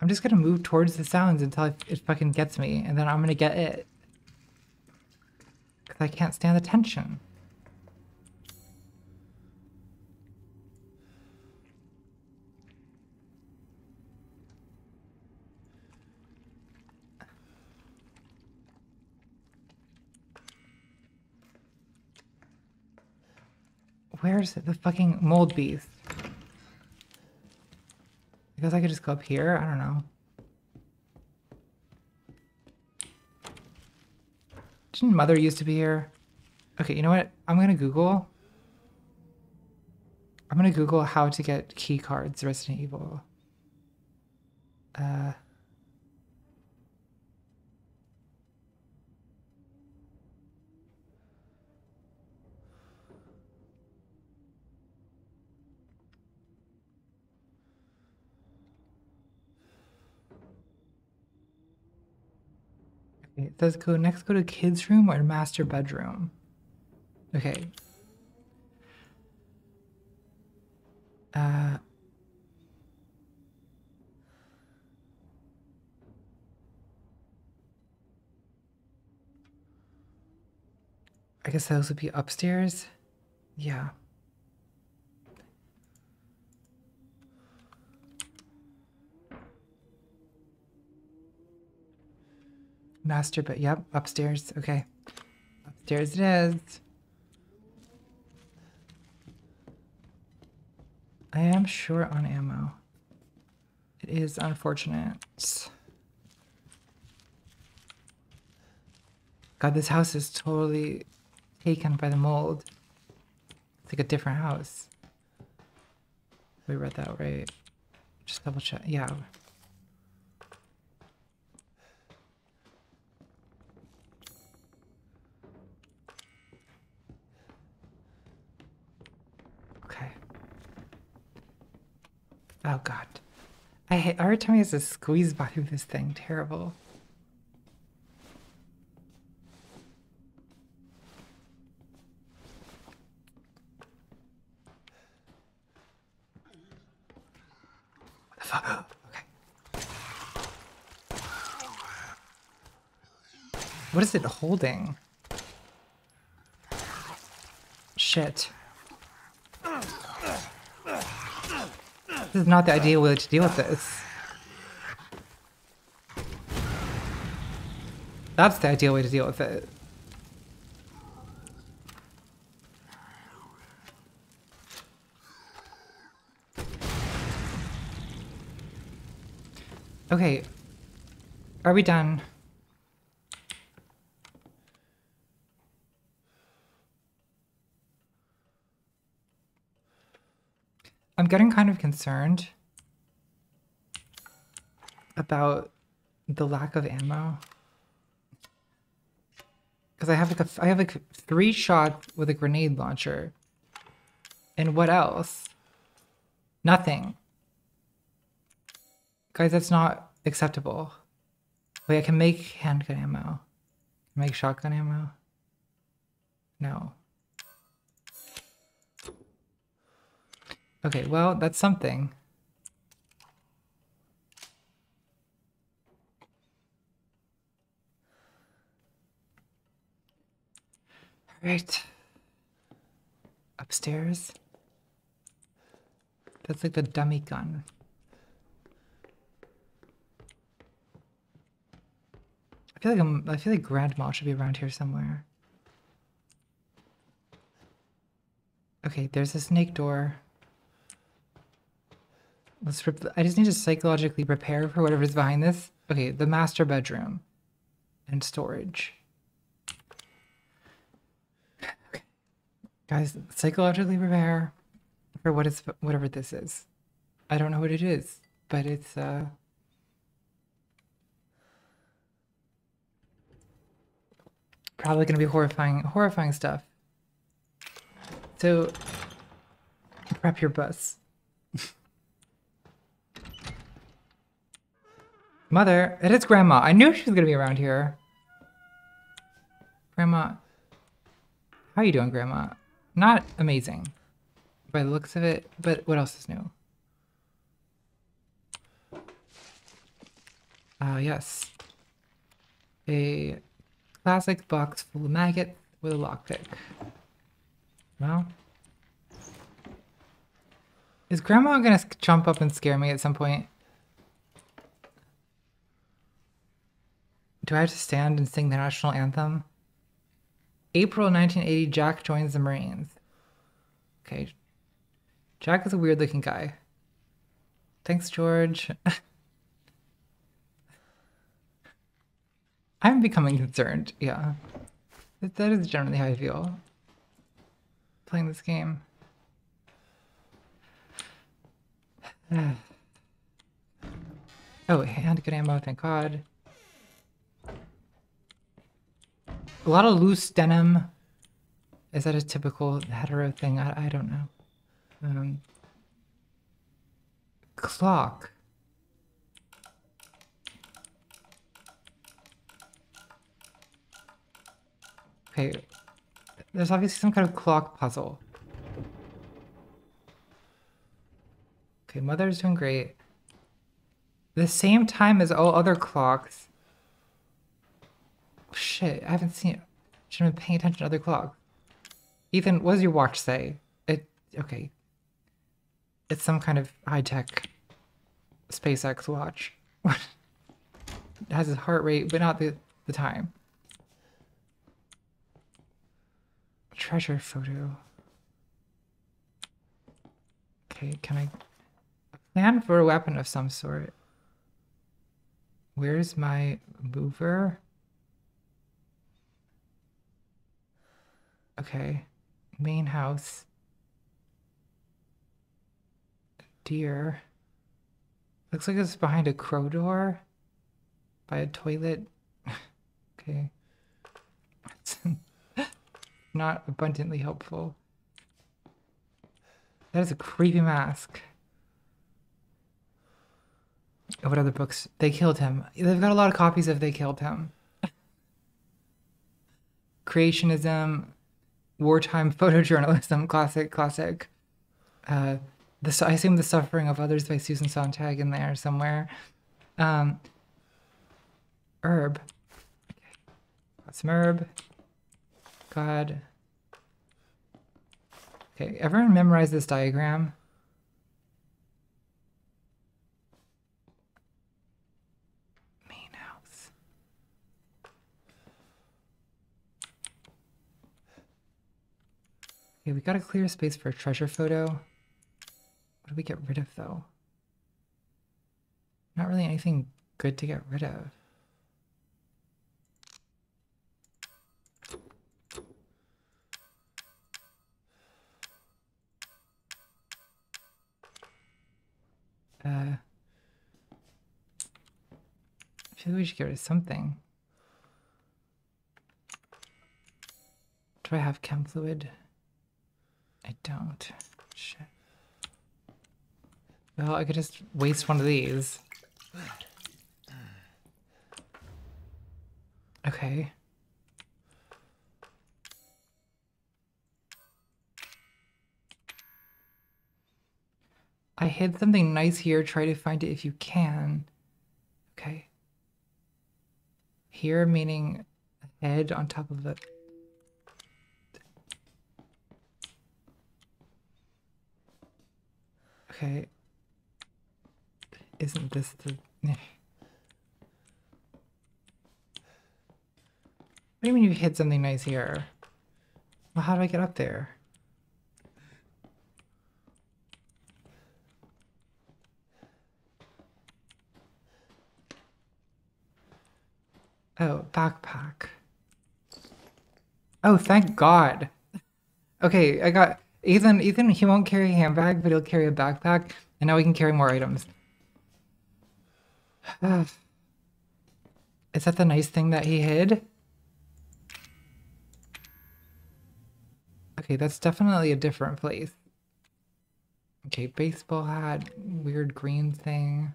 I'm just gonna move towards the sounds until it, fucking gets me, and then I'm gonna get it. Because I can't stand the tension. Where's the fucking mold beast? Because I could just go up here? I don't know. Didn't Mother used to be here? Okay, you know what? I'm gonna Google. I'm gonna Google how to get key cards Resident Evil. Uh. It says go next go to kids room or master bedroom. Okay. Uh I guess those would be upstairs. Yeah. Master, but yep, upstairs. Okay. Upstairs it is. I am short on ammo. It is unfortunate. God, this house is totally taken by the mold. It's like a different house. We read that right. Just double check. Yeah. Okay. Oh god, I hate every time he has to squeeze by through this thing. Terrible. What the fuck? Okay. What is it holding? Shit. This is not the ideal way to deal with this. That's the ideal way to deal with it. Okay. Are we done? Getting kind of concerned about the lack of ammo. Because I have like a, I have like three shots with a grenade launcher. And what else? Nothing. Guys, that's not acceptable. Wait, I can make handgun ammo. Make shotgun ammo? No. Okay, well, that's something. Alright. Upstairs. That's like the dummy gun. I feel like I'm, I feel like Grandma should be around here somewhere. Okay, there's a snake door. Let's. I just need to psychologically prepare for whatever's behind this. Okay, the master bedroom and storage. Okay. Guys, psychologically prepare for what is whatever this is. I don't know what it is, but it's uh. Probably gonna be horrifying, horrifying stuff. So, prep your bus. Mother, it is Grandma. I knew she was gonna be around here. Grandma, how are you doing, Grandma? Not amazing, by the looks of it. But what else is new? Ah, uh, yes. A classic box full of maggots with a lockpick. Well, is Grandma gonna jump up and scare me at some point? Do I have to stand and sing the national anthem? April 1980, Jack joins the Marines. Okay. Jack is a weird looking guy. Thanks, George. [laughs] I'm becoming concerned, yeah. That is generally how I feel playing this game. [sighs] oh, hand good ammo, thank God. A lot of loose denim. Is that a typical hetero thing? I, I don't know. Um, clock. Okay, there's obviously some kind of clock puzzle. Okay, mother's doing great. The same time as all other clocks. Shit, I haven't seen it. Should have been paying attention to other clocks. Ethan, what does your watch say? It okay. It's some kind of high-tech SpaceX watch. [laughs] it has his heart rate, but not the, the time. Treasure photo. Okay, can I plan for a weapon of some sort? Where's my mover? Okay, main house. Deer. Looks like it's behind a crow door. By a toilet. [laughs] okay. It's [laughs] not abundantly helpful. That is a creepy mask. what other books? They killed him. They've got a lot of copies of They Killed Him. [laughs] Creationism, wartime [laughs] photojournalism, classic, classic. Uh, the I assume the suffering of others by Susan Sontag in there somewhere. Um, herb. Okay. Got some herb. God. Okay, everyone memorize this diagram. Main house. Okay, we got a clear space for a treasure photo. What do we get rid of though? Not really anything good to get rid of. Uh, I feel like we should get rid of something. Do I have chem fluid? I don't. Shit. Well, I could just waste one of these. Okay. I hid something nice here. Try to find it if you can. Okay. Here meaning a head on top of it. Okay. Isn't this the... What do you mean you hid something nice here? Well, how do I get up there? Oh, backpack. Oh, thank God. Okay, I got Ethan. Ethan, he won't carry a handbag, but he'll carry a backpack, and now we can carry more items. [sighs] Is that the nice thing that he hid? Okay, that's definitely a different place. Okay, baseball hat, weird green thing.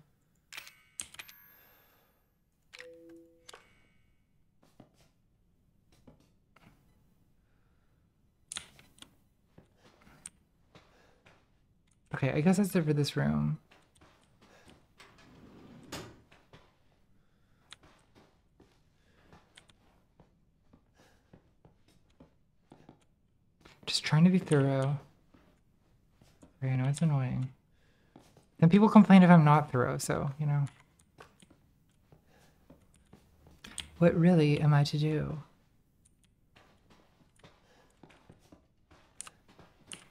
Okay, I guess that's it for this room. Just trying to be thorough. I know it's annoying. Then people complain if I'm not thorough, so, you know. What really am I to do?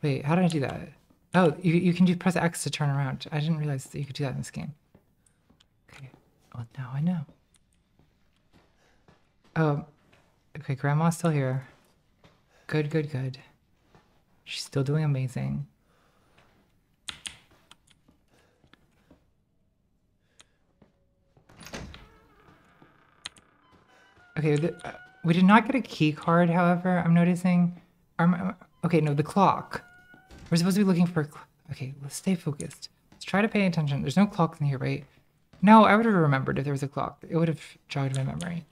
Wait, how did I do that? Oh, you, you can do press X to turn around. I didn't realize that you could do that in this game. Okay, well now I know. Oh, okay, Grandma's still here. Good, good, good. She's still doing amazing. Okay, the, uh, we did not get a key card, however, I'm noticing. Um, okay, no, the clock. We're supposed to be looking for. Okay, let's stay focused. Let's try to pay attention. There's no clock in here, right? No, I would have remembered if there was a clock. It would have jogged my memory.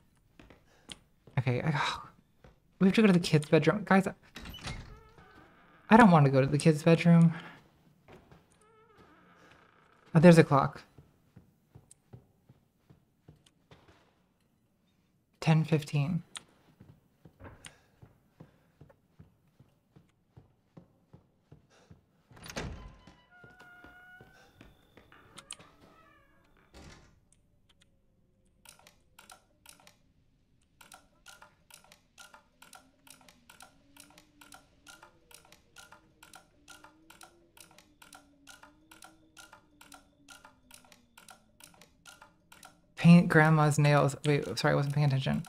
Okay, I, oh, we have to go to the kids' bedroom. Guys, I don't want to go to the kids' bedroom. Oh, there's a clock. 10:15. Grandma's nails. Wait, sorry, I wasn't paying attention.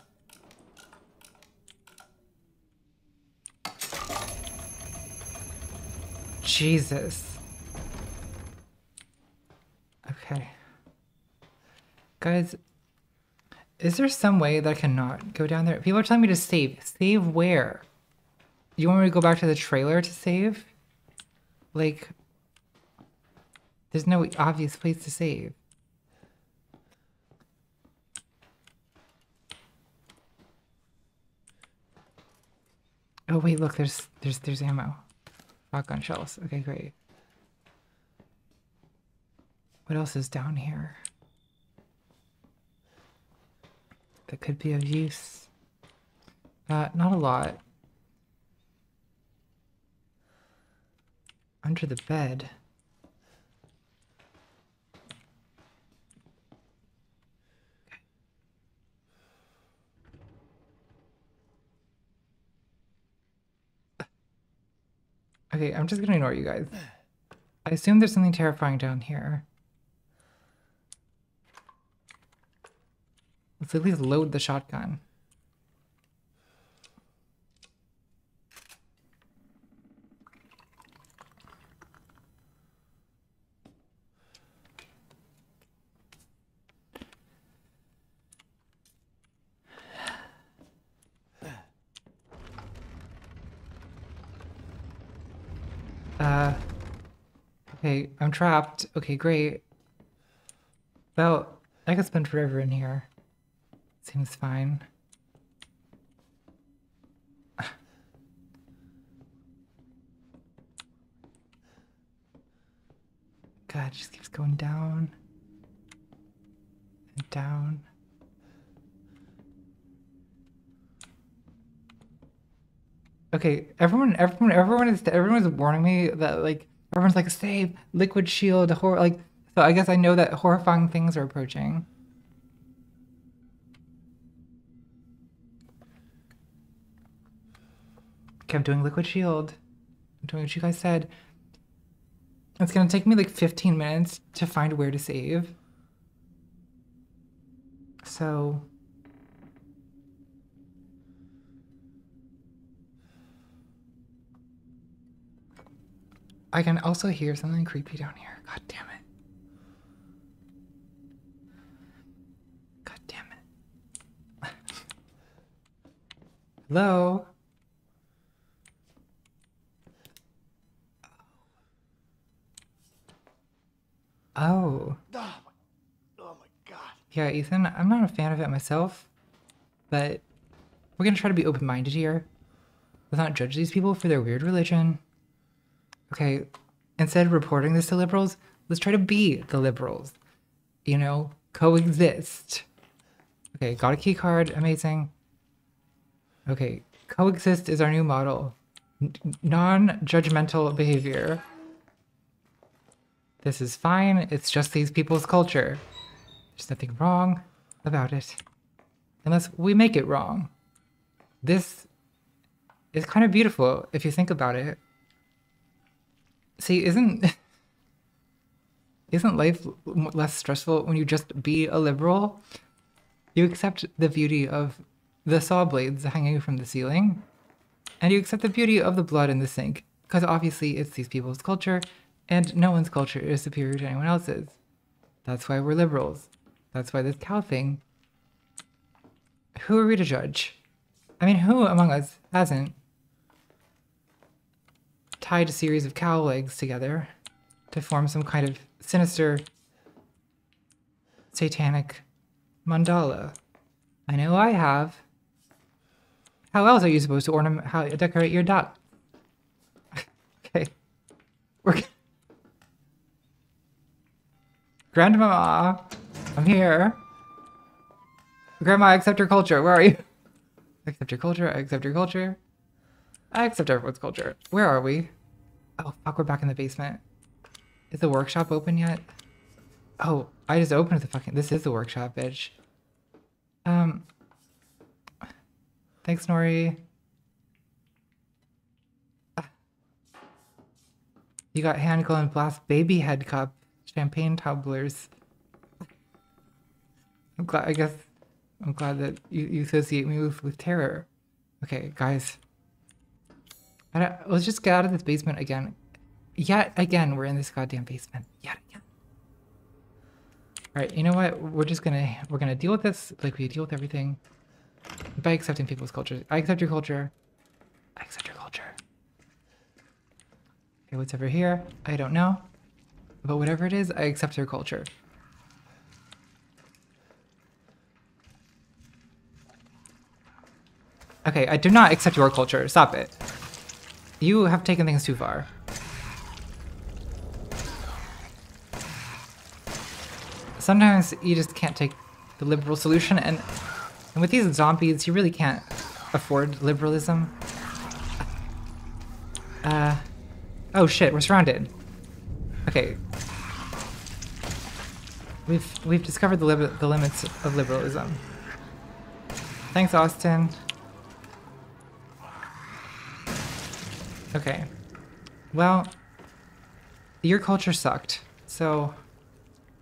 Jesus. Okay. Guys, is there some way that I cannot go down there? People are telling me to save. Save where? You want me to go back to the trailer to save? Like, there's no obvious place to save. Oh wait, look, there's there's there's ammo. Shotgun shells. Okay, great. What else is down here? That could be of use. Uh, not a lot. Under the bed. Okay, I'm just gonna ignore you guys. I assume there's something terrifying down here. Let's at least load the shotgun. Uh, okay, I'm trapped. Okay, great. Well, I could spend forever in here. Seems fine. [sighs] God, just keeps going down and down. Okay, everyone, everyone, everyone is everyone is warning me that like everyone's like save liquid shield horror like so I guess I know that horrifying things are approaching. I'm doing liquid shield. I'm doing what you guys said. It's gonna take me like 15 minutes to find where to save. So I can also hear something creepy down here. God damn it. God damn it. [laughs] Hello? Oh. Oh my, oh my god. Yeah, Ethan, I'm not a fan of it myself, but we're gonna try to be open minded here. Let's not judge these people for their weird religion. Okay, instead of reporting this to liberals, let's try to be the liberals. You know, coexist. Okay, got a key card, amazing. Okay, coexist is our new model. Non judgmental behavior. This is fine, it's just these people's culture. There's nothing wrong about it. Unless we make it wrong. This is kind of beautiful if you think about it. See, isn't [laughs] isn't life less stressful when you just be a liberal? You accept the beauty of the saw blades hanging from the ceiling, and you accept the beauty of the blood in the sink, because obviously it's these people's culture, and no one's culture is superior to anyone else's. That's why we're liberals. That's why this cow thing. Who are we to judge? I mean, who among us hasn't tied a series of cow legs together to form some kind of sinister satanic mandala? I know I have. How else are you supposed to ornament, how decorate your duck? [laughs] okay, we're. Grandmama, I'm here. Grandma, accept your culture. Where are you? [laughs] Accept your culture. Accept your culture. I accept everyone's culture. Where are we? Oh, fuck, we're back in the basement. Is the workshop open yet? Oh, I just opened the fucking. This is the workshop, bitch. Um. Thanks, Nori. You got hand glow and blast baby head cup, champagne tumblers. I'm glad. I guess I'm glad that you, you associate me with, with terror. Okay, guys. I don't, uh, let's just get out of this basement again. Yet again, we're in this goddamn basement. Yet again. All right, you know what? We're just gonna we're gonna deal with this like we deal with everything by accepting people's cultures. I accept your culture. I accept your culture. Okay, what's over here? I don't know, but whatever it is, I accept your culture. Okay, I do not accept your culture. Stop it. You have taken things too far. Sometimes you just can't take the liberal solution, and, and with these zombies, you really can't afford liberalism. Uh, oh shit, we're surrounded. Okay. We've we've discovered the, the limits of liberalism. Thanks, Austin. Okay. Well, your culture sucked, so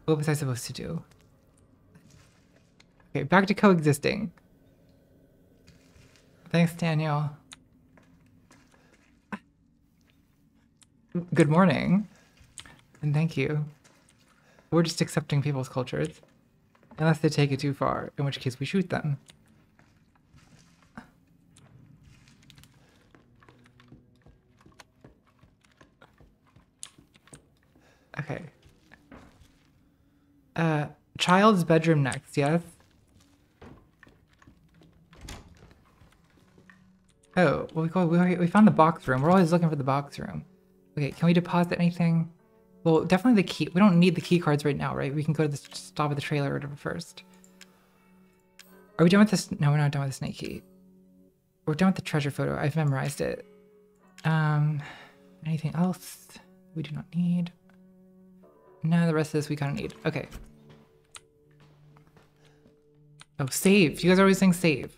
what was I supposed to do? Okay, back to coexisting. Thanks, Daniel. Good morning. And thank you. We're just accepting people's cultures. Unless they take it too far, in which case we shoot them. Okay. Uh, child's bedroom next, yes? Oh, well, we, go, we, we found the box room. We're always looking for the box room. Okay, can we deposit anything? Well, definitely the key. We don't need the key cards right now, right? We can go to the stop of the trailer or whatever first. Are we done with this? No, we're not done with the snake key. We're done with the treasure photo. I've memorized it. Um, anything else we do not need? No, the rest of this we kind of need. Okay. Oh, save. You guys are always saying save.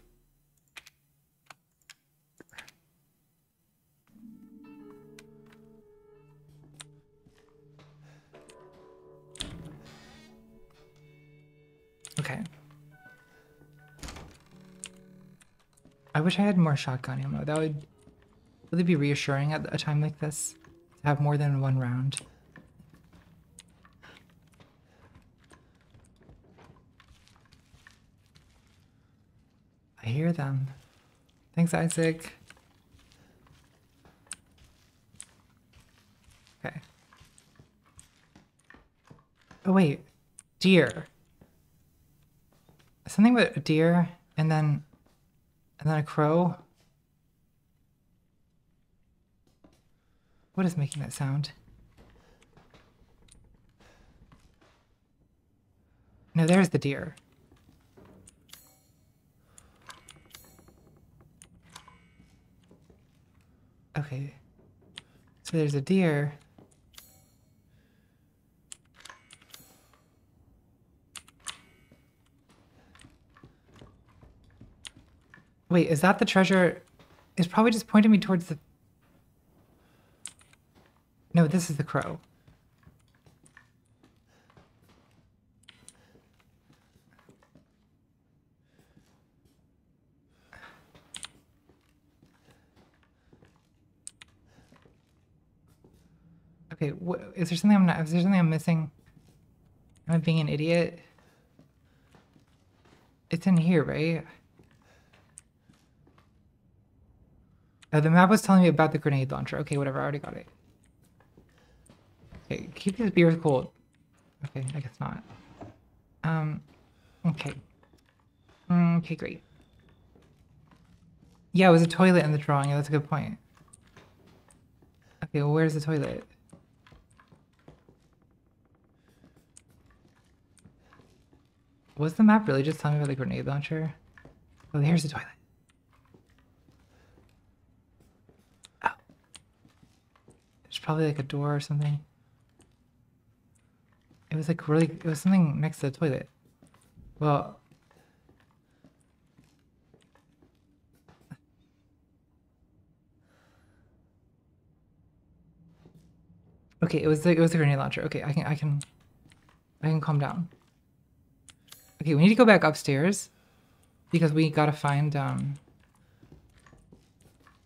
Okay. I wish I had more shotgun ammo. That would really be reassuring at a time like this to have more than one round. Them. Thanks, Isaac. Okay. Oh, wait. Deer. Something with a deer and then and then a crow. What is making that sound? No, there's the deer. Okay. So there's a deer. Wait, is that the treasure? It's probably just pointing me towards the... No, this is the crow. Okay, is there something I'm not? Is there something I'm missing? Am I being an idiot? It's in here, right? Oh, the map was telling me about the grenade launcher. Okay, whatever. I already got it. Okay, keep these beers cold. Okay, I guess not. Um, okay. Mm, okay, great. Yeah, it was a toilet in the drawing. That's a good point. Okay, well, where's the toilet? Was the map really just telling me about the grenade launcher? Oh, here's the toilet. Oh. There's probably like a door or something. It was like really, it was something next to the toilet. Well. Okay, it was the, it was the grenade launcher. Okay, I can, I can, I can calm down. Okay, we need to go back upstairs because we gotta find, um,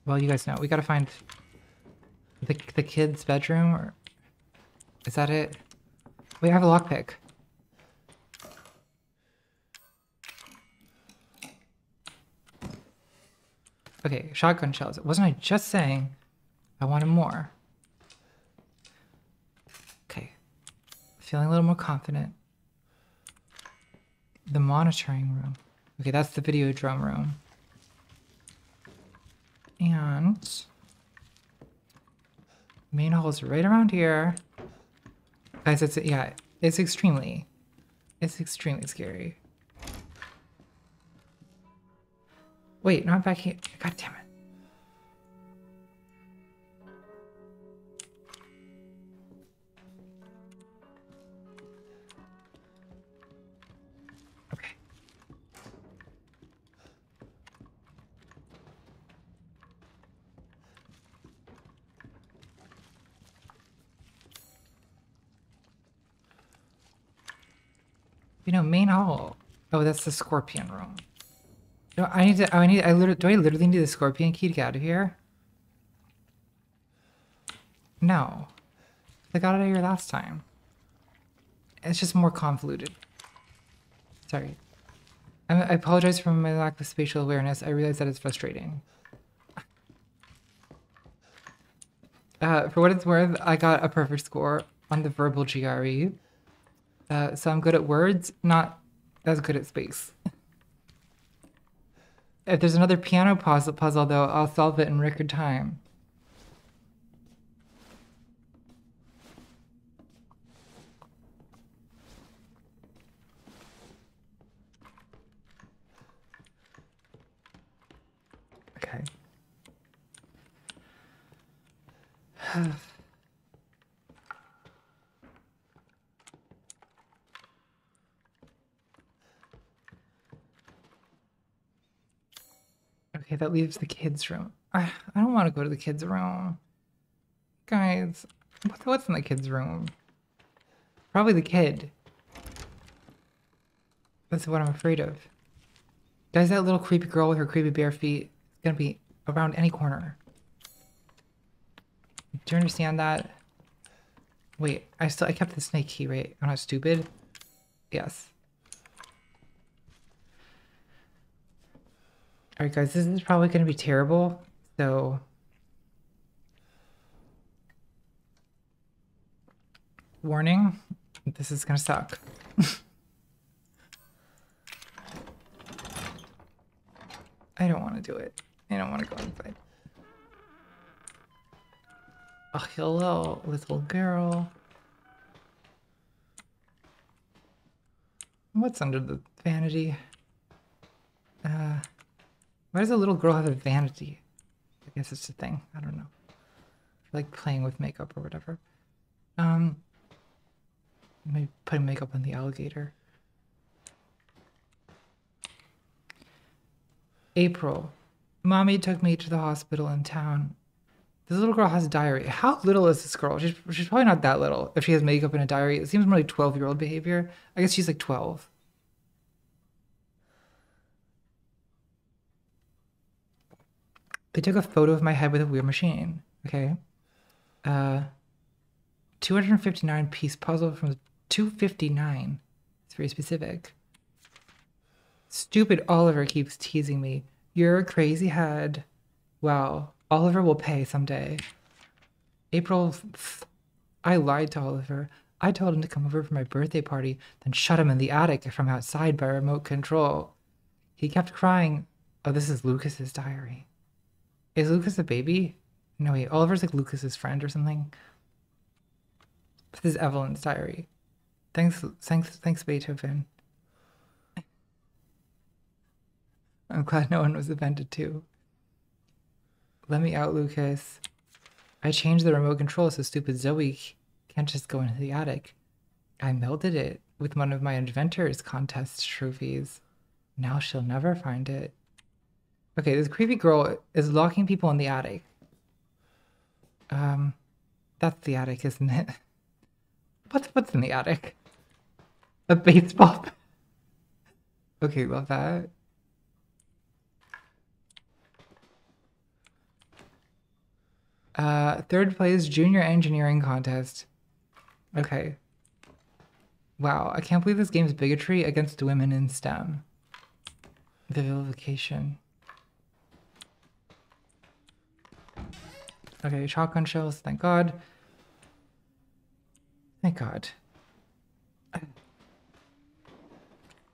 well, you guys know, we gotta find the, the kid's bedroom, or is that it? We have a lockpick. Okay, shotgun shells. Wasn't I just saying I wanted more? Okay, feeling a little more confident. The monitoring room. Okay, that's the video drum room. And main hall is right around here. Guys, it's yeah, it's extremely, it's extremely scary. Wait, not back here. God damn it. You know, main hall. Oh, that's the scorpion room. No, I need to. Oh, I need. I literally. Do I literally need the scorpion key to get out of here? No, I got out of here last time. It's just more convoluted. Sorry. I, I apologize for my lack of spatial awareness. I realize that it's frustrating. Uh, for what it's worth, I got a perfect score on the verbal GRE. Uh, so I'm good at words, not as good at space. If there's another piano puzzle, puzzle though, I'll solve it in record time. Okay. [sighs] [sighs] [sighs] Okay, that leaves the kids' room. I, I don't want to go to the kids' room. Guys, what, what's in the kids' room? Probably the kid. That's what I'm afraid of. Guys, that little creepy girl with her creepy bare feet is gonna be around any corner. Do you understand that? Wait, I still I kept the snake key, right? I'm not stupid. Yes. Alright guys, this is probably gonna be terrible, so warning, this is gonna suck. [laughs] I don't want to do it. I don't want to go inside. Oh, hello, little girl. What's under the vanity? Uh, why does a little girl have a vanity? I guess it's a thing. I don't know. Like playing with makeup or whatever. Um, maybe putting makeup on the alligator. April. Mommy took me to the hospital in town. This little girl has diarrhea. How little is this girl? She's, she's probably not that little if she has makeup and a diary. It seems more like 12 year old behavior. I guess she's like 12. They took a photo of my head with a weird machine. Okay. Uh, 259 piece puzzle from 259. It's very specific. Stupid Oliver keeps teasing me. You're a crazy head. Wow, Oliver will pay someday. April, I lied to Oliver. I told him to come over for my birthday party, then shut him in the attic from outside by remote control. He kept crying. Oh, this is Lucas's diary. Is Lucas a baby? No, wait, Oliver's like Lucas's friend or something. This is Evelyn's diary. Thanks, thanks, thanks, Beethoven. I'm glad no one was offended too. Let me out, Lucas. I changed the remote control so stupid Zoe can't just go into the attic. I melted it with one of my inventors contest trophies. Now she'll never find it. Okay, this creepy girl is locking people in the attic. Um, that's the attic, isn't it? [laughs] What's what's in the attic? A baseball. okay, love that. Uh, third place junior engineering contest. Okay. Wow, I can't believe this game's bigotry against women in STEM. The Okay, shotgun shells, thank God. Thank God.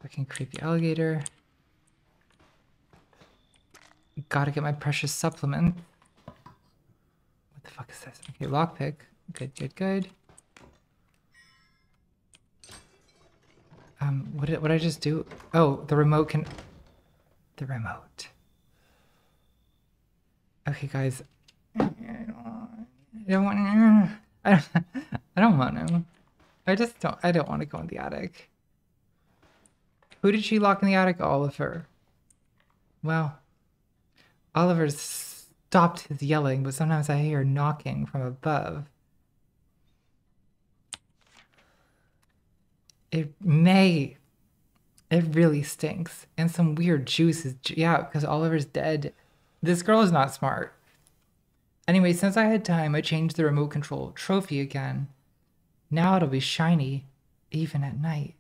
Fucking creepy alligator. Gotta get my precious supplement. What the fuck is this? Okay, lockpick. Good, good, good. Um, what did, what did I just do? Oh, the remote can... The remote. Okay, guys. I don't want I don't, I don't want to. I just don't, I don't want to go in the attic. Who did she lock in the attic? Oliver. Well, Oliver stopped his yelling, but sometimes I hear knocking from above. It may. It really stinks. And some weird juice is. Yeah, because Oliver's dead. This girl is not smart. Anyway, since I had time, I changed the remote control trophy again. Now it'll be shiny, even at night.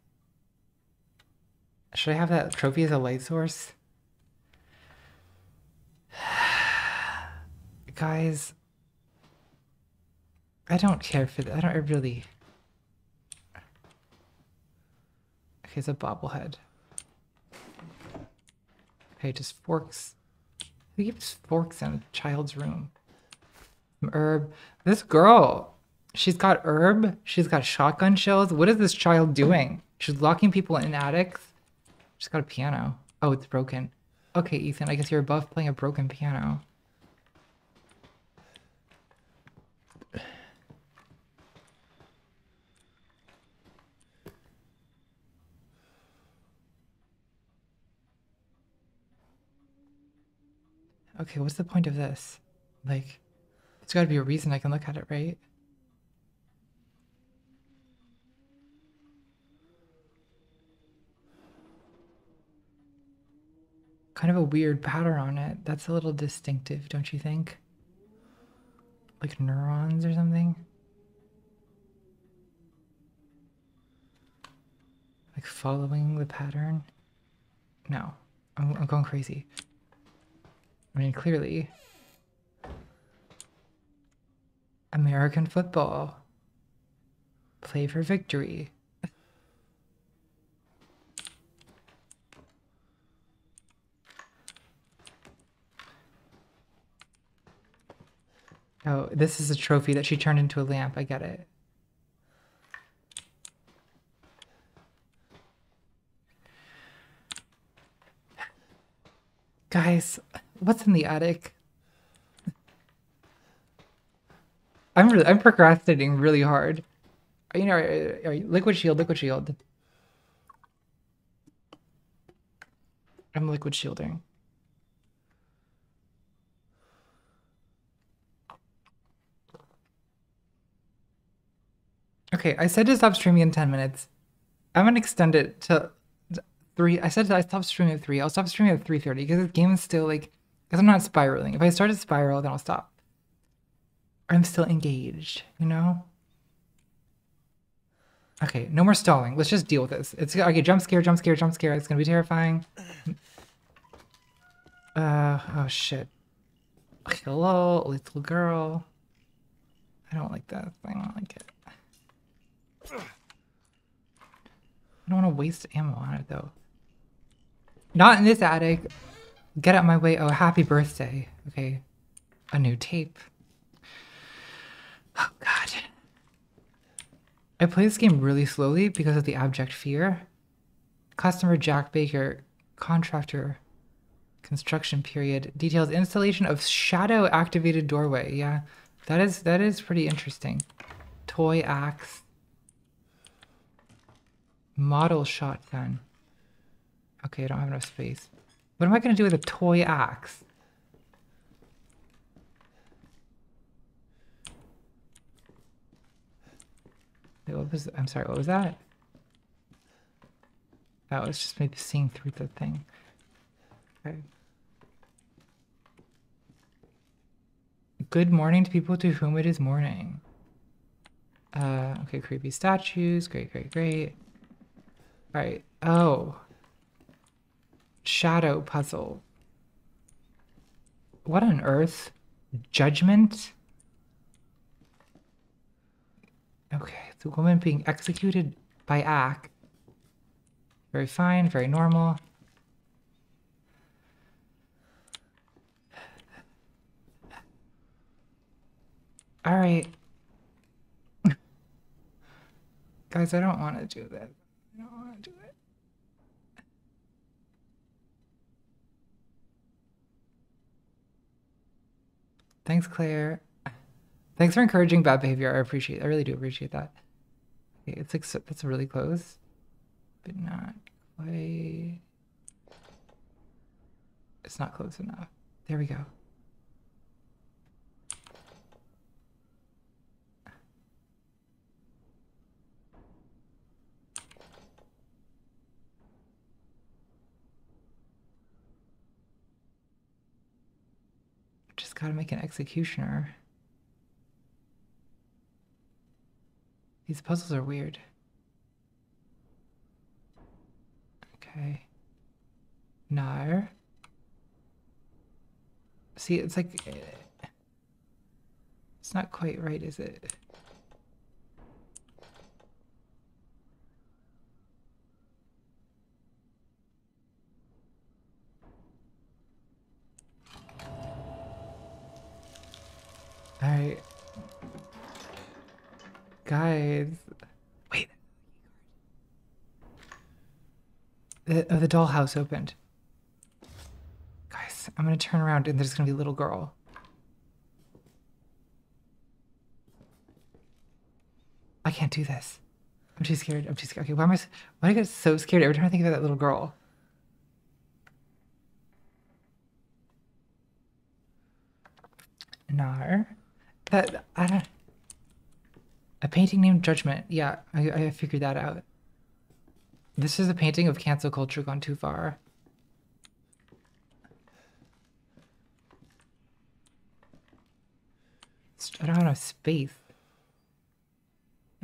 Should I have that trophy as a light source? [sighs] Guys, I don't care for that. I don't really. Okay, it's a bobblehead. Okay, just forks. Who keeps forks in a child's room? Herb. This girl, she's got herb. She's got shotgun shells. What is this child doing? She's locking people in attics. She's got a piano. Oh, it's broken. Okay, Ethan, I guess you're above playing a broken piano. Okay, what's the point of this? Like, it's gotta be a reason I can look at it, right? Kind of a weird pattern on it. That's a little distinctive, don't you think? Like neurons or something? Like following the pattern? No, I'm, I'm going crazy. I mean, clearly. American football. Play for victory. Oh, this is a trophy that she turned into a lamp. I get it. Guys, what's in the attic? I'm really, I'm procrastinating really hard. You know, uh, uh, liquid shield, liquid shield. I'm liquid shielding. Okay, I said to stop streaming in 10 minutes. I'm gonna extend it to three. I said I stopped streaming at three. I'll stop streaming at 3:30 because this game is still like, because I'm not spiraling. If I start to spiral, then I'll stop. I'm still engaged, you know. Okay, no more stalling. Let's just deal with this. It's okay. Jump scare, jump scare, jump scare. It's gonna be terrifying. Uh oh shit. Hello, little girl. I don't like that thing. I don't like it. I don't want to waste ammo on it though. Not in this attic. Get out my way. Oh, happy birthday. Okay. A new tape. Oh, God. I play this game really slowly because of the abject fear. Customer Jack Baker, contractor, construction period, details installation of shadow activated doorway. Yeah, that is that is pretty interesting. Toy axe. Model shotgun. Okay, I don't have enough space. What am I to do with a toy axe? Wait, what was, I'm sorry, what was that? That was just maybe seeing through the thing. Okay. Good morning to people to whom it is morning. Uh, okay, creepy statues. Great, great, great. All right. Oh. Shadow puzzle. What on earth? Judgment? Okay, the a woman being executed by axe. Very fine, very normal. All right. [laughs] Guys, I don't want to do this. I don't want to do it. Thanks, Claire. Thanks for encouraging bad behavior. I appreciate I really do appreciate that. It's like that's really close, but not quite. It's not close enough. There we go. Just gotta make an executioner. These puzzles are weird. Okay. No. See, it's like. It's not quite right, is it? Alright. Guys. Wait. The, oh, the dollhouse opened. Guys, I'm gonna turn around and there's gonna be a little girl. I can't do this. I'm too scared. I'm too scared. Okay, why am I? Why do I get so scared every time I think about that little girl? No. That I don't. A painting named Judgment. Yeah, I, I figured that out. This is a painting of cancel culture gone too far. I don't have space.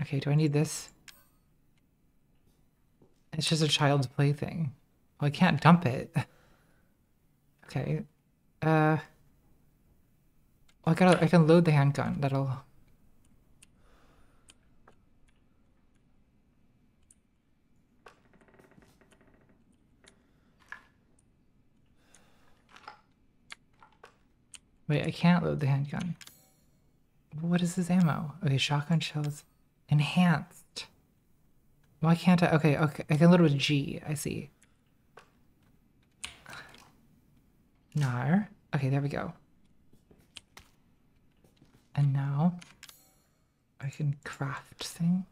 Okay, do I need this? It's just a child's plaything. Well, I can't dump it. [laughs] Okay. Uh. Well, I gotta. I can load the handgun. That'll. Wait, I can't load the handgun. What is this ammo? Okay, shotgun shells. Enhanced. Why can't I? Okay, okay. I can load it with G. I see. No. Okay, there we go. And now I can craft things.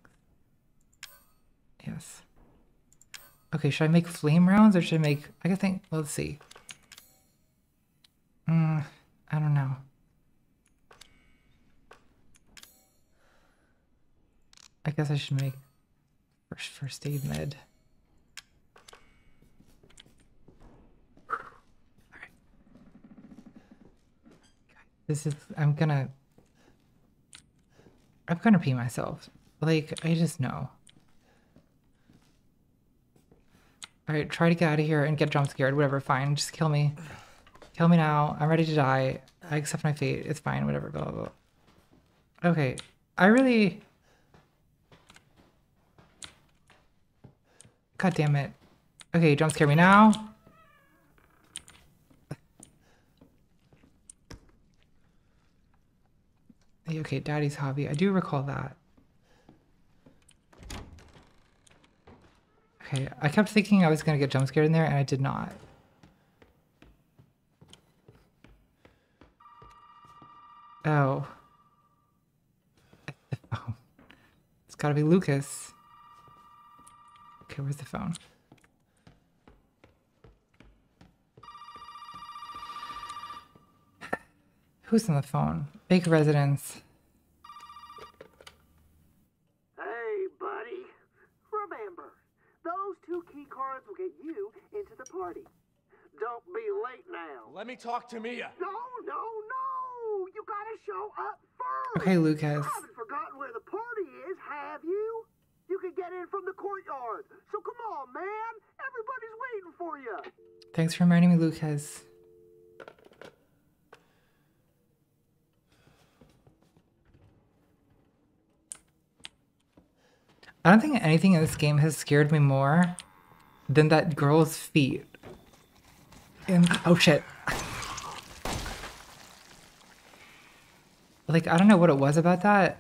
Yes. Okay, should I make flame rounds or should I make I can think well, let's see. Mm, I don't know. I guess I should make first first aid med. Alright. This is I'm gonna I'm gonna pee myself. Like, I just know. Alright, try to get out of here and get jump scared. Whatever, fine. Just kill me. Kill me now. I'm ready to die. I accept my fate. It's fine. Whatever. Blah, blah, blah. Okay. I really. God damn it. Okay, jump scare me now. Okay, daddy's hobby. I do recall that. Okay, I kept thinking I was gonna get jump scared in there, and I did not. Oh. It's the phone. It's gotta be Lucas. Okay, where's the phone? Who's on the phone? Baker Residence. Hey, buddy. Remember, those two key cards will get you into the party. Don't be late now. Let me talk to Mia. No, no, no! You gotta show up first! Okay, Lucas. You haven't forgotten where the party is, have you? You can get in from the courtyard. So come on, man! Everybody's waiting for you! Thanks for reminding me, Lucas. I don't think anything in this game has scared me more than that girl's feet. In oh shit. Like I don't know what it was about that.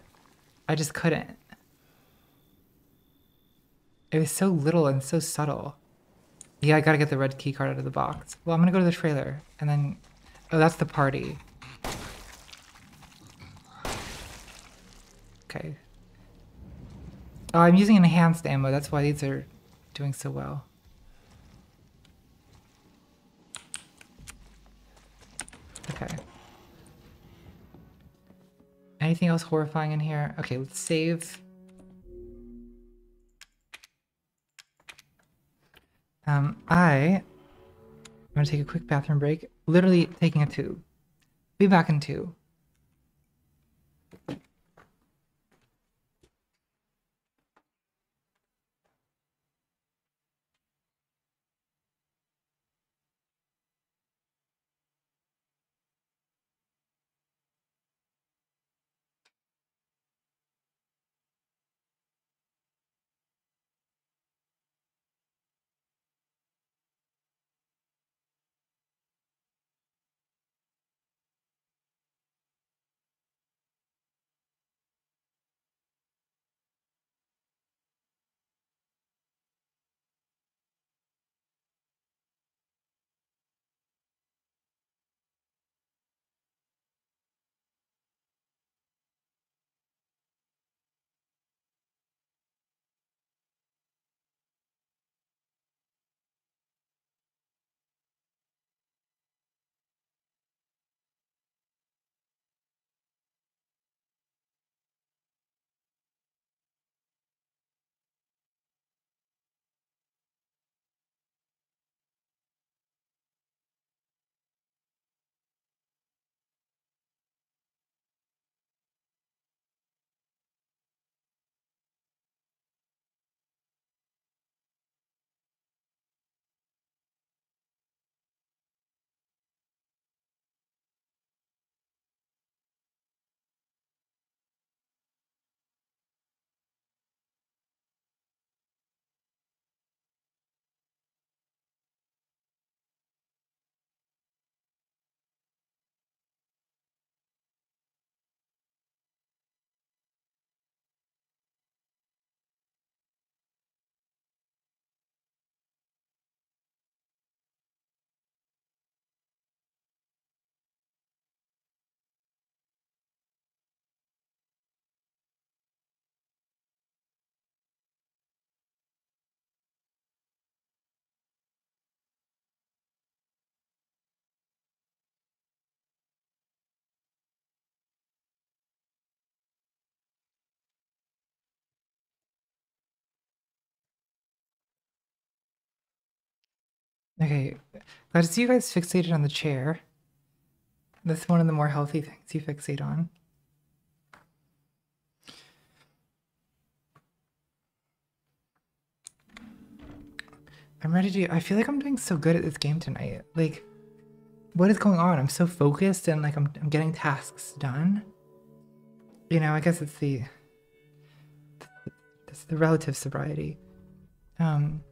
I just couldn't. It was so little and so subtle. Yeah, I gotta get the red key card out of the box. Well, I'm gonna go to the trailer and then. Oh, that's the party. Okay. Oh, I'm using enhanced ammo. That's why these are doing so well. Okay. Anything else horrifying in here? Okay, let's save. Um, I am gonna take a quick bathroom break. Literally taking a two. Be back in two. Okay, glad to see you guys fixated on the chair. That's one of the more healthy things you fixate on. I'm ready to. I feel like I'm doing so good at this game tonight. Like, what is going on? I'm so focused and like I'm, I'm getting tasks done. You know, I guess it's the. It's the relative sobriety. Um.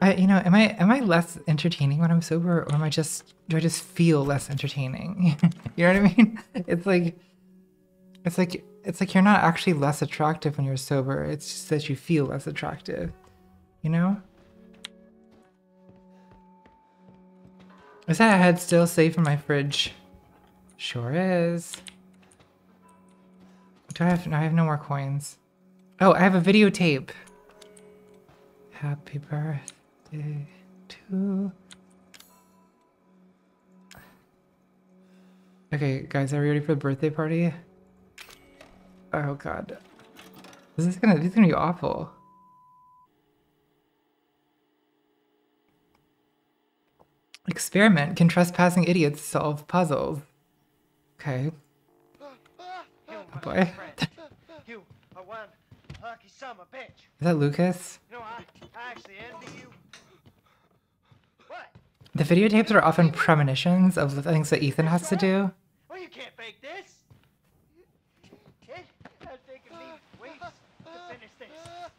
I, you know, am I am I less entertaining when I'm sober, or am I just do I just feel less entertaining? [laughs] you know what I mean? It's like, it's like it's like you're not actually less attractive when you're sober. It's just that you feel less attractive. You know? Is that head still safe in my fridge? Sure is. Do I have? No, I have no more coins. Oh, I have a videotape. Happy birthday to. Okay, guys, are we ready for the birthday party? Oh god. This is gonna this is gonna be awful. Experiment. Can trespassing idiots solve puzzles? Okay. Oh boy. You are one lucky son of a bitch. Is that Lucas? You know, I, I actually envy you. What? The videotapes are often premonitions of the things that Ethan has to do. Well, you can't fake this. It has taken weeks to finish this,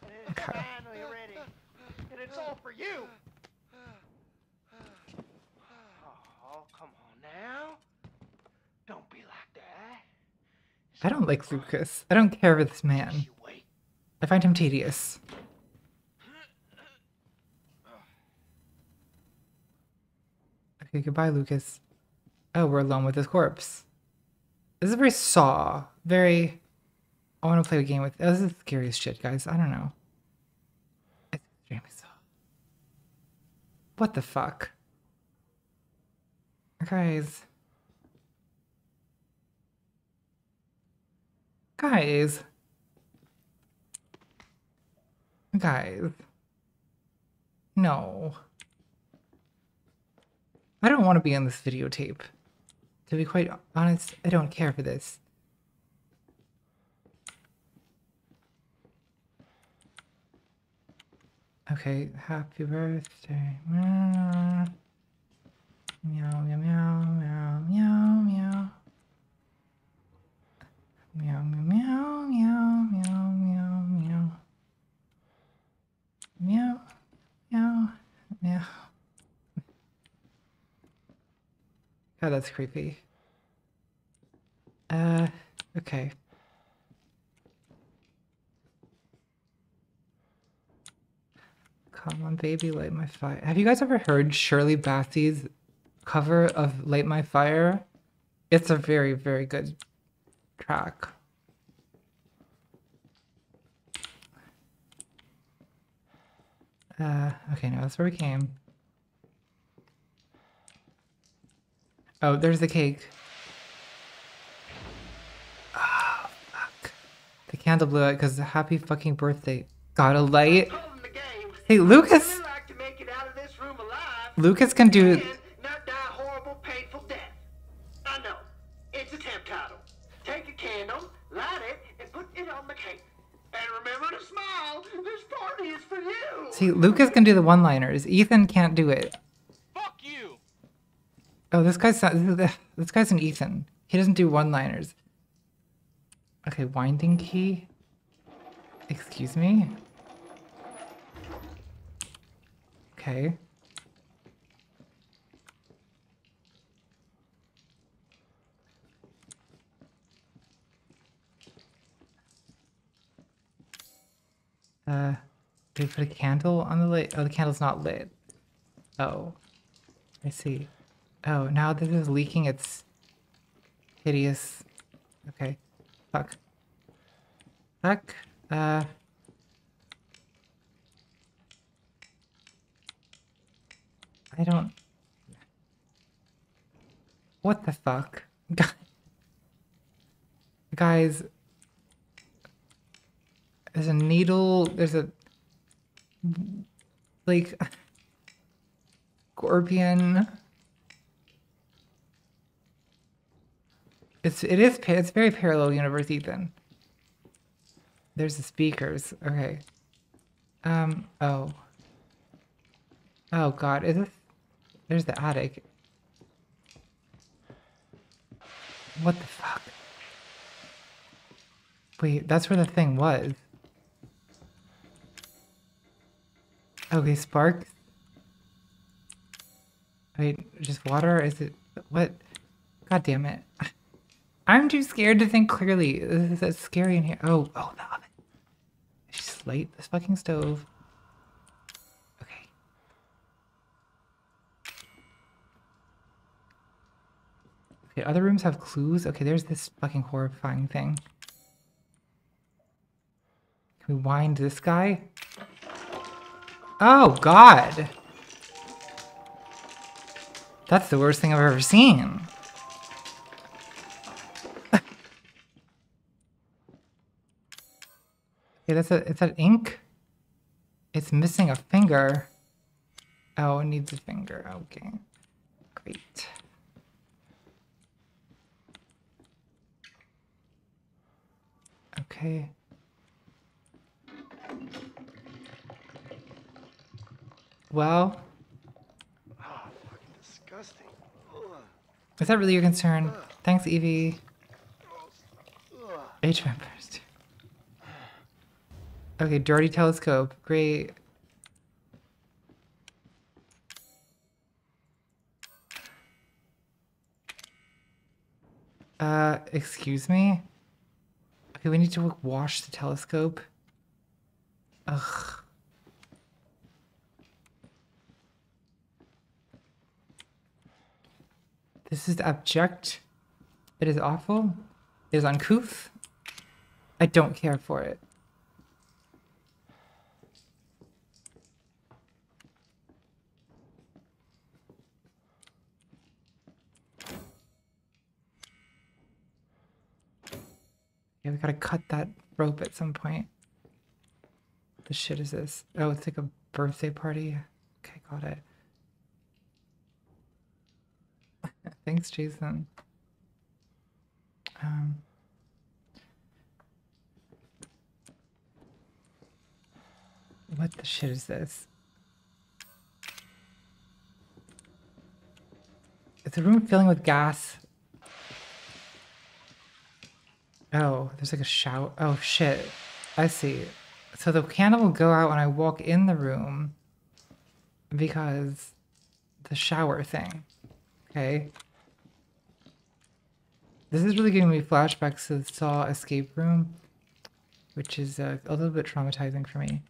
and it is Okay. finally ready. And it's all for you. Oh, come on now. I don't like Lucas. I don't care for this man. I find him tedious. Okay, goodbye, Lucas. Oh, we're alone with his corpse. This is very Saw. Very. I want to play a game with. Oh, this is scary as shit, guys. I don't know. It's extremely Saw. What the fuck? Guys. Guys. Guys. No. I don't want to be on this videotape. To be quite honest, I don't care for this. Okay, happy birthday. Meow, meow, meow, meow, meow, meow. Meow, meow, meow, meow, meow, meow, meow. Meow, meow, meow. God, that's creepy. Uh, okay. Come on, baby, light my fire. Have you guys ever heard Shirley Bassey's cover of Light My Fire? It's a very, very good track. Uh, okay, now that's where we came. Oh, there's the cake. Ah, fuck. The candle blew out because happy fucking birthday. Got a light. Told him the game. Hey, Lucas! You'd like to make it out of this room alive. Lucas can do. and not die a horrible. I know. It's a temp title. Take a candle, light it, and put it on the cake. And remember to smile. This party is for you. See, Lucas can do the one liners. Ethan can't do it. Oh, this guy's this guy's an Ethan. He doesn't do one-liners. Okay, winding key. Excuse me. Okay. Uh, did we put a candle on the lit? Oh, the candle's not lit. Oh, I see. Oh, now this is leaking. It's hideous. Okay. Fuck. Fuck. Uh. I don't. What the fuck? [laughs] Guys. There's a needle. There's a. Like. [laughs] Scorpion. It's it is it's very parallel universe, Ethan. There's the speakers. Okay. Um. Oh. Oh God. Is this? There's the attic. What the fuck? Wait, that's where the thing was. Okay, sparks. Wait, just water? Is it what? God damn it! [laughs] I'm too scared to think clearly. This is scary in here. Oh, oh, the oven. Just light this fucking stove. Okay. Okay, other rooms have clues. Okay, there's this fucking horrifying thing. Can we wind this guy? Oh, God. That's the worst thing I've ever seen. Okay, that's a it's an ink. It's missing a finger. Oh, it needs a finger. Okay. Great. Okay. Well, Ah, fucking disgusting. Ugh. is that really your concern? Thanks, Evie. H vampires. Okay, dirty telescope. Great. Uh, excuse me? Okay, we need to wash the telescope. Ugh. This is abject. It is awful. It is uncouth. I don't care for it. Yeah, we gotta cut that rope at some point. The shit is this? Oh, it's like a birthday party. Okay, got it. [laughs] Thanks, Jason. Um, what the shit is this? Is the room filling with gas? Oh, there's like a shower. Oh shit. I see. So the candle will go out when I walk in the room because the shower thing. Okay. This is really giving me flashbacks to the Saw escape room, which is uh, a little bit traumatizing for me.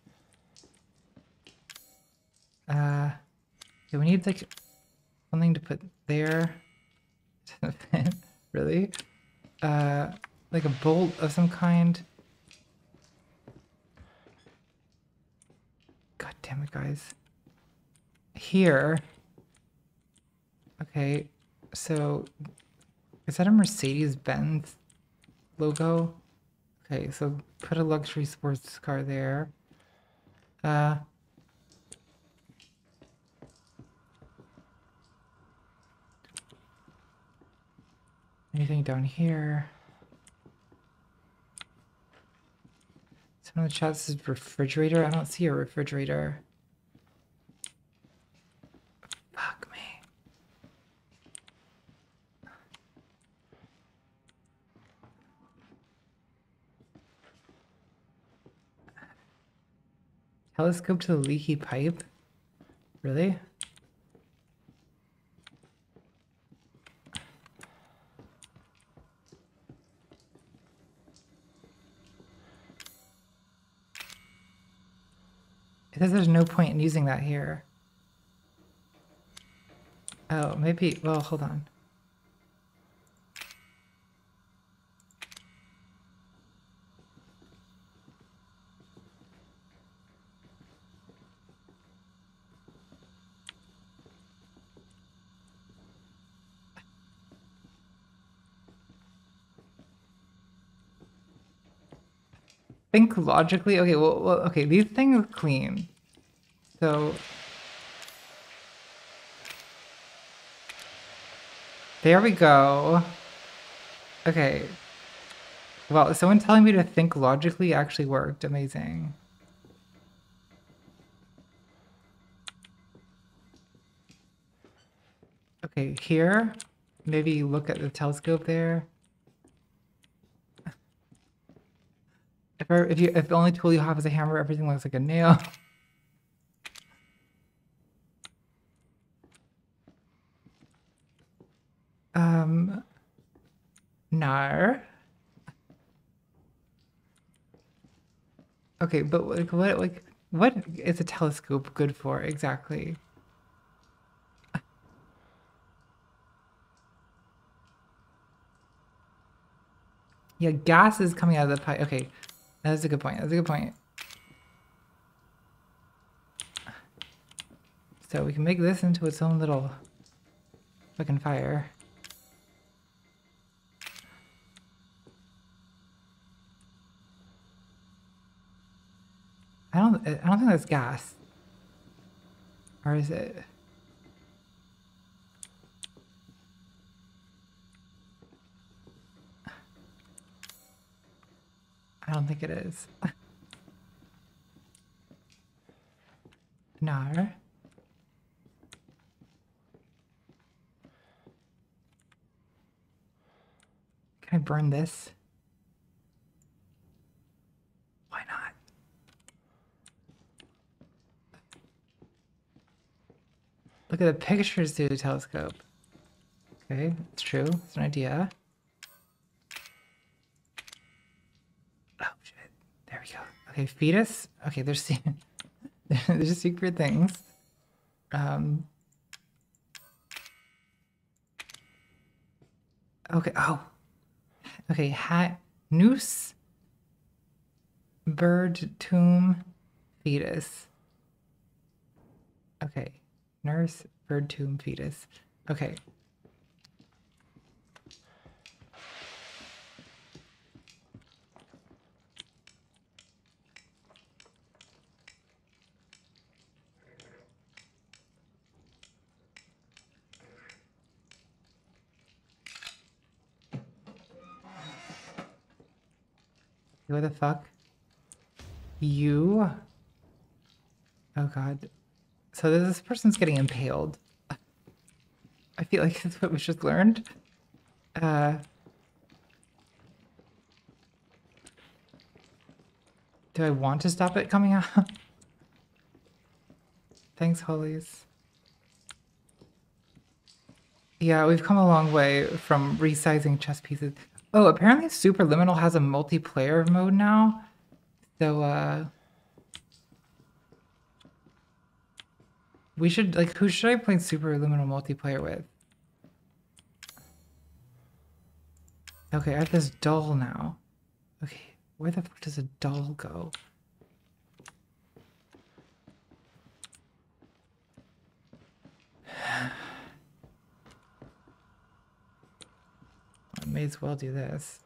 Uh, yeah, we need like something to put there. [laughs] really? Uh, like a bolt of some kind. God damn it, guys. Here. Okay, so is that a Mercedes Benz logo? Okay, so put a luxury sports car there. Uh, anything down here? Of the chat says refrigerator. I don't see a refrigerator. Fuck me. Telescope to the leaky pipe? Really? Says there's no point in using that here. Oh, maybe, well, hold on. Think logically. Okay, well, well, okay, these things are clean. So there we go. Okay. Well, someone telling me to think logically actually worked. Amazing. Okay, here, maybe look at the telescope there. If, I, if you if the only tool you have is a hammer, everything looks like a nail. [laughs] Um, no. Okay, but like what like what is a telescope good for exactly? Yeah, gas is coming out of the pipe. Okay, that's a good point. That's a good point. So we can make this into its own little fucking fire. I don't I don't think that's gas. Or is it? I don't think it is. no. Can I burn this? Why not? Look at the pictures through the telescope. Okay, it's true. It's an idea. Okay, fetus. Okay, there's [laughs] there's secret things. Um. Okay. Oh. Okay. Hat noose. Bird tomb. Fetus. Okay. Nurse. Bird tomb. Fetus. Okay. What the fuck? You? Oh god. So this person's getting impaled. I feel like [laughs] that's what we just learned. Uh. Do I want to stop it coming out? [laughs] Thanks, Hollies. Yeah, we've come a long way from resizing chess pieces. Oh, apparently Superliminal has a multiplayer mode now. So, uh... We should, like, who should I play Superliminal multiplayer with? Okay, I have this doll now. Okay, where the fuck does a doll go? [sighs] may as well do this.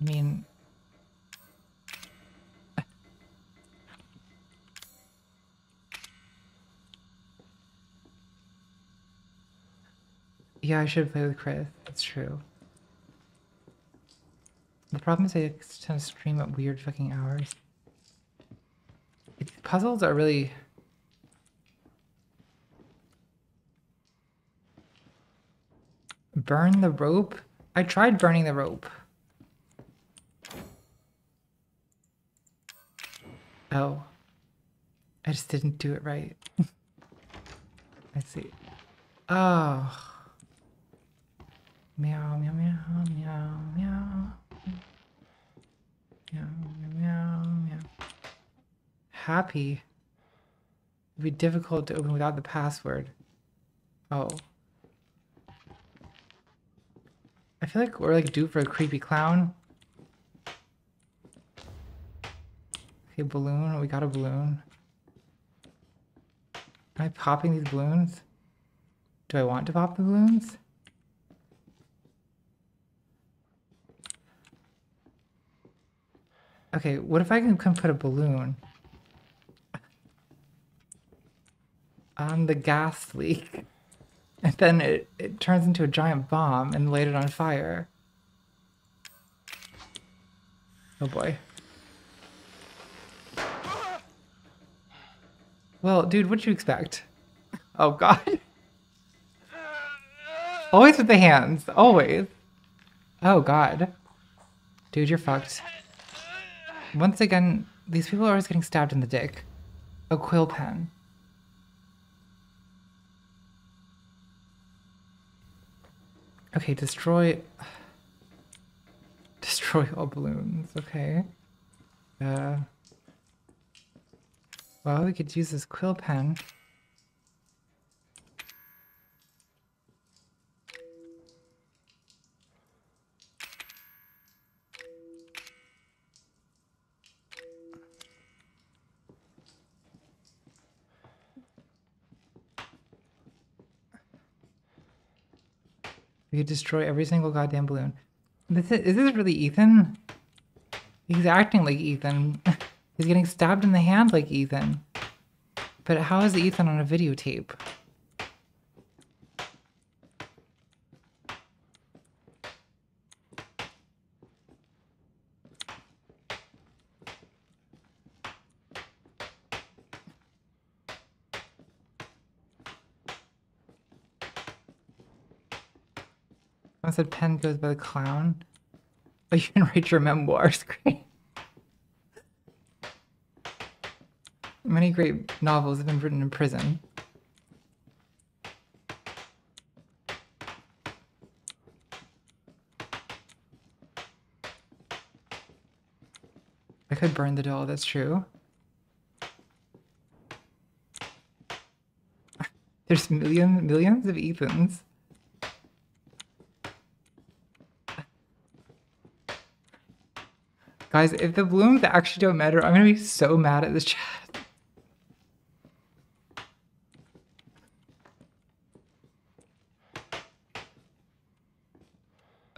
I mean, yeah, I should play with Chris. That's true. The problem is I tend to stream at weird fucking hours. Puzzles are really. Burn the rope? I tried burning the rope. Oh. I just didn't do it right. [laughs] Let's see. Oh. Meow, meow, meow, meow, meow. Meow, meow, meow. Happy. It'd be difficult to open without the password. Oh. I feel like we're like due for a creepy clown. Okay, balloon. We got a balloon. Am I popping these balloons? Do I want to pop the balloons? Okay, what if I can, come put a balloon on the gas leak [laughs] and then it, it turns into a giant bomb and light it on fire? Oh boy. Well, dude, what'd you expect? Oh god. Always with the hands. Always. Oh god. Dude, you're fucked. Once again, these people are always getting stabbed in the dick. A quill pen. Okay, destroy... [sighs] Destroy all balloons, okay. Uh... Well, we could use this quill pen. We could destroy every single goddamn balloon. This is, is this really Ethan? He's acting like Ethan. [laughs] He's getting stabbed in the hand like Ethan. But how is Ethan on a videotape? said Pen goes by the clown. But you can write your memoirs. [laughs] Great. Many great novels have been written in prison. I could burn the doll, that's true. There's million, millions of Ethans. Guys, if the blooms actually don't matter, I'm gonna be so mad at this chat.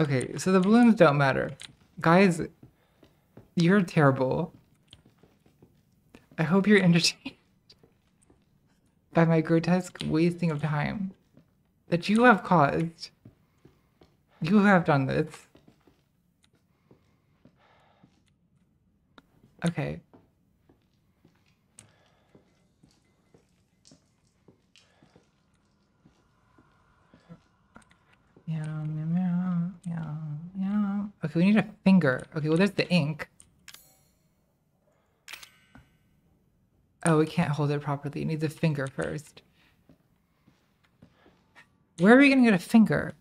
Okay, so the balloons don't matter. Guys, you're terrible. I hope you're entertained [laughs] by my grotesque wasting of time that you have caused. You have done this. Okay. Meow, meow, meow, meow. Okay, we need a finger. Okay, well, there's the ink. Oh, we can't hold it properly. It needs a finger first. Where are we gonna get a finger?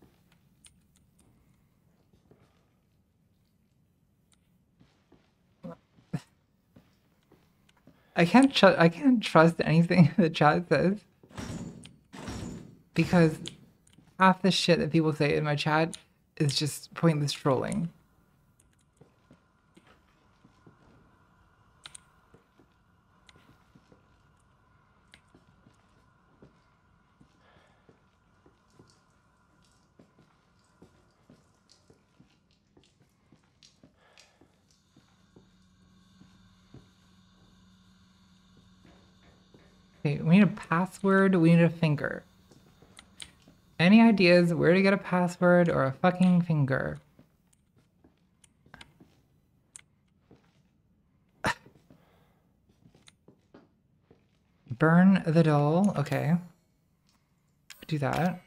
I can't tr- I can't trust anything [laughs] the chat says because half the shit that people say in my chat is just pointless trolling. We need a password, we need a finger. Any ideas where to get a password or a fucking finger? Burn the doll. Okay. Do that.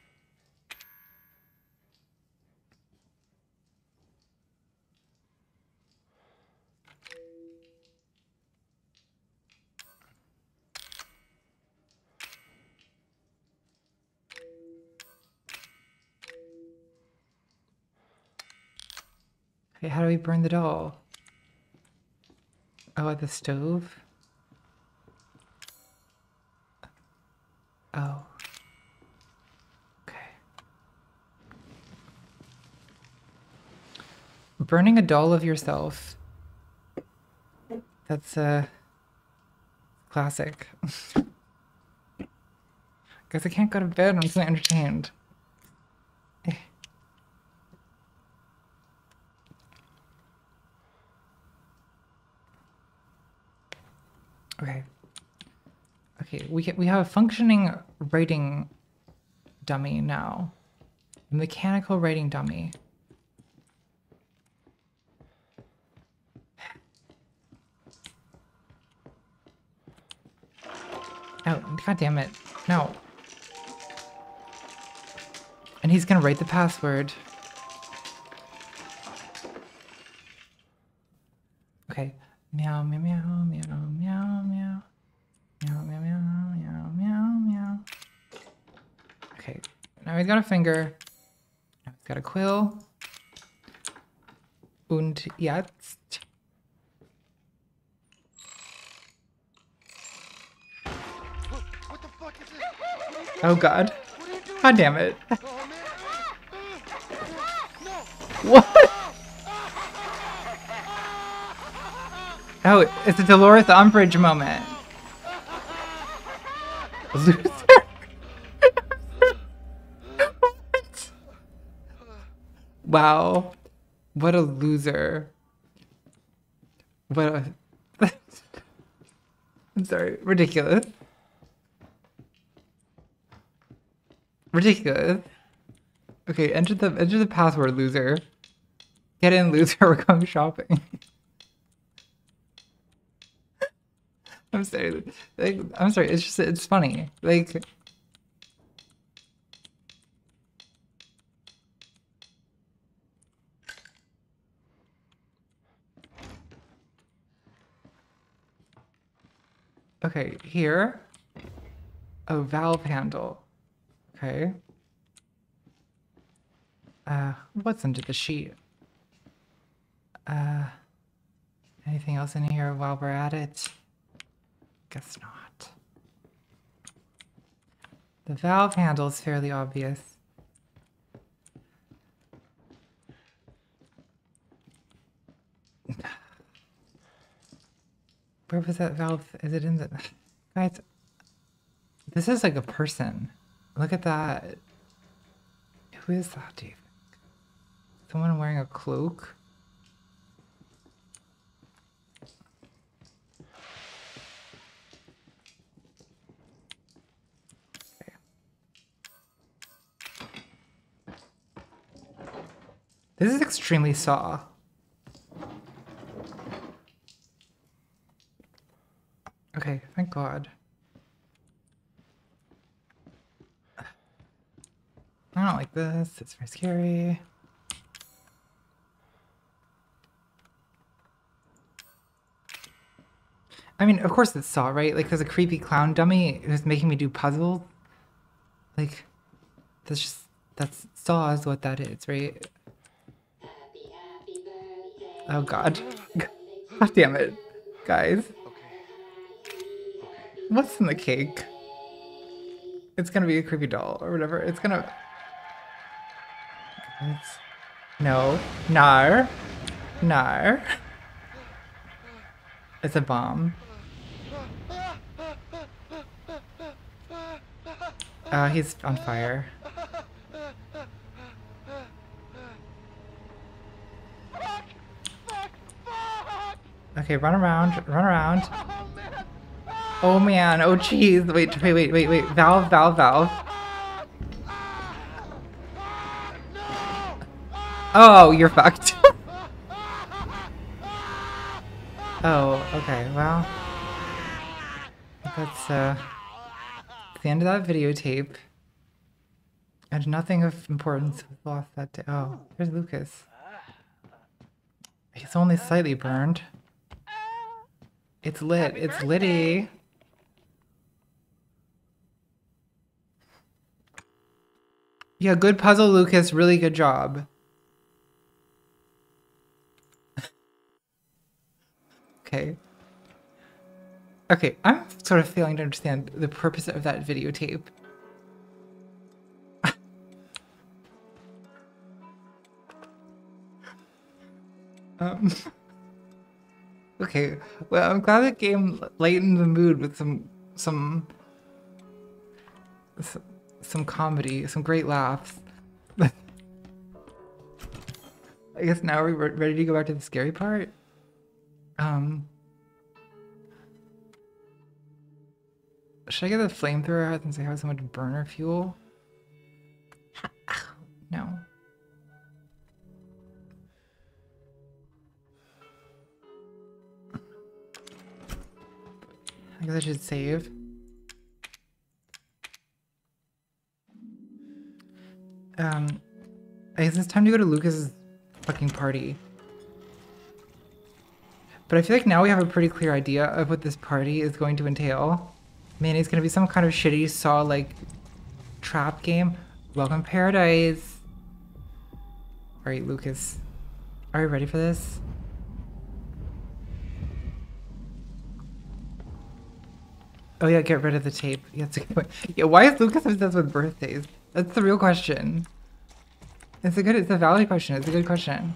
Okay, how do we burn the doll? Oh, at the stove? Oh. Okay. Burning a doll of yourself. That's a classic. [laughs] Guess I can't go to bed. I'm so entertained. Okay. Okay, we can, we have a functioning writing dummy now. A mechanical writing dummy. Oh, god damn it. No. And he's gonna write the password. Okay. Meow, meow, meow, meow, meow, meow. Meow, meow, meow, meow, meow, meow. Okay. Now he's got a finger. Now he's got a quill. Und jetzt. Oh god. God damn it. [laughs] What? Oh, it's a Dolores Umbridge moment. Loser. what? Wow. What a loser. What a. I'm sorry. Ridiculous. Ridiculous. Okay, enter the enter the password, loser. Get in, loser. [laughs] We're going shopping. I'm sorry. Like, I'm sorry. It's just it's funny. Like. Okay, here. Oh, valve handle. Okay. Uh, what's under the sheet? Uh, anything else in here while we're at it? Guess not. The valve handle is fairly obvious. Where was that valve? Is it in the... Guys, this is like a person. Look at that. Who is that, do you think? Someone wearing a cloak? This is extremely saw. Okay, thank God. I don't like this. It's very scary. I mean, of course it's Saw, right? Like, there's a creepy clown dummy who's making me do puzzles. Like, that's just, that's Saw is what that is, right? Oh God. [laughs] God damn it. Guys. What's in the cake? It's gonna be a creepy doll or whatever. It's gonna. It's... No. No. No. It's a bomb. Oh, he's on fire. Okay, run around, run around. Oh man, oh jeez. Wait, wait, wait, wait, wait. Valve, valve, valve. Oh, you're fucked. [laughs] oh, okay, well. That's, uh, the end of that videotape. And nothing of importance was lost that day. Oh, here's Lucas. He's only slightly burned. It's lit. It's litty. Yeah, good puzzle, Lucas. Really good job. okay. Okay, I'm sort of failing to understand the purpose of that videotape. [laughs] um, [laughs] okay, well, I'm glad the game lightened the mood with some some some comedy, some great laughs. [laughs] I guess now we're ready to go back to the scary part. Um. Should I get the flamethrower out since I have so much burner fuel? no. I guess I should save. Um, I guess it's time to go to Lucas's fucking party. But I feel like now we have a pretty clear idea of what this party is going to entail. Man, it's gonna be some kind of shitty saw like trap game. Welcome paradise. Alright, Lucas. Are you ready for this? Oh yeah, get rid of the tape. Yeah, that's a good point. Yeah, why is Lucas obsessed with birthdays? That's the real question. It's a good, it's a valid question. It's a good question.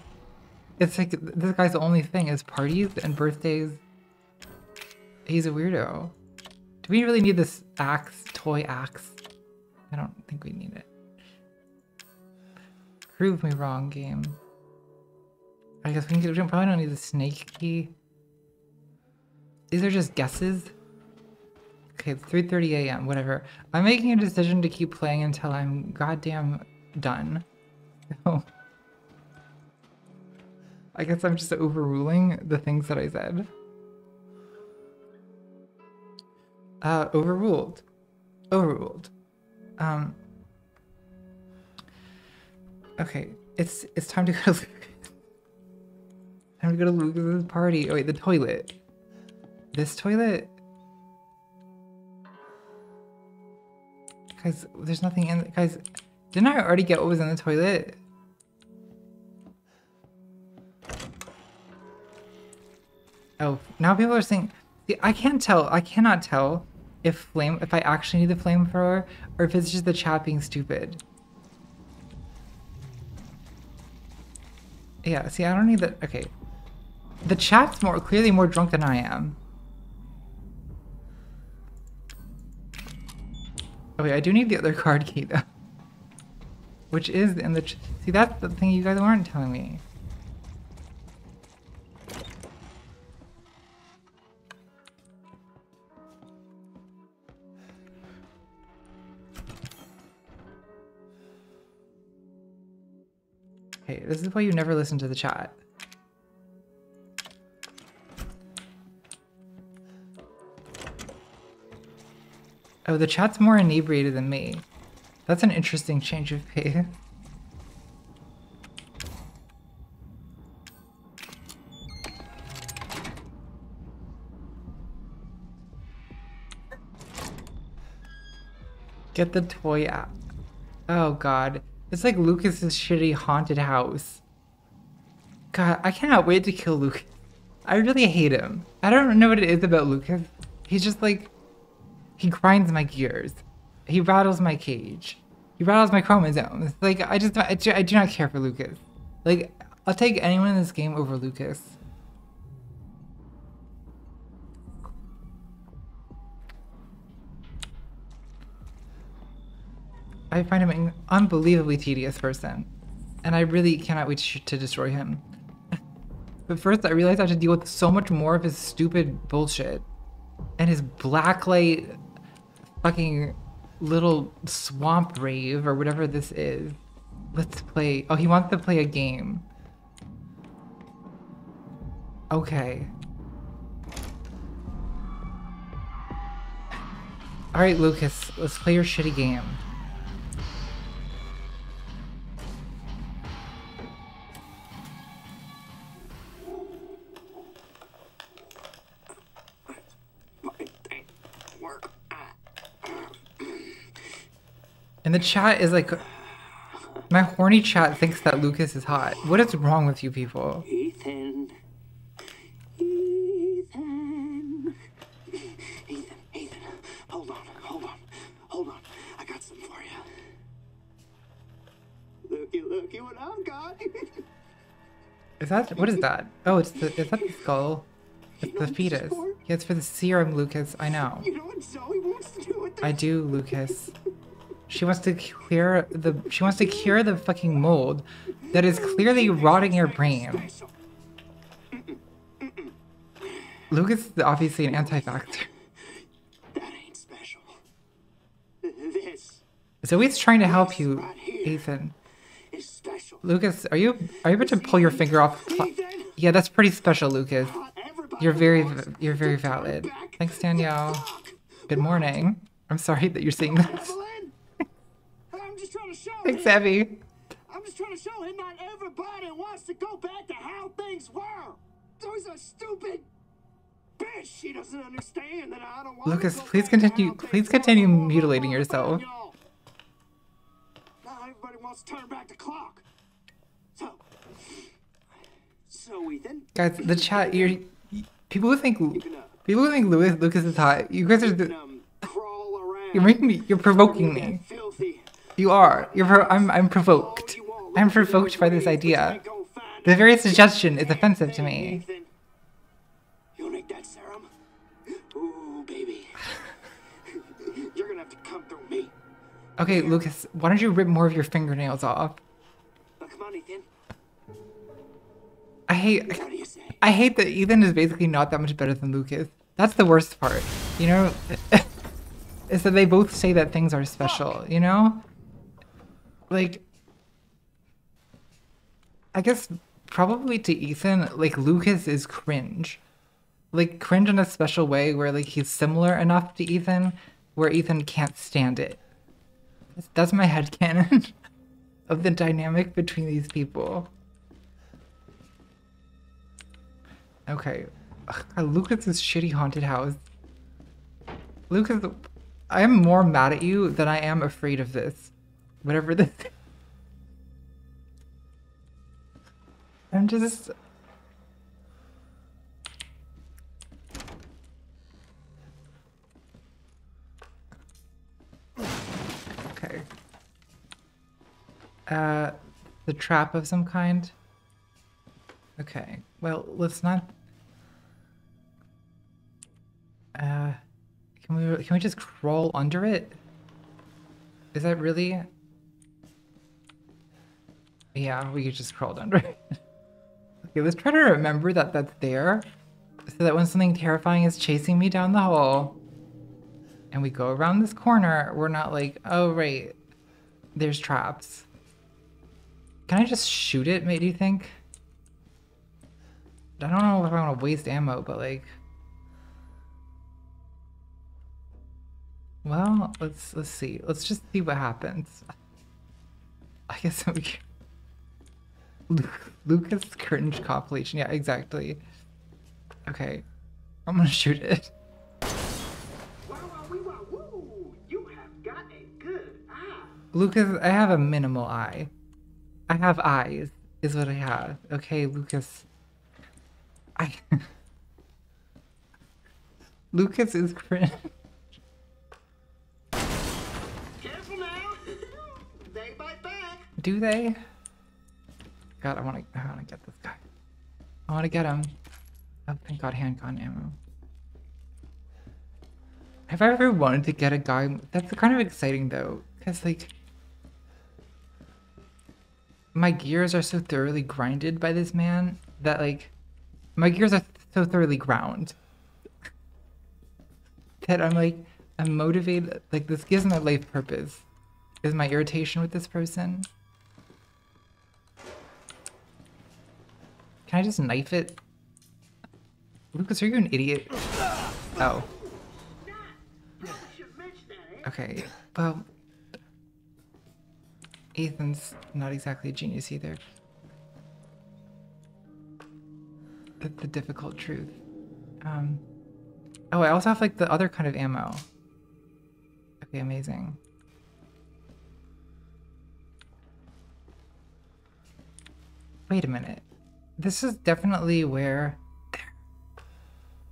It's like this guy's only thing is parties and birthdays. He's a weirdo. Do we really need this axe, toy axe? I don't think we need it. Prove me wrong, game. I guess we, can, we probably don't need the snake key. These are just guesses. Okay, it's 3.30 a.m., whatever. I'm making a decision to keep playing until I'm goddamn done. So, [laughs] I guess I'm just overruling the things that I said. Uh, overruled. Overruled. Um. Okay, it's it's time to go to [laughs] time to go to Lucas's party. Oh wait, the toilet. This toilet Guys, there's nothing in guys. Didn't I already get what was in the toilet? Oh, now people are saying I can't tell. I cannot tell if flame if I actually need the flamethrower or if it's just the chat being stupid. Yeah, see, I don't need that. Okay. The chat's more clearly more drunk than I am. Oh wait, I do need the other [laughs] card key though. Which is in the... See, that's the thing you guys weren't telling me. Okay, this is why you never listen to the chat. Oh, the chat's more inebriated than me. That's an interesting change of pace. Get the toy out. Oh god. It's like Lucas's shitty haunted house. God, I cannot wait to kill Lucas. I really hate him. I don't know what it is about Lucas. He's just like he grinds my gears. He rattles my cage. He rattles my chromosomes. Like I just I do, I do not care for Lucas. Like I'll take anyone in this game over Lucas. I find him an unbelievably tedious person, and I really cannot wait to, destroy him. but first, I realized I have to deal with so much more of his stupid bullshit and his blacklight fucking little swamp rave or whatever this is. Let's play. Oh, he wants to play a game. Okay. Alright, Lucas, let's play your shitty game. And the chat is like, my horny chat thinks that Lucas is hot. What is wrong with you people? Ethan. Ethan. Ethan, Ethan. Hold on, hold on, hold on. I got some for you. Looky, looky what I've got. Is that what is that? Oh, it's the is that the skull? It's the fetus. Yeah, it's for the serum, Lucas. I know. you know what Zoe wants to do with this? I do, Lucas. She wants to clear the she wants to cure the fucking mold that is clearly rotting your brain. Lucas is obviously an anti-vaxxer. That ain't special. This Zoe's trying to help you, Ethan. Lucas, are you are you about to pull your finger off? the pla- Ethan. Yeah, that's pretty special, Lucas. You're very you're very valid. Thanks, Danielle. Good morning. I'm sorry that you're seeing this. Evelyn, I'm just trying to show [laughs] Thanks. Abby. I'm just trying to show him not everybody wants to go back to how things were. Zoe's a stupid bitch. She doesn't understand that I don't want Lucas, please continue- please continue mutilating yourself. Now everybody wants to turn back the clock. So, so Ethan, Guys, the chat, you're people who think people who think Lucas Lucas is hot. You guys are you can, the, um, you're making me you're provoking me. Filthy. You are. You're pro- I'm I'm provoked. I'm provoked by this idea. The very suggestion is offensive to me. You'll need that serum. Ooh, baby. You're gonna have to come through me. Okay, Lucas, why don't you rip more of your fingernails off? Oh, come on, Ethan. I hate What do you say? I hate that Ethan is basically not that much better than Lucas. That's the worst part. You know? [laughs] is that they both say that things are special, you know? Like I guess probably to Ethan, like Lucas is cringe. Like cringe in a special way where like he's similar enough to Ethan where Ethan can't stand it. That's, my headcanon [laughs] of the dynamic between these people. Okay. Ugh, Lucas's shitty haunted house. Lucas, I am more mad at you than I am afraid of this. Whatever this. I'm just. Okay. Uh, the trap of some kind. Okay. Well, let's not. Uh, can we can we just crawl under it? Is that really? Yeah, we could just crawl under it. okay, let's try to remember that that's there, so that when something terrifying is chasing me down the hall, and we go around this corner, we're not like, oh right, there's traps. Can I just shoot it? Maybe you think? I don't know if I want to waste ammo, but like. Well, let's let's see. Let's just see what happens. I guess [laughs] we. can- Lucas cringe compilation. Yeah, exactly. Okay, I'm gonna shoot it. Wow, wow, wee, wow, woo! You have got a good eye. Lucas, I have a minimal eye. I have eyes, is what I have. Okay, Lucas. I. [laughs] Lucas is cringe. Careful now. [laughs] they bite back. Do they? God, I want to. I want to get this guy. I want to get him. Oh, thank God, handgun ammo. Have I ever wanted to get a guy? That's kind of exciting though, because like, my gears are so thoroughly grinded by this man that like, my gears are so thoroughly ground [laughs] that I'm like, I'm motivated. Like, this gives my life purpose. Is my irritation with this person? Can I just knife it? Lucas, are you an idiot? Oh, okay. Well, Ethan's not exactly a genius either. That's the difficult truth. Um. Oh, I also have like the other kind of ammo. Okay, amazing. Wait a minute. This is definitely where there.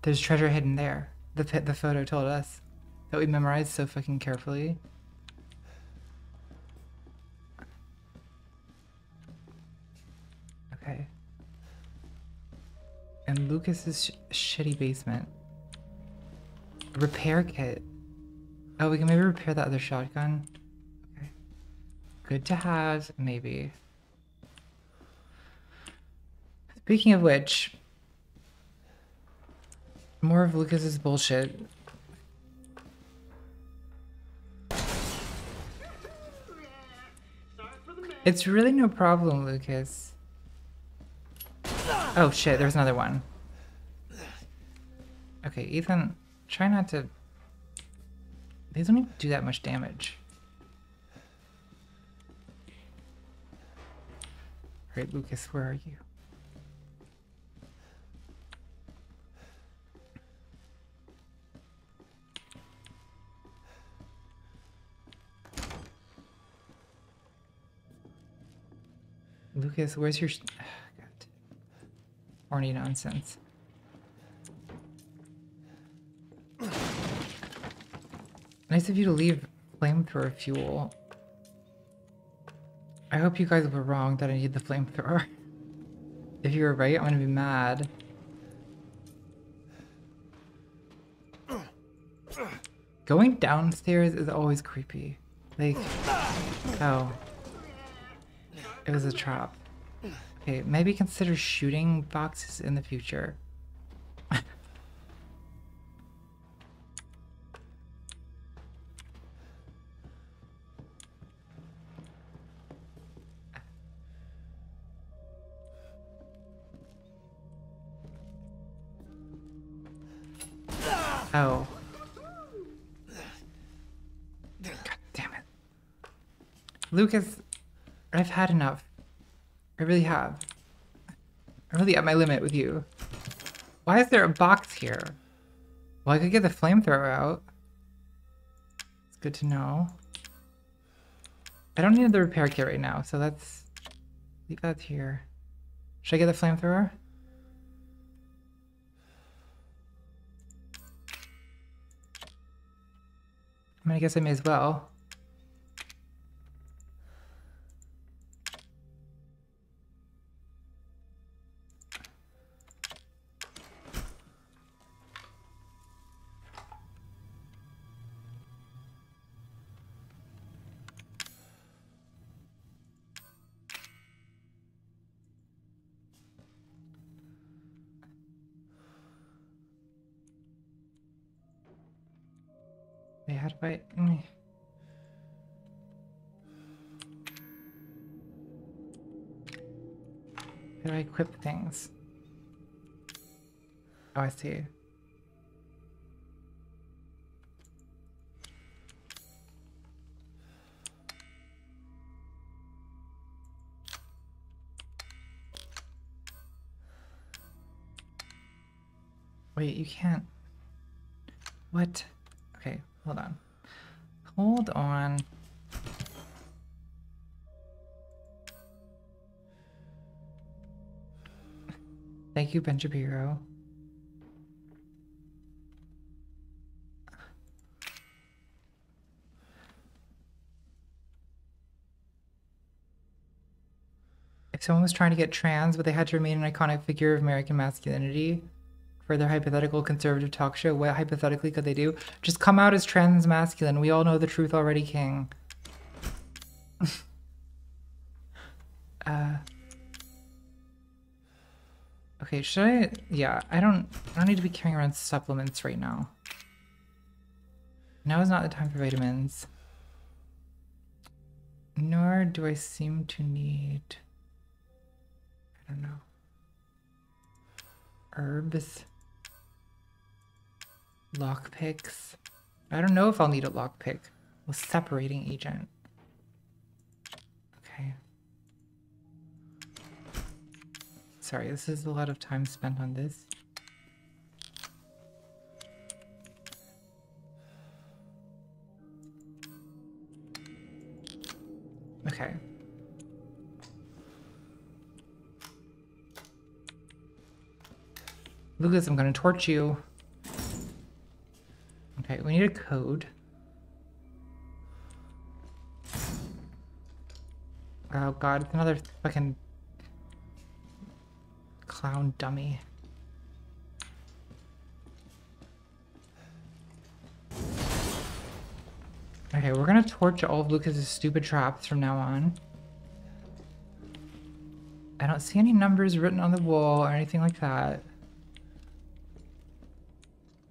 There's treasure hidden there. The the photo told us that we memorized so fucking carefully. Okay. And Lucas's sh- shitty basement. Repair kit. Oh, we can maybe repair that other shotgun. Okay. Good to have, maybe. Speaking of which, more of Lucas's bullshit. It's really no problem, Lucas. Oh shit, there's another one. Okay, Ethan, try not to. These don't even do that much damage. Alright, Lucas, where are you? Lucas, where's your. [sighs] God. Horny nonsense. Nice of you to leave flamethrower fuel. I hope you guys were wrong that I need the flamethrower. [laughs] If you were right, I'm gonna be mad. Going downstairs is always creepy. Like, oh. It was a trap. Okay, maybe consider shooting boxes in the future. [laughs] Oh. God damn it. Lucas, I've had enough. I really have. I'm really at my limit with you. Why is there a box here? Well, I could get the flamethrower out. It's good to know. I don't need the repair kit right now, so let's leave that here. Should I get the flamethrower? I mean, I guess I may as well. I see. Wait, you can't... What? Okay, hold on. Hold on. Thank you, Ben Shapiro. If someone was trying to get trans, but they had to remain an iconic figure of American masculinity for their hypothetical conservative talk show, what hypothetically could they do? Just come out as trans masculine. We all know the truth already, King. [laughs] uh. Okay, should I? Yeah, I don't. I don't need to be carrying around supplements right now. Now is not the time for vitamins. Nor do I seem to need. Don't know. Herbs. Lockpicks. I don't know if I'll need a lockpick with separating agent. Okay. Sorry, this is a lot of time spent on this. Okay. Lucas, I'm gonna torch you. Okay, we need a code. Oh god, it's another fucking clown dummy. Okay, we're gonna torch all of Lucas's stupid traps from now on. I don't see any numbers written on the wall or anything like that.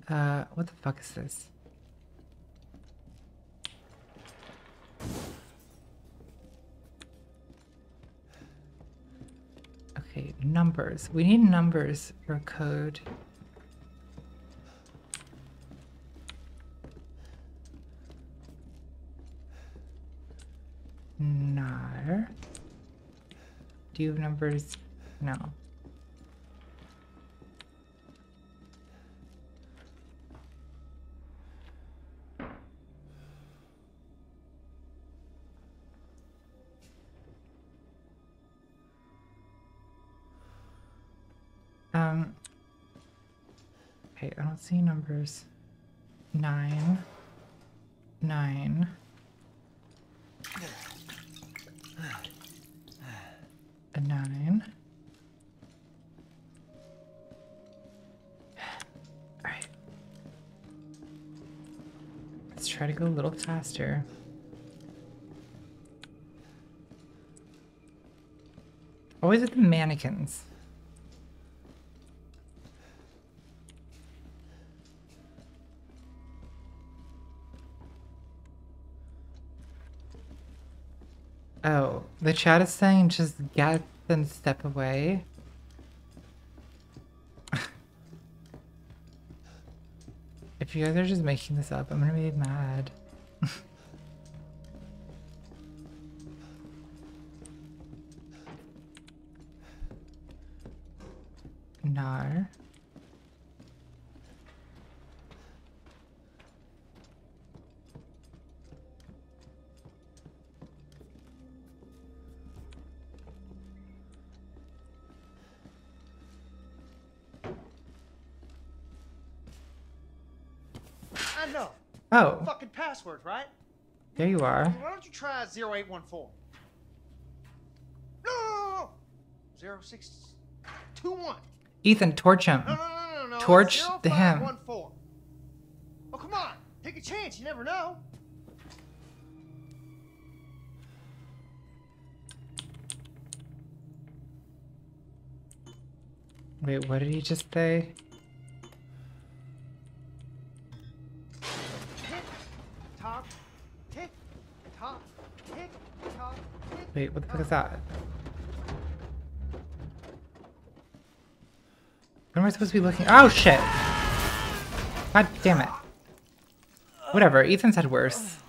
Uh, what the fuck is this? Okay, numbers. We need numbers for code. No. Do you have numbers? No. Don't see numbers. Nine. Nine. A nine. Alright. Let's try to go a little faster. Always at the mannequins. Oh, the chat is saying just get and step away. [laughs] if you guys are just making this up, I'm gonna be mad. [laughs] Fucking password, right? there you are. Why don't you try 0814? No, no, no, no. 0621. Ethan, torch him. No, no, no, no, no. Torch the him. 0514. Oh, come on. Take a chance. You never know. Wait, what did he just say? Wait, what the fuck is that? What am I supposed to be looking? Oh shit! God damn it. Whatever, Ethan said worse.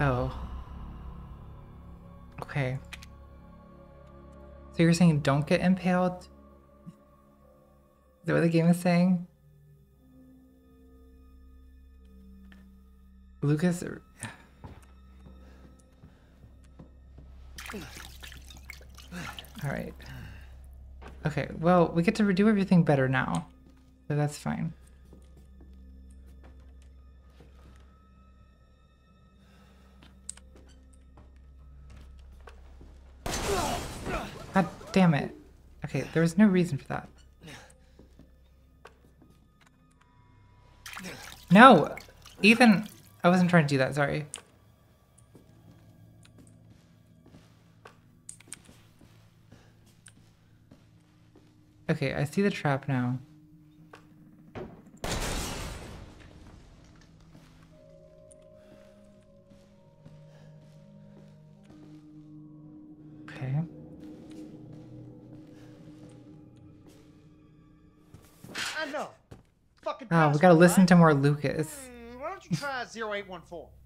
Oh. Okay. So you're saying don't get impaled? Is that what the game is saying? Lucas. Alright. Okay, well, we get to redo everything better now. So that's fine. God damn it. Okay, there was no reason for that. No! Ethan, I wasn't trying to do that, sorry. Okay, I see the trap now. Okay. I know. Fucking Oh, we gotta listen right? to more Lucas. Mm, Why don't you try 0814? [laughs]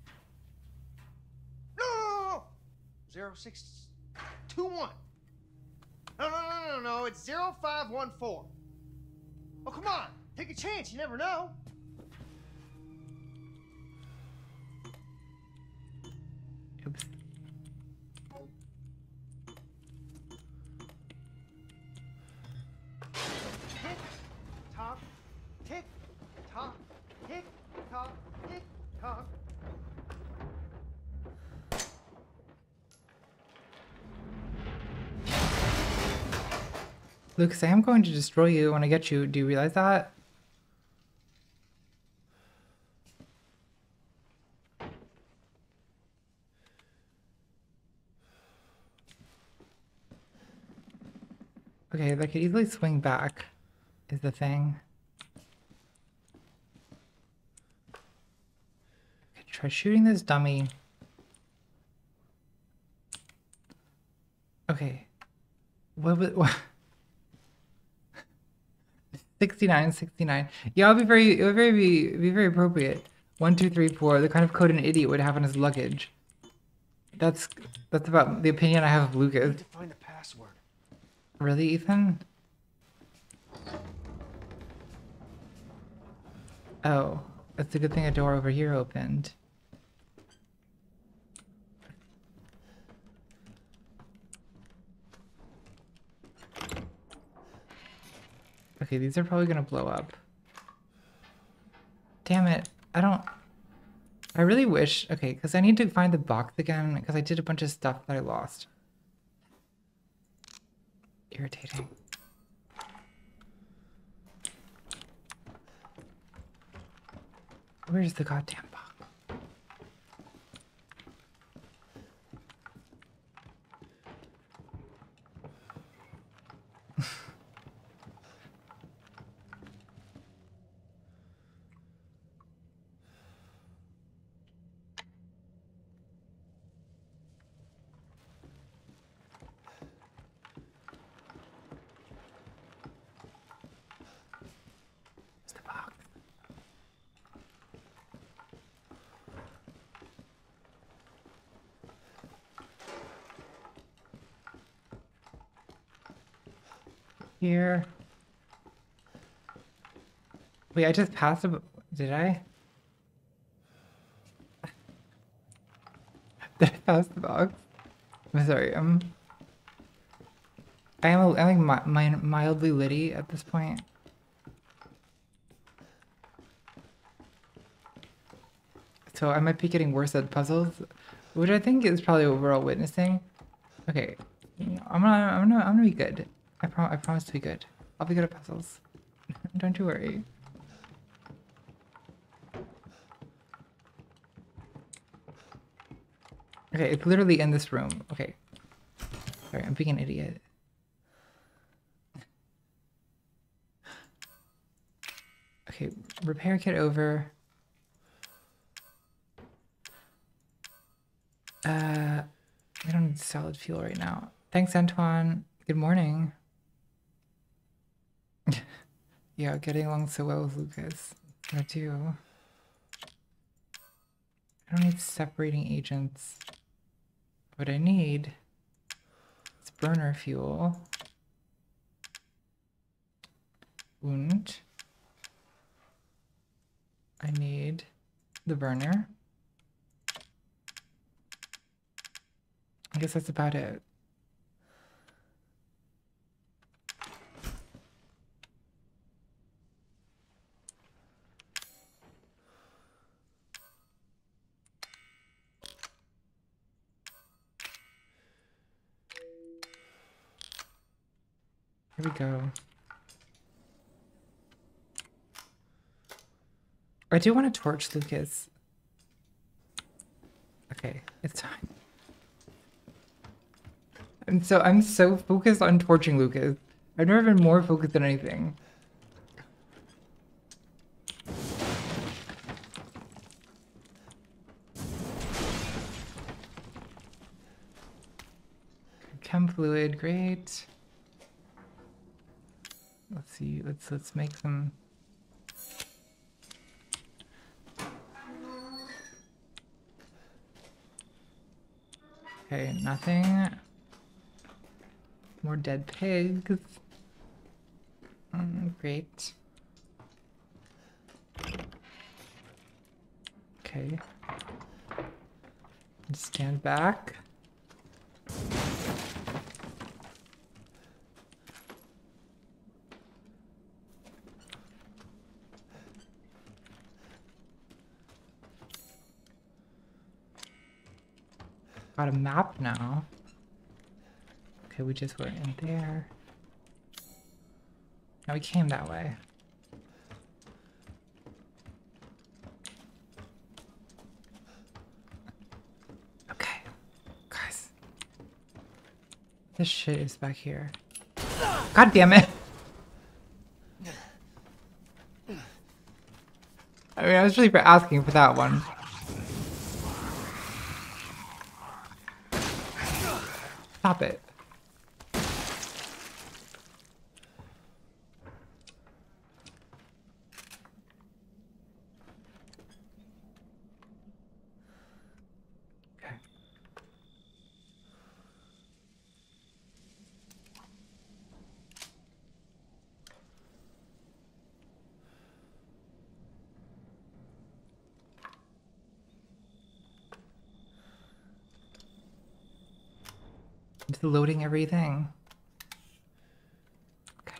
No, no, no, no. 0621. No, no. It's 0514. Oh, come on. Take a chance. You never know. Lucas, I am going to destroy you when I get you. Do you realize that? Okay, they could easily swing back, is the thing. Okay, try shooting this dummy. Okay. What was [laughs] what? 69, 69. Yeah, it'll be very, it'll very be, be very appropriate. One, two, three, four. The kind of code an idiot would have on his luggage. That's that's about the opinion I have of Lucas. To find the password. Really, Ethan? Oh, that's a good thing a door over here opened. Okay, these are probably gonna blow up. Damn it. I don't... I really wish... Okay, because I need to find the box again, because I did a bunch of stuff that I lost. Irritating. Where's the goddamn Here. Wait, I just passed a... Did I? [laughs] Did I pass the box? I'm sorry, I'm... I am I'm like mi mildly litty at this point. so I might be getting worse at puzzles, which I think is probably what we're all witnessing. Okay, I'm gonna, I'm gonna, I'm gonna be good. I prom, I promise to be good. I'll be good at puzzles. [laughs] Don't you worry. Okay, it's literally in this room. Okay. Sorry, I'm being an idiot. Okay, repair kit over. Uh, I don't need solid fuel right now. Thanks, Antoine. Good morning. Yeah, getting along so well with Lucas. I do. I don't need separating agents. What I need is burner fuel. And I need the burner. I guess that's about it. Here we go. I do want to torch Lucas. Okay, it's time. And so I'm so focused on torching Lucas. I've never been more focused on anything. Chem fluid, great. Let's see, let's let's make some Okay, nothing. More dead pigs. Mm, great. Okay. Stand back. Got a map now. Okay, we just went in there. Now we came that way. Okay, guys. This shit is back here. God damn it! I mean, I was really asking for that one. Stop it. Okay. Everything. Okay.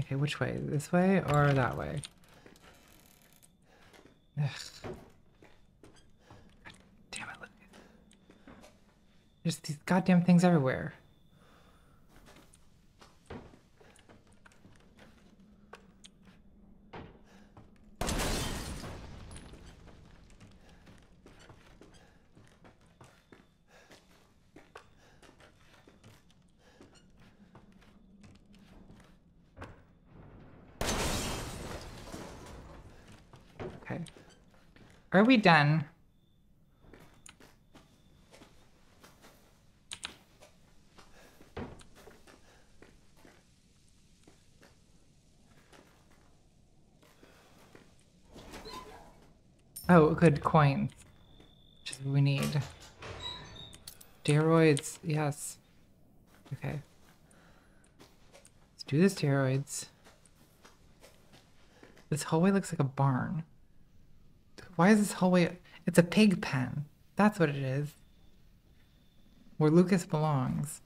Okay, which way? This way or that way? Ugh. God damn it. There's these goddamn things everywhere. Okay. Are we done? Oh, good coins. Which is what we need. Steroids, yes. Okay. Let's do the steroids. This hallway looks like a barn. Why is this hallway? It's a pig pen. That's what it is. Where Lucas belongs.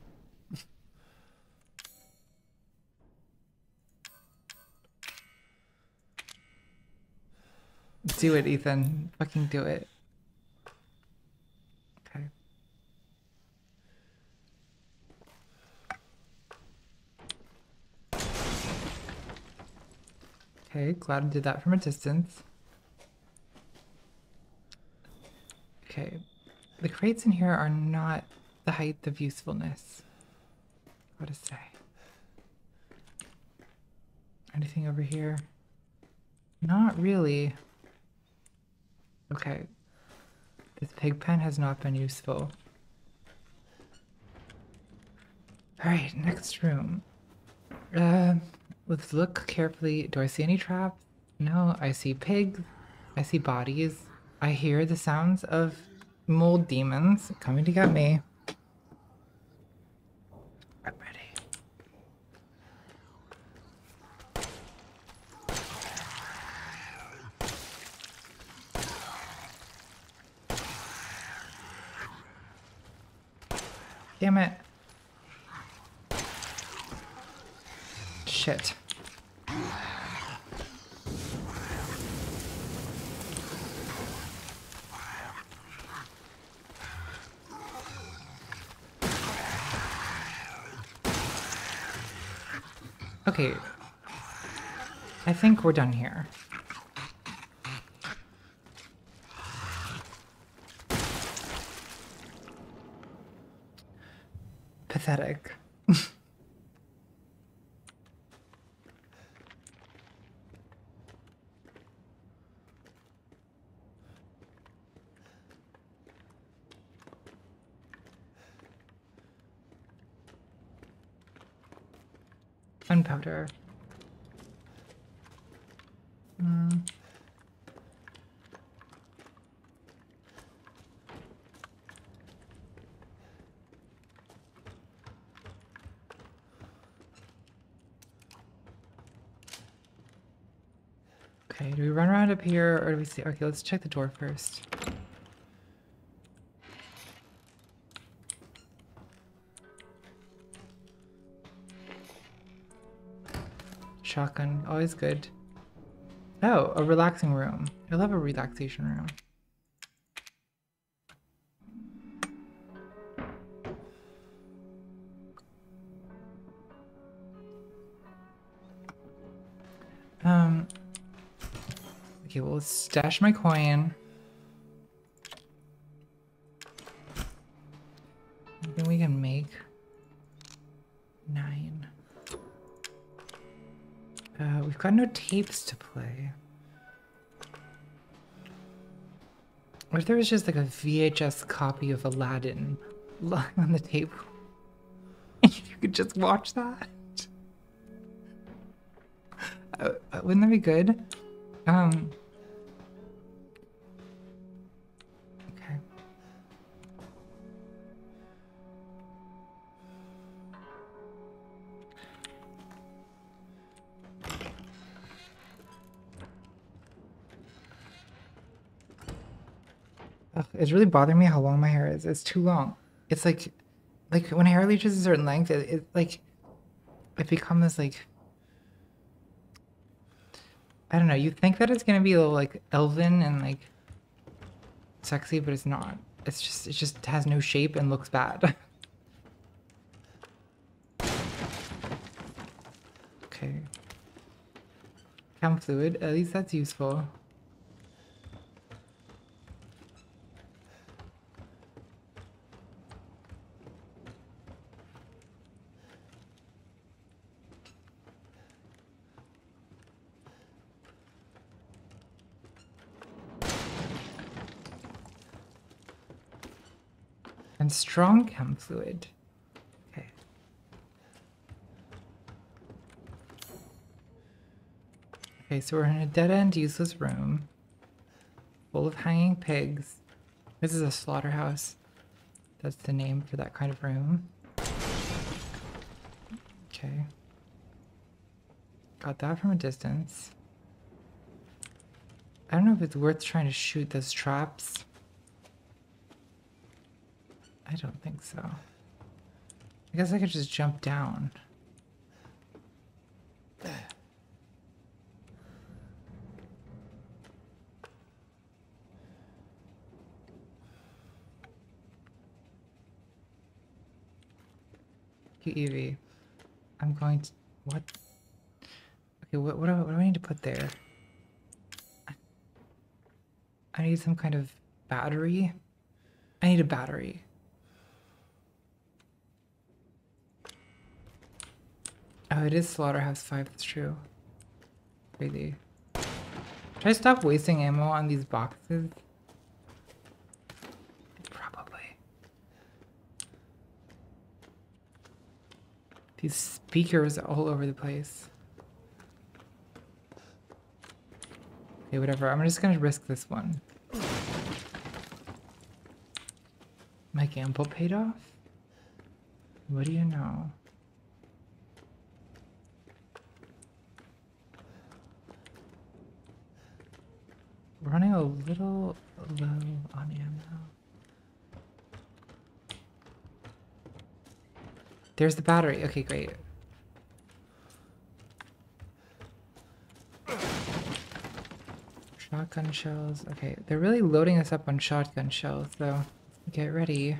Do it, Ethan. Fucking do it. Okay. Okay, glad I did that from a distance. Okay. The crates in here are not the height of usefulness. What to say? Anything over here? Not really. Okay. This pig pen has not been useful. Alright, next room. Uh, let's look carefully. Do I see any traps? No, I see pigs. I see bodies. I hear the sounds of mold demons coming to get me. I'm ready. Damn it. Shit. Okay. I think we're done here. Pathetic. [laughs] Gunpowder. Hmm. Okay, do we run around up here or do we see? Okay, let's check the door first. Shotgun, always good. Oh, a relaxing room. I love a relaxation room. Let's stash my coin. Then we can make nine. Uh, we've got no tapes to play. What if there was just like a VHS copy of Aladdin lying on the table? [laughs] And you could just watch that? [laughs] Uh, wouldn't that be good? Um. It's really bothering me how long my hair is. It's too long. It's like, like when hair reaches a certain length, it, it like, it becomes like, I don't know. You think that it's gonna be a little like elven and like sexy, but it's not. It's just, it just has no shape and looks bad. [laughs] okay. Chem fluid. At least that's useful. And strong chem fluid. Okay. Okay, so we're in a dead-end useless room. Full of hanging pigs. This is a slaughterhouse. That's the name for that kind of room. Okay. Got that from a distance. I don't know if it's worth trying to shoot those traps. I don't think so. I guess I could just jump down. Evie, I'm going to what? Okay, what what do, what do I need to put there? I need some kind of battery. I need a battery. Oh, it is Slaughterhouse 5, that's true. Crazy. Should I stop wasting ammo on these boxes? Probably. These speakers all over the place. Okay, whatever. I'm just gonna risk this one. My gamble paid off? What do you know? Running a little low on ammo. There's the battery. Okay, great. Shotgun shells. Okay, they're really loading us up on shotgun shells, though. Get ready.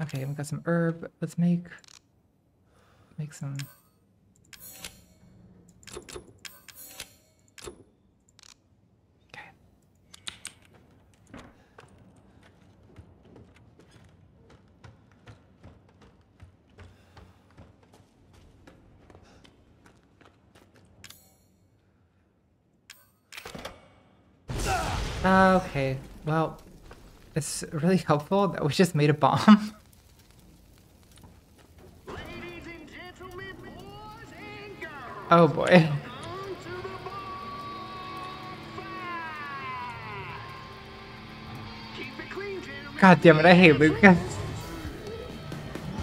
Okay, we got some herb. Let's make make some. Okay, well, it's really helpful that we just made a bomb. [laughs] Ladies and gentlemen, boys and girls, oh boy. on to the bonfire. Keep it clean, gentlemen. God damn it, I hate Lucas.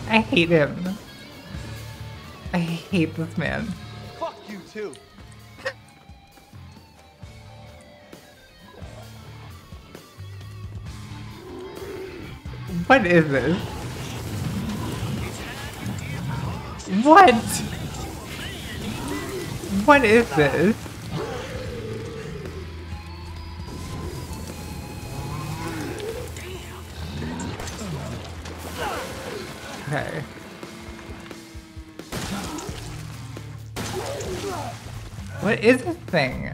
I hate him. I hate this man. What is this? What? What is this? Okay. What is this thing?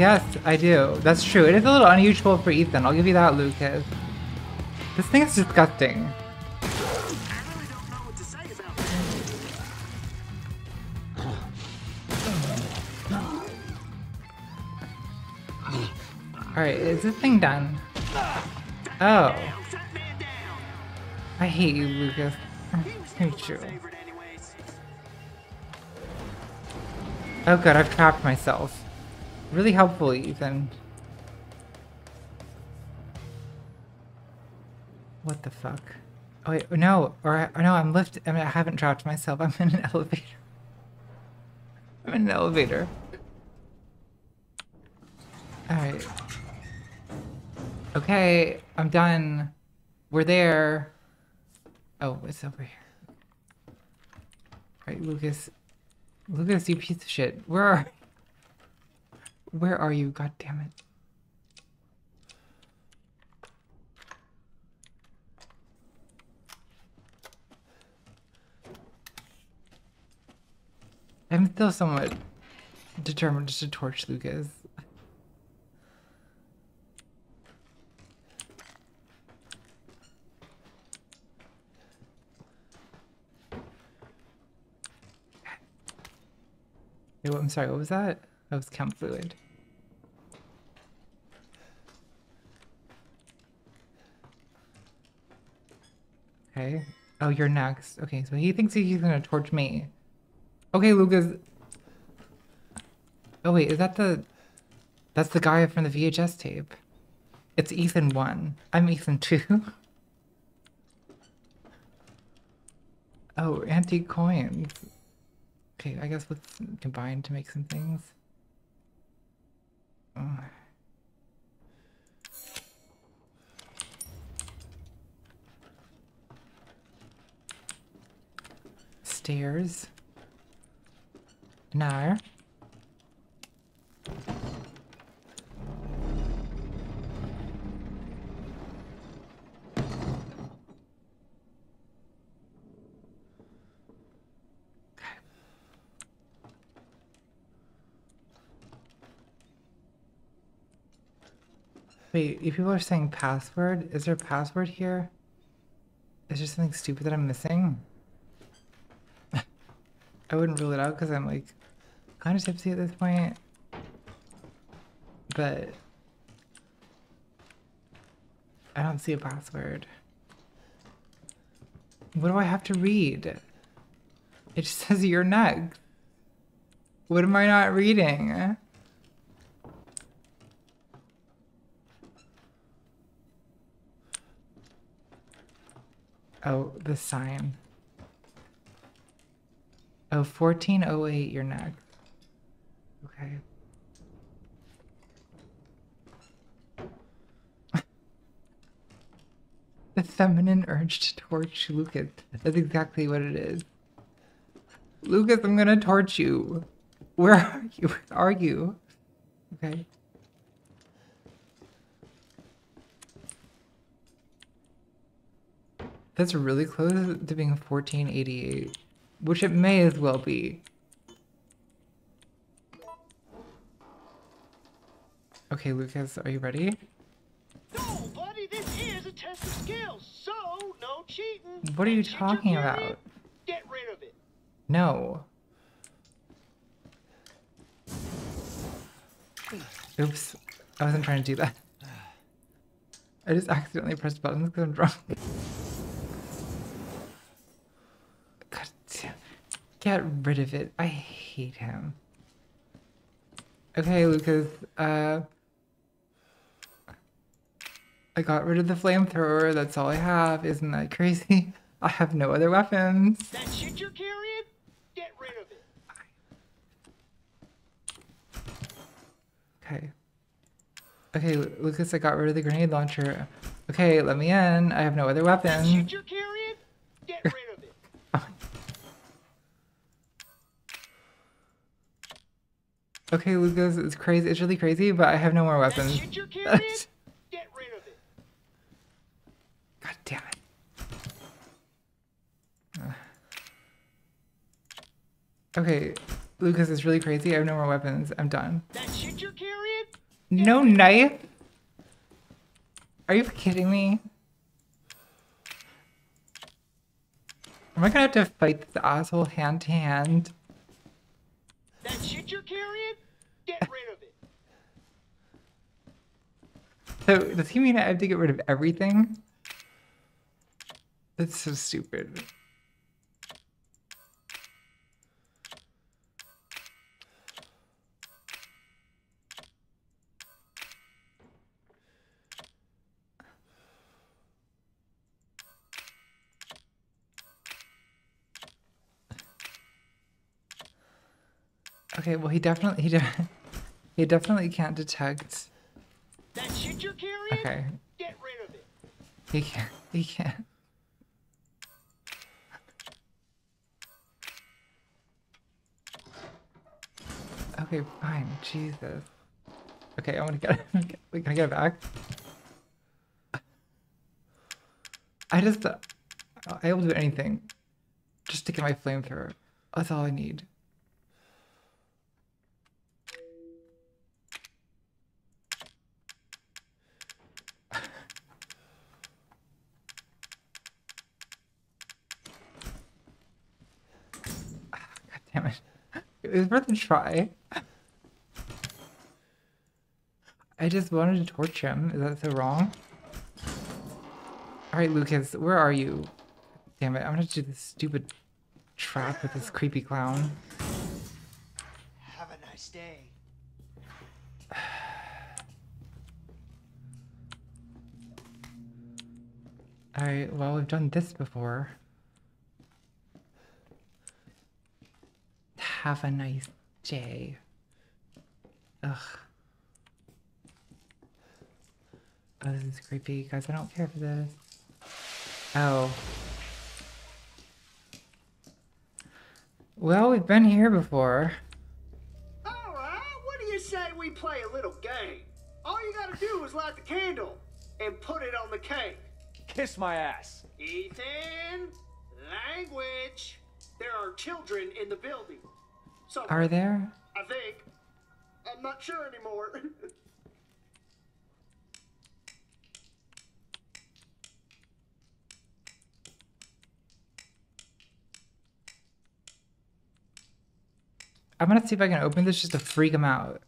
Yes, I do. That's true. It is a little unusual for Ethan. I'll give you that, Lucas. This thing is disgusting. Alright, is this thing done? Oh. I hate you, Lucas. I hate you. Oh god, I've trapped myself. Really helpful, Ethan. What the fuck? Oh wait, no, or, I, or no, I'm lift. I mean, I haven't trapped myself. I'm in an [laughs] elevator. I'm in an elevator. All right. Okay, I'm done. We're there. Oh, it's over here. All right, Lucas. Lucas, you piece of shit. Where are Where are you? God damn it. I'm still somewhat determined to torch Lucas. I'm sorry, what was that? Was chem fluid. Okay. Oh, you're next. Okay, so he thinks he's gonna torch me. Okay, Lucas. Oh wait, is that the... That's the guy from the VHS tape. It's Ethan 1. I'm Ethan 2. [laughs] oh, antique coins. Okay, I guess let's combine to make some things. Stairs. No. Wait, if people are saying password, is there a password here? Is there something stupid that I'm missing? [laughs] I wouldn't rule it out because I'm like kind of tipsy at this point. But I don't see a password. What do I have to read? It just says you're next. What am I not reading? Oh, the sign. Oh, 1408, you're next. Okay. [laughs] the feminine urge to torch Lucas. That's exactly what it is. Lucas, I'm gonna torch you. Where are you? Where are you? Okay. That's really close to being 1488, which it may as well be. Okay, Lucas, are you ready? No, buddy, this is a test of skills, so no cheating. What are you talking about? Get rid of it. No. Oops. I wasn't trying to do that. I just accidentally pressed buttons because I'm drunk. God damn. Get rid of it. I hate him. Okay, Lucas. Uh, I got rid of the flamethrower. That's all I have. Isn't that crazy? [laughs] I have no other weapons. That shit you're carrying? Get rid of it. Okay. Okay, Lucas, I got rid of the grenade launcher. Okay, let me in. I have no other weapons. That shit you're carrying? Get [laughs] rid of it. Okay, Lucas, it's crazy. It's really crazy, but I have no more weapons. shit you're carrying? [laughs] Get rid of it. God damn it. Okay, Lucas, it's really crazy. I have no more weapons. I'm done. That shit you're carrying? No knife? Are you kidding me? Am I gonna have to fight this asshole hand to hand? That shit you're carrying? Get rid of it. [laughs] So does he mean I have to get rid of everything? That's so stupid. Okay, well he definitely he, de- [laughs] he definitely can't detect. That shit you're carrying? Okay, Get rid of it. he can't. He can't. Okay, fine. Jesus. Okay, I'm gonna get it. [laughs] Wait, can I get it back? I just. Uh, I will do anything just to get my flamethrower. That's all I need. God damn it. It was worth a try. I just wanted to torch him. Is that so wrong? Alright, Lucas, where are you? Damn it, I'm gonna do this stupid trap with this creepy clown. Have a nice day. [sighs] Alright, well, we've done this before. Have a nice day. Ugh. Oh, this is creepy. Guys, I don't care for this. Oh. Well, we've been here before. All right, what do you say we play a little game? All you gotta do is light the candle and put it on the cake. Kiss my ass. Ethan, language. There are children in the building. So Are there? I think. I'm not sure anymore. [laughs] I'm gonna see if I can open this just to freak him out.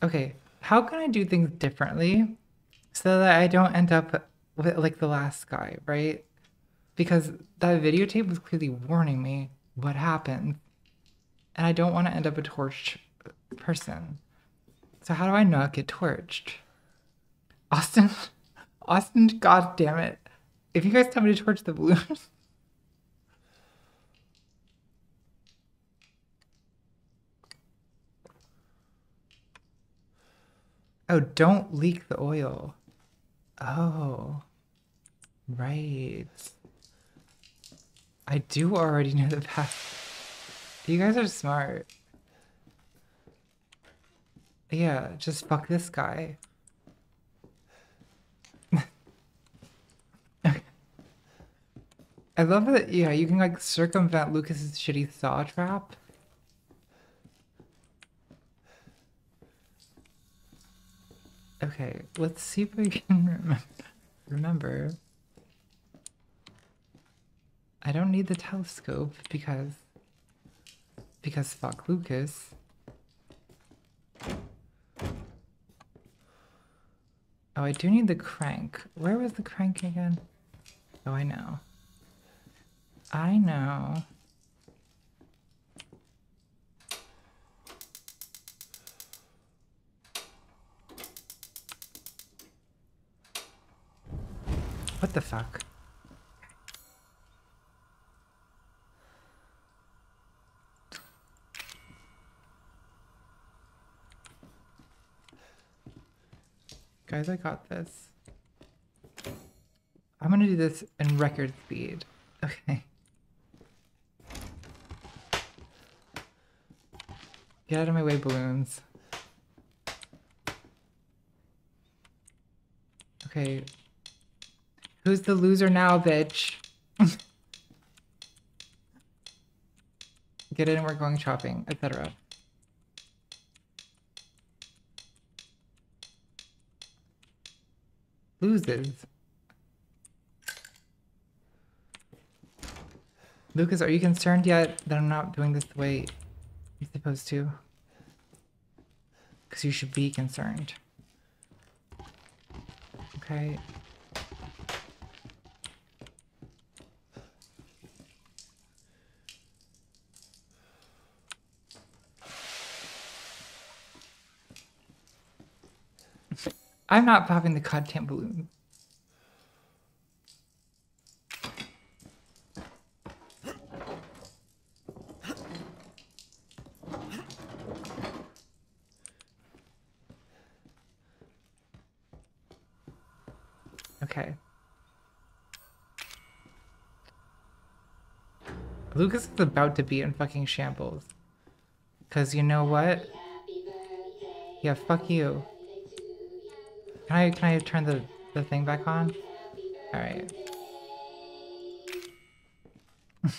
Okay, how can I do things differently so that I don't end up with like the last guy, right? Because that videotape was clearly warning me what happened. And I don't want to end up a torched person. So how do I not get torched? Austin, [laughs] Austin, god damn it. If you guys tell me to torch the balloons. [laughs] Oh, don't leak the oil. Oh. Right. I do already know the path. You guys are smart. Yeah, just fuck this guy. [laughs] I love that, yeah, you can like circumvent Lucas's shitty saw trap. Okay, let's see if we can [laughs] remember. remember. I don't need the telescope because because fuck Lucas. Oh, I do need the crank. Where was the crank again? Oh, I know. I know. What the fuck? Guys, I got this. I'm gonna do this in record speed. [laughs] Okay. Get out of my way, balloons. Okay. Who's the loser now, bitch? [laughs] Get in, we're going shopping, etc. Loses. Lucas, are you concerned yet that I'm not doing this the way you're supposed to? Because you should be concerned. Okay. I'm not popping the goddamn balloon. Okay. Lucas is about to be in fucking shambles. Cause you know what? Yeah, fuck you. Can I can I turn the, the thing back on? Alright. [laughs]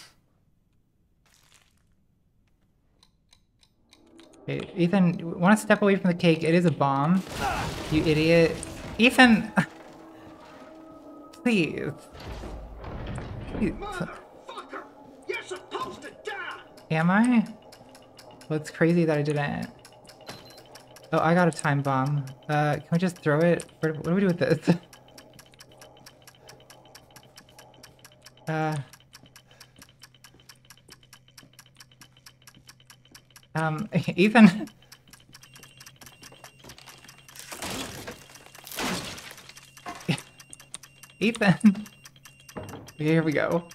okay, Ethan, want to step away from the cake? It is a bomb. You idiot. Ethan! [laughs] Please. Please. You're supposed to die! Am I? Well, it's crazy that I didn't. Oh, I got a time bomb. Uh, can we just throw it? What do we do with this? [laughs] uh. Um, [laughs] Ethan. [laughs] Ethan. Here we go.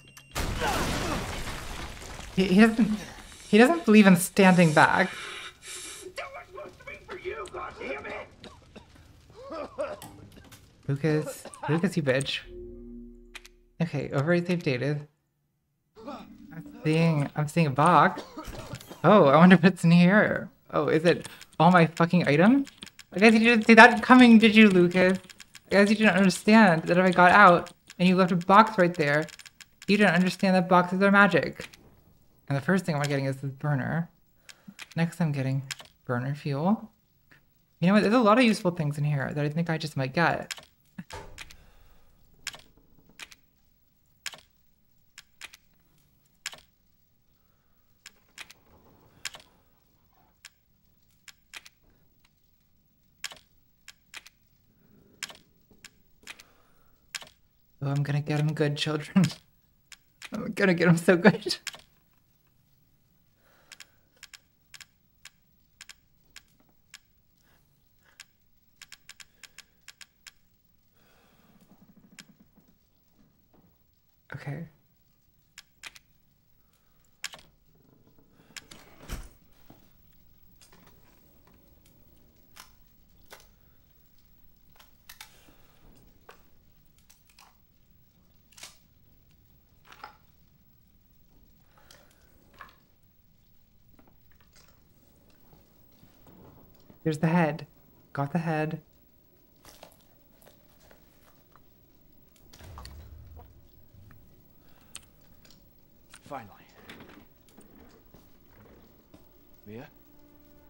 He, he doesn't. He doesn't believe in standing back. That was supposed to be for you, goddammit! Lucas, Lucas, you bitch. Okay, override save dated. I'm seeing, I'm seeing a box. Oh, I wonder what's in here. Oh, is it all my fucking items? I guess you didn't see that coming, did you, Lucas? I guess you didn't understand that if I got out and you left a box right there, you didn't understand that boxes are magic. And the first thing I'm getting is this burner. Next, I'm getting burner fuel. You know what? There's a lot of useful things in here that I think I just might get. Oh, I'm gonna get him good, children. [laughs] I'm gonna get him so good. Okay. Here's the head. Got the head. Finally. Mia?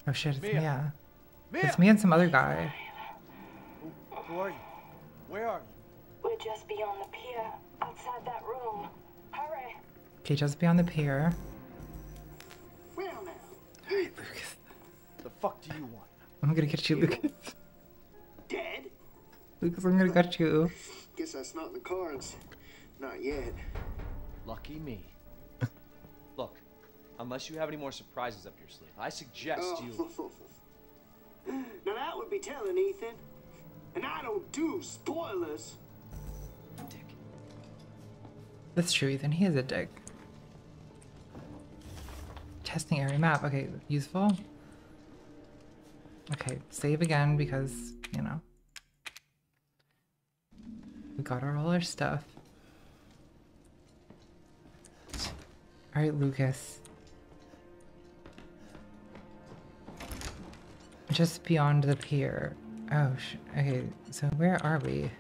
Oh shit, it's Mia. Mia. Mia! It's me and some other guy. Who are you? Where are you? We're just beyond the pier, outside that room. Hurry! Okay, just beyond the pier. Well now, Lucas. The fuck do you want? I'm gonna get you, Lucas. dead? Lucas, I'm gonna get you. Guess that's not in the cards. Not yet. Lucky me. [laughs] Look, unless you have any more surprises up your sleeve, I suggest you. Oh. [laughs] now that would be telling, Ethan. And I don't do spoilers. Dick. That's true, Ethan. He is a dick. Testing area map. Okay, useful. Okay, save again because, you know. We got our all our stuff. Alright, Lucas. Just beyond the pier. Oh, okay, so where are we?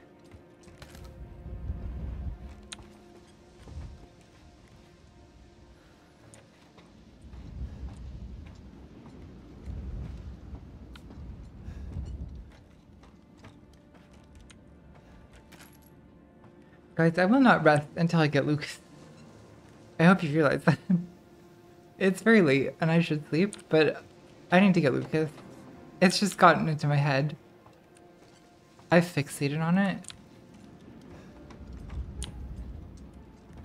Guys, I will not rest until I get Lucas. I hope you realize that. [laughs] It's very late and I should sleep, but I need to get Lucas. It's just gotten into my head. I've fixated on it.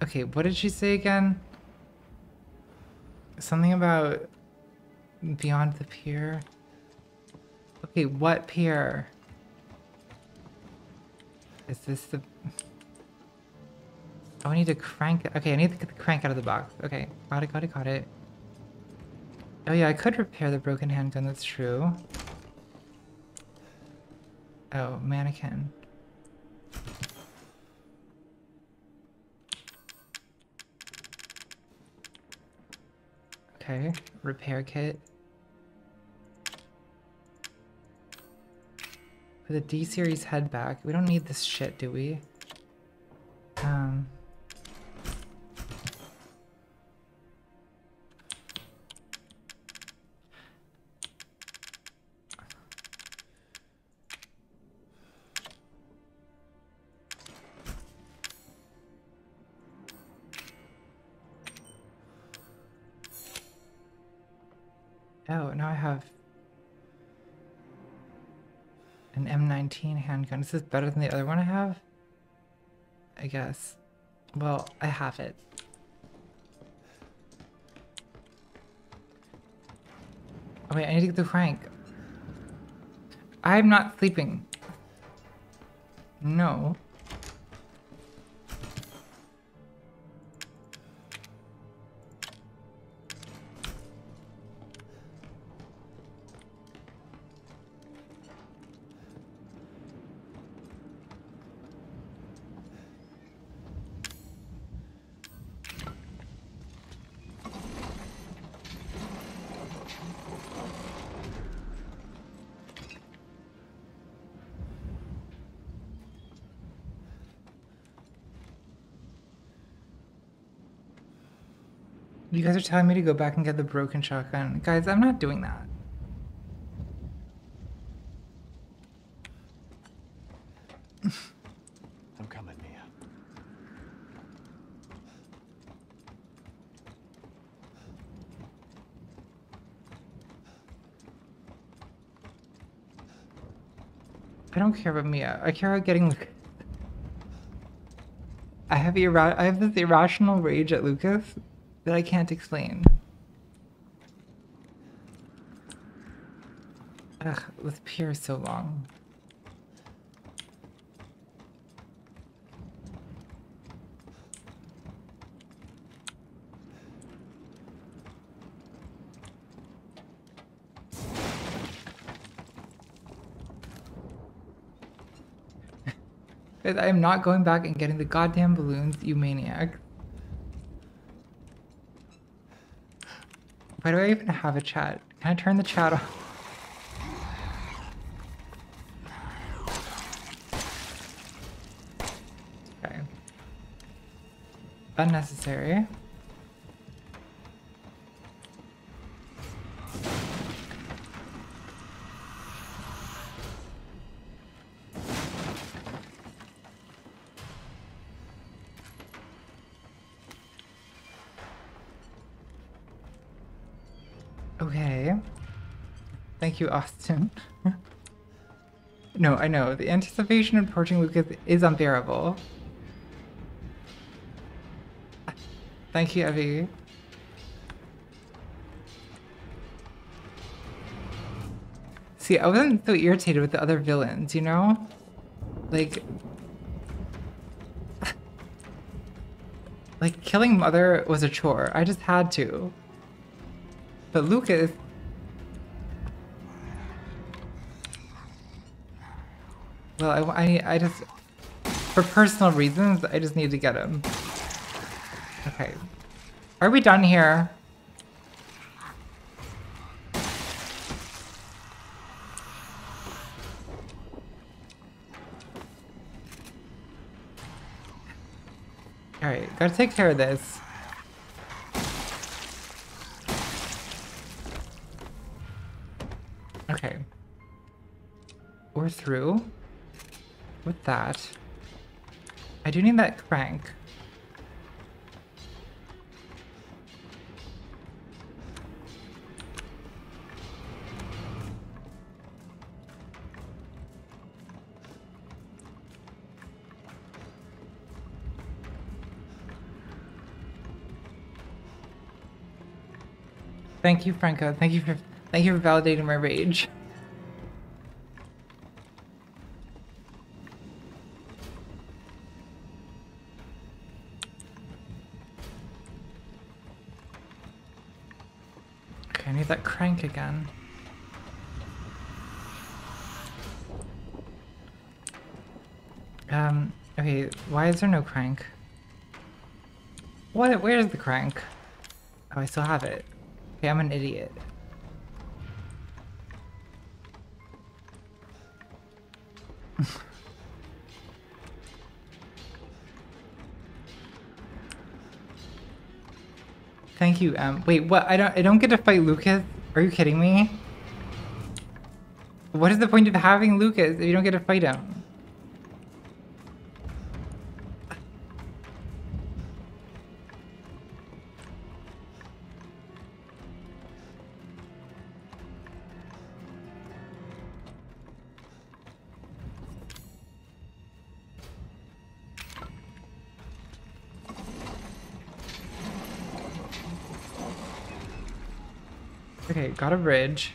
Okay, what did she say again? Something about beyond the pier. Okay, what pier? Is this the... Oh, I need to crank it. Okay, I need to get the crank out of the box. Okay, got it, got it, got it. Oh yeah, I could repair the broken handgun, that's true. Oh, mannequin. Okay, repair kit. Put the D series head back. We don't need this shit, do we? Um. M19. Is this better than the other one I have? I guess. Well, I have it. Oh wait, I need to get the crank. I'm not sleeping. No. Guys are telling me to go back and get the broken shotgun. Guys, I'm not doing that. [laughs] I'm coming, Mia. I don't care about Mia. I care about getting Lucas. I have ira- I have this irrational rage at Lucas that I can't explain. Ugh, with Pierre so long. [laughs] I am not going back and getting the goddamn balloons, you maniac. Why do I even have a chat? Can I turn the chat off? Okay. Unnecessary. Thank you, Austin. no, I know. The anticipation of approaching Lucas is unbearable. Thank you, Evie. See, I wasn't so irritated with the other villains, you know? Like... Like, killing Mother was a chore. I just had to. But Lucas... I, I, I just... For personal reasons, I just need to get him. Okay. Are we done here? Alright, gotta take care of this. That. I do need that crank. Thank you, Franco. Thank you for thank you for validating my rage. Again. Um, okay, why is there no crank? What? Where's the crank? Oh, I still have it. Okay, I'm an idiot. [laughs] Thank you, um, wait, what? I don't, I don't get to fight Lucas? Are you kidding me? What is the point of having Lucas if you don't get to fight him? Bridge.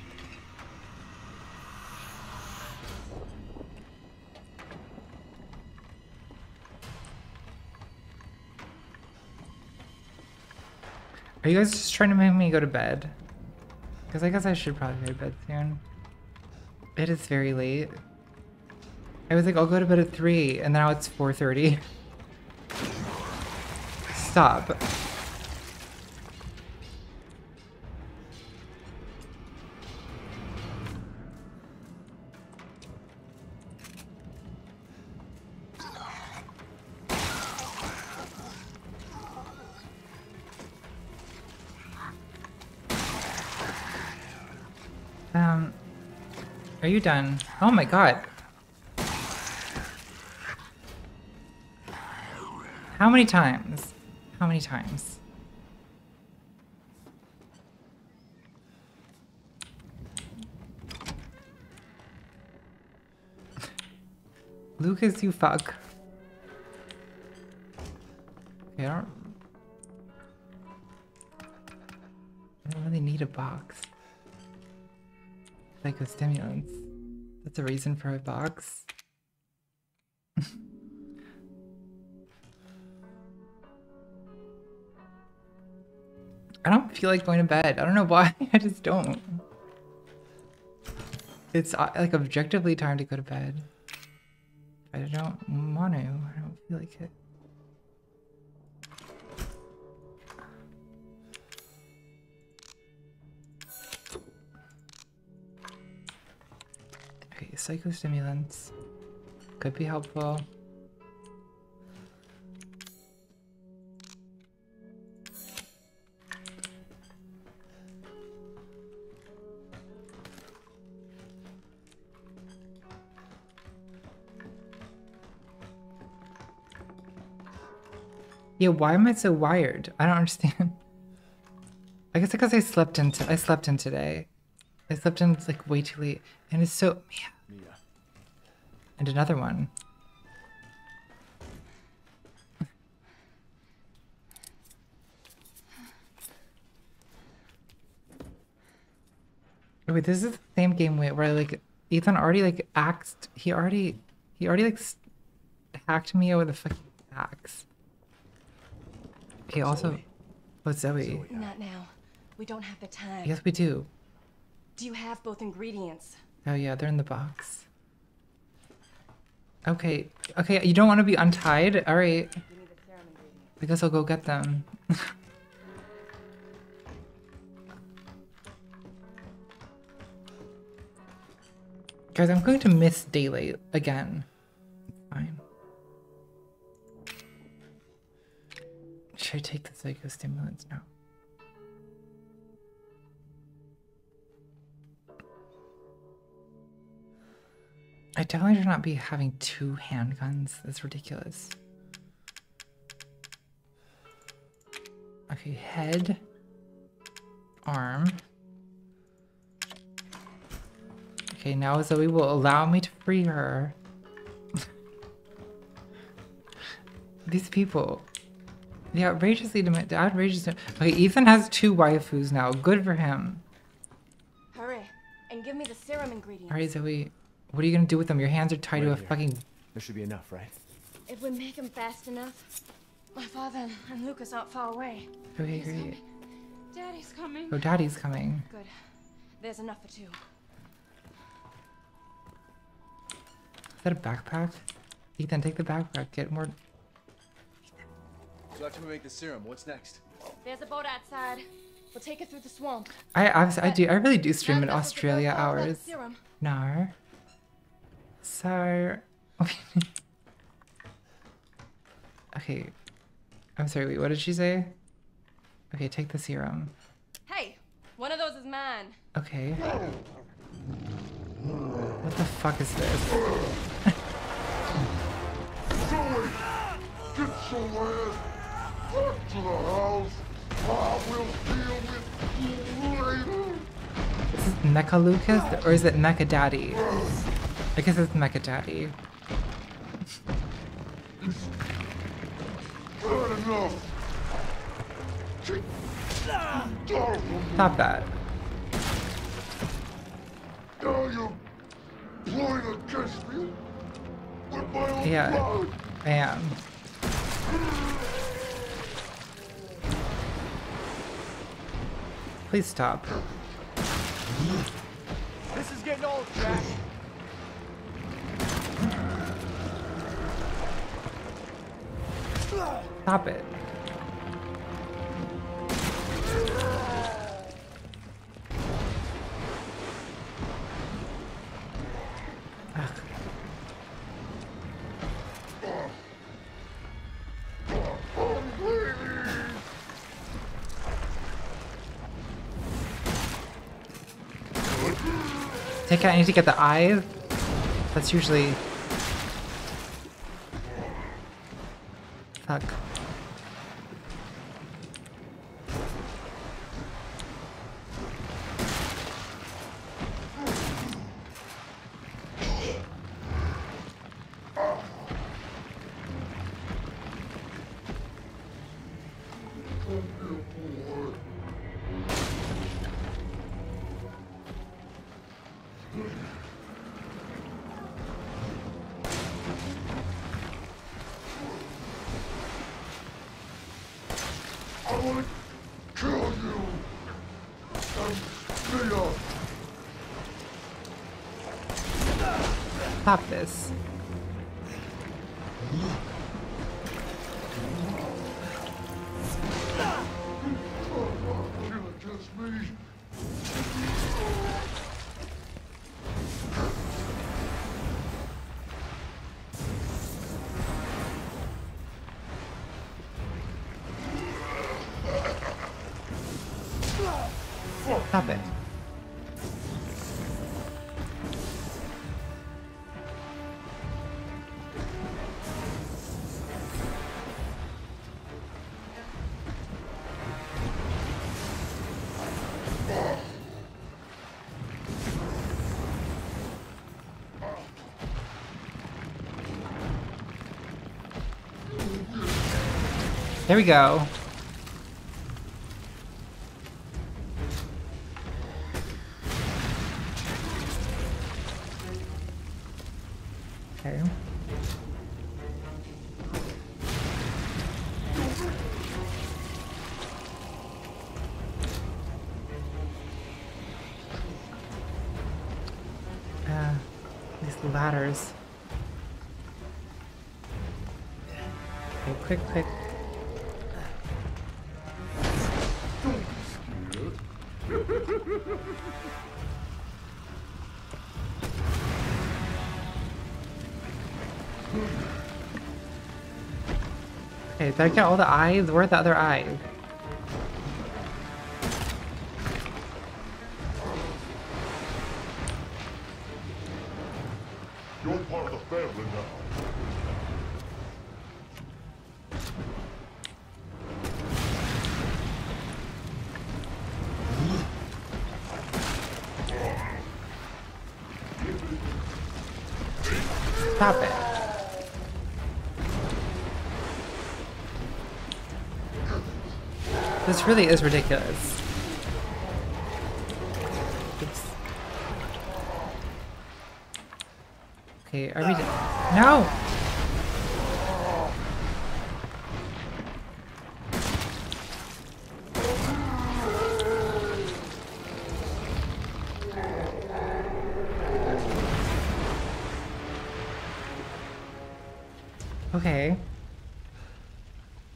Are you guys just trying to make me go to bed? Because I guess I should probably go to bed soon. It is very late. I was like, I'll go to bed at 3, and now it's 4.30. [laughs] Stop. Done? Oh my god. How many times? How many times? Lucas, you fuck. Okay, I don't. Really need a box. Psychostimulants. That's a reason for a box. I don't feel like going to bed. I don't know why. [laughs] I just don't. It's uh, like objectively time to go to bed. I don't want to. I don't feel like it. Psychostimulants could be helpful. Yeah, why am I so wired? I don't understand. [laughs] I guess because I slept in. I slept in today. I slept in like way too late, and it's so. Yeah. Mia. And another one. Oh, Wait, this is the same game where, where like Ethan already like axed. He already, he already like hacked me with a fucking axe. Okay, also, oh, Zoe. what's Zoe? Not now. We don't have the time. Yes, we do. Do you have both ingredients? Oh yeah, they're in the box. Okay, okay, you don't want to be untied? Alright. I guess I'll go get them. [laughs] Guys, I'm going to miss daylight again. Fine. Should I take the psychostimulants? No. I definitely should not be having two handguns. That's ridiculous. Okay, head, arm. Okay, now Zoe will allow me to free her. [laughs] These people. The outrageously the outrageous Okay, Ethan has two waifus now. Good for him. Hurry and give me the serum ingredients. Alright, Zoe. What are you gonna do with them? Your hands are tied to a here. fucking There should be enough, right? If we make them fast enough, my father and Lucas aren't far away. Okay, great. Daddy's coming. Oh, daddy's coming. Good. There's enough for two. Is that a backpack? Ethan, take the backpack. Get more. So after we make the serum, what's next? There's a boat outside. We'll take it through the swamp. I I, I do. I really do stream in That vessels will go Australia hours. Serum. No. So. [laughs] okay. I'm sorry. Wait. What did she say? Okay. Take the serum. Hey, one of those is mine. Okay. What the fuck is this? [laughs] Get your ass back to the house. I will deal with you later. Is this Mecha Lucas or is it Mecha Daddy? I guess it's Mecha Daddy. Stop that. Yeah. I. Please stop. This is getting old, Jack. Stop it. Take out, I need to get the eyes. That's usually. We go. Did I get all the eyes? Where are the other eyes? You're part of the family now. Stop it. This really is ridiculous. Oops. Okay, are we? No! Okay.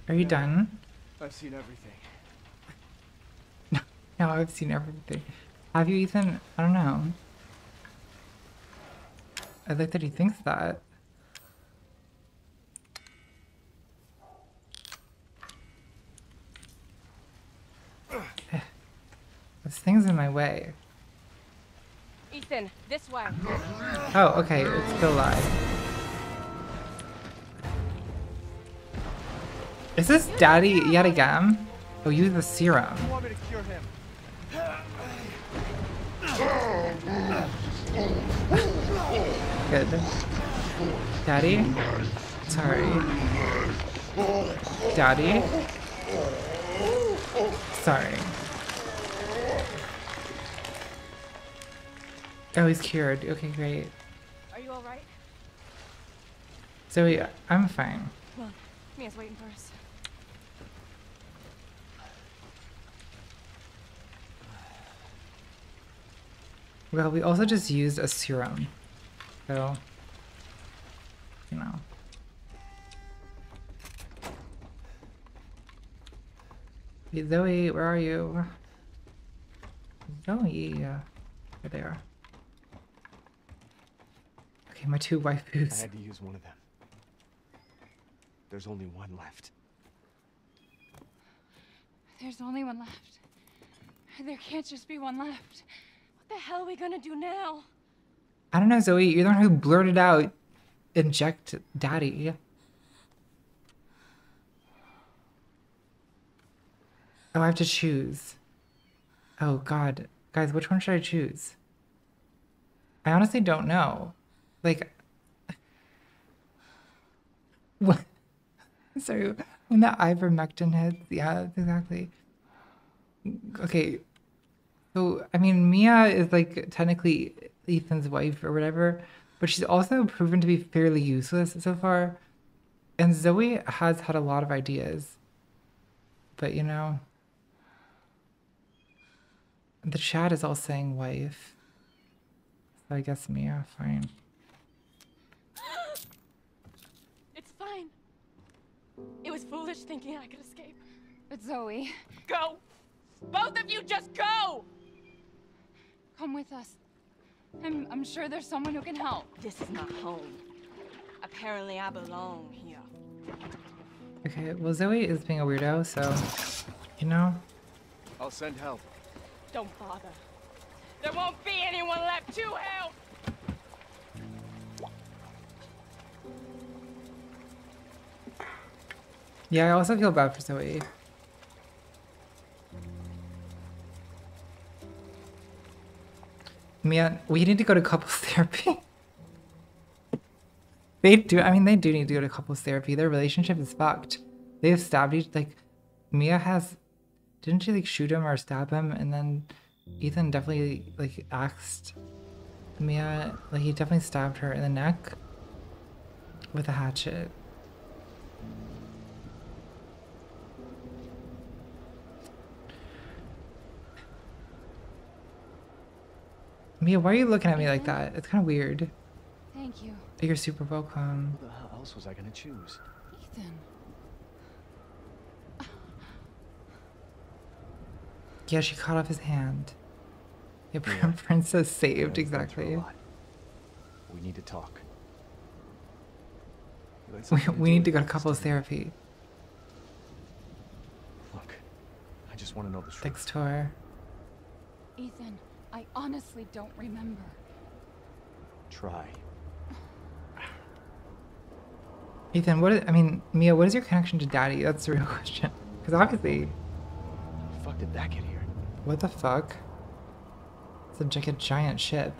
Are you done? I've seen everything. No, I've seen everything. Have you, Ethan? I don't know. I like that he thinks that. [sighs] this thing's in my way. Ethan, this way. Oh, okay, it's still alive. Is this daddy yet again? Oh, use the serum. You want me to cure him? Good. Daddy? Sorry. Daddy? Sorry. Oh, he's cured. Okay, great. Are you alright? Zoe, I'm fine. Well, Mia's waiting for us. Well, we also just used a serum. So, you know. Hey, Zoe, where are you? Zoe, uh, there they are. Okay, my two I had to use one of them. There's only one left. There's only one left. There can't just be one left. What the hell are we gonna do now? I don't know, Zoe. You're the one who blurted out, "Inject daddy." Oh, I have to choose. Oh God, guys, which one should I choose? I honestly don't know. Like, [laughs] what? Sorry, when that ivermectin hits, yeah, exactly. Okay, so, I mean, Mia is like technically Ethan's wife or whatever, but she's also proven to be fairly useless so far. And Zoe has had a lot of ideas. but you know, the chat is all saying wife. So I guess Mia, fine. [gasps] It's fine. It was foolish thinking I could escape. But Zoe, Go! Both of you just go! come with us. I'm, I'm sure there's someone who can help. This is my home. Apparently, I belong here. Okay, well Zoe is being a weirdo, so you know. I'll send help. Don't bother. There won't be anyone left to help! Yeah, I also feel bad for Zoe. Mia, we need to go to couples [laughs] therapy. they do. I mean, they do need to go to couples therapy. Their relationship is fucked. They've stabbed each. Like, Mia has. Didn't she like shoot him or stab him? And then Ethan definitely like axed Mia. Like, he definitely stabbed her in the neck with a hatchet. Mia, why are you looking at me like that? It's kind of weird. Thank you, You're super welcome. Who the hell else was I gonna choose? Ethan. Yeah, she cut off his hand. Yeah, Yeah. princess saved, Yeah, I've been through a exactly. lot. We need to talk. We, we need to go to couples therapy. Look, I just want to know the truth. Next tour. Ethan, I honestly don't remember. Try. Ethan, what is, I mean, Mia, what is your connection to daddy? That's the real [laughs] question. Because obviously, How the fuck did that get here? what the fuck? It's a, like a giant ship.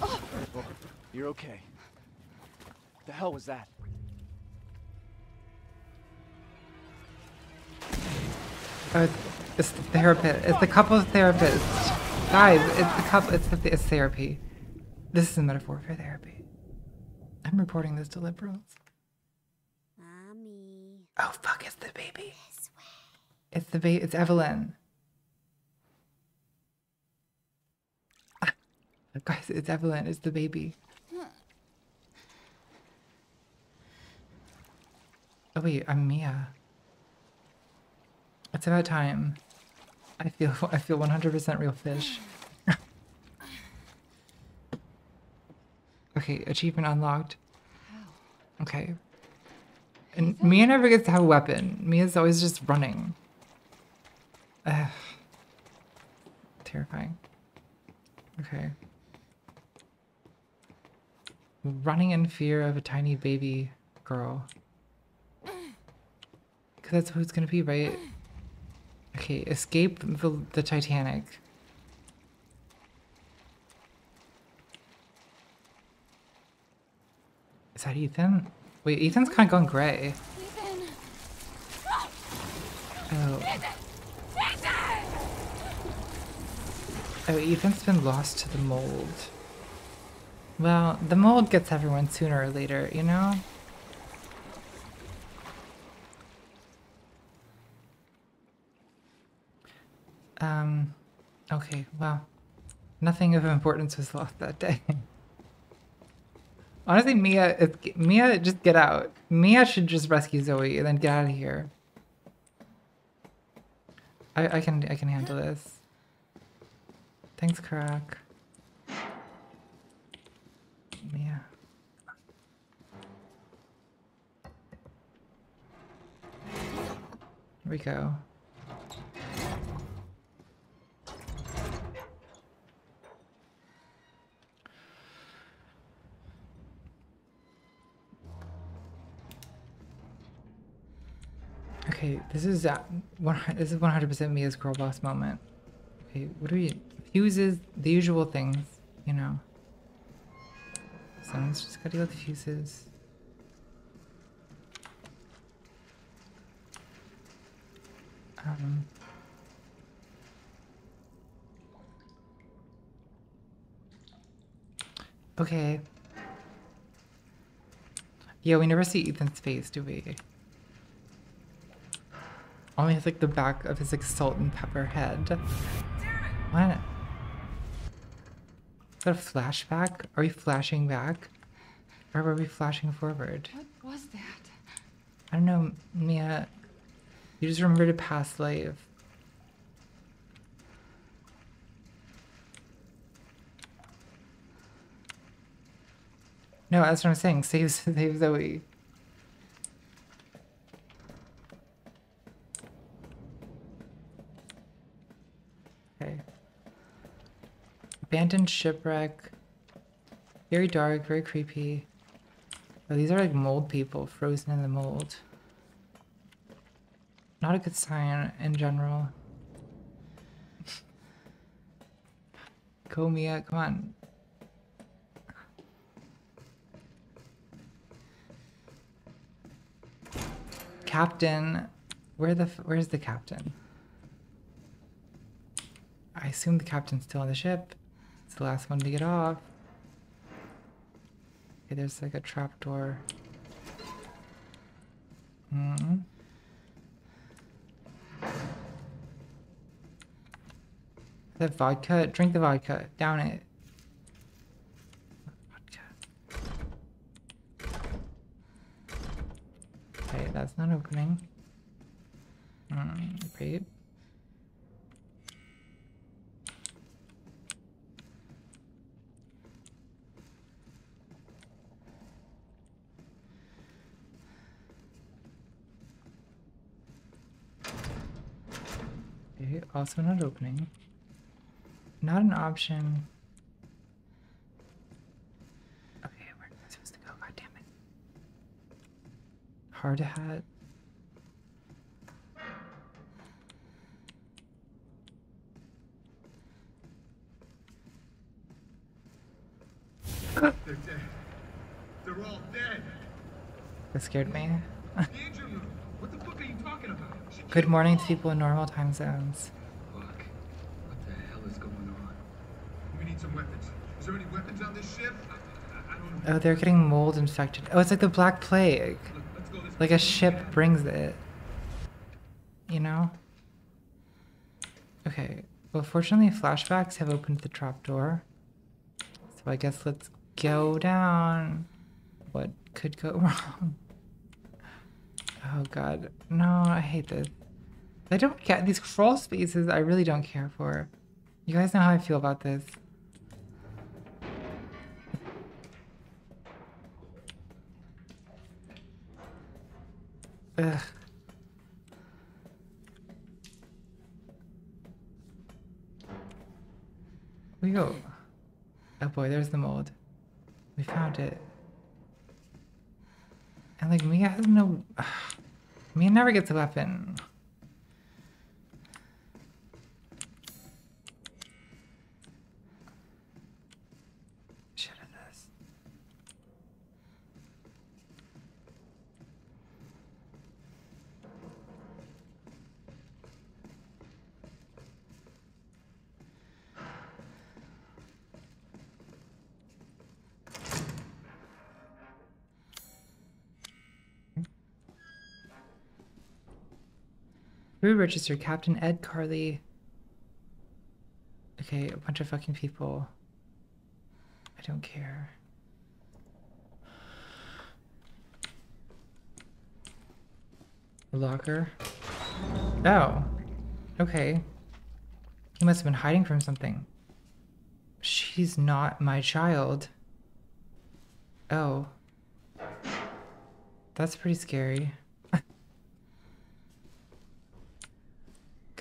Oh, you're okay. The hell was that? Oh, it's, it's the therapist. It's the couples therapist. Guys, it's the couple. It's the it's therapy. This is a metaphor for therapy. I'm reporting this to liberals. Mommy. Oh fuck! It's the baby. It's the baby. It's Evelyn. Ah, Guys, it's Evelyn. It's the baby. Oh wait, I'm Mia. It's about time. I feel I feel 100% real fish. [laughs] okay, achievement unlocked. Okay. And Mia never gets to have a weapon. Mia's always just running. Ugh. Terrifying. Okay. Running in fear of a tiny baby girl. Because that's who it's gonna be, right? Okay, escape the, the Titanic. Is that Ethan? Wait, Ethan's kind of gone gray. Ethan! Oh. Oh, Ethan's been lost to the mold. Well, the mold gets everyone sooner or later, you know? Um, okay, well, nothing of importance was lost that day. [laughs] Honestly, Mia, Mia, just get out. Mia should just rescue Zoe and then get out of here. I, I can, I can handle [gasps] this. Thanks, Karak. Mia. Here we go. Okay, this is uh, one. This is one hundred percent Mia's girl boss moment. Okay, what do we? Fuses, the usual things, you know. Someone's just gotta deal with fuses. Um. Okay. Yeah, we never see Ethan's face, do we? Only has like the back of his like salt and pepper head. What? Is that a flashback? Are we flashing back? Or were we flashing forward? What was that? I don't know, Mia. You just remembered a past life. No, that's what I'm saying. Save, [laughs] save Zoe. Okay. Abandoned shipwreck. Very dark, very creepy. Oh, these are like mold people frozen in the mold. Not a good sign in general. Go Mia, come on. Captain, where the where's the captain? I assume the captain's still on the ship. It's the last one to get off. Okay, there's like a trapdoor. Hmm. The vodka. Drink the vodka. Down it. Okay, that's not opening. Mm, great. Okay, also not opening. Not an option. Okay, where am I supposed to go? God damn it. Hard hat. They're dead. They're all dead. That scared me. The engine room. What the fuck are you talking about? She Good morning to people in normal time zones. Fuck. What the hell is going on? We need some weapons. Is there any weapons on this ship? I, I, I don't know. Oh, they're getting mold infected. Oh, it's like the Black Plague. Look, let's go this Like a ship brings it. You know? Okay. Well, fortunately, flashbacks have opened the trapdoor. So I guess let's go down. What could go [laughs] wrong? Oh god. No, I hate this. I don't get these crawl spaces I really don't care for. You guys know how I feel about this. Ugh. We go. Oh boy, there's the mold. We found it. And like Mia has no Mia never gets a weapon. Crew register Captain Ed Carley. Okay, a bunch of fucking people. I don't care. Locker. Oh. Okay. He must have been hiding from something. She's not my child. Oh. That's pretty scary.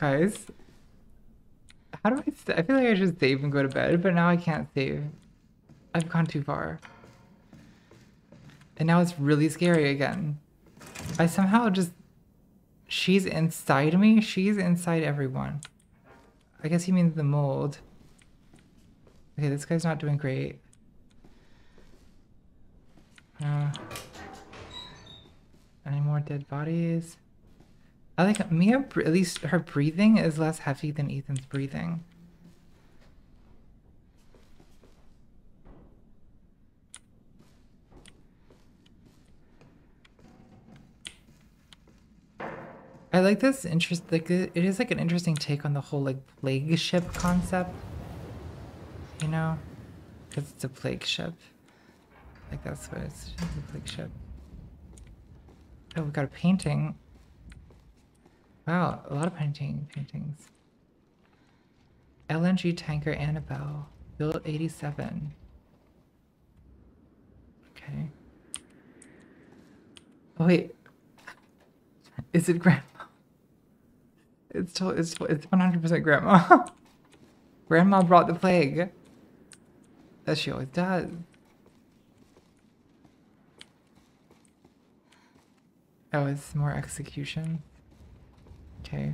Guys, how do I? St- I feel like I should save and go to bed, but now I can't save. I've gone too far, and now it's really scary again. I somehow just. She's inside me. She's inside everyone. I guess he means the mold. Okay, this guy's not doing great. Uh, any more dead bodies? I like Mia, at least her breathing is less heavy than Ethan's breathing. I like this interest, like it is like an interesting take on the whole like plague ship concept, you know, because it's a plague ship. Like that's what it's, it's a plague ship. Oh, we got a painting Wow, a lot of painting paintings. LNG tanker Annabelle, built 87. Okay. Oh wait, is it grandma? It's to, it's it's 100% grandma. [laughs] grandma brought the plague, as she always does. Oh, it's more execution. Okay.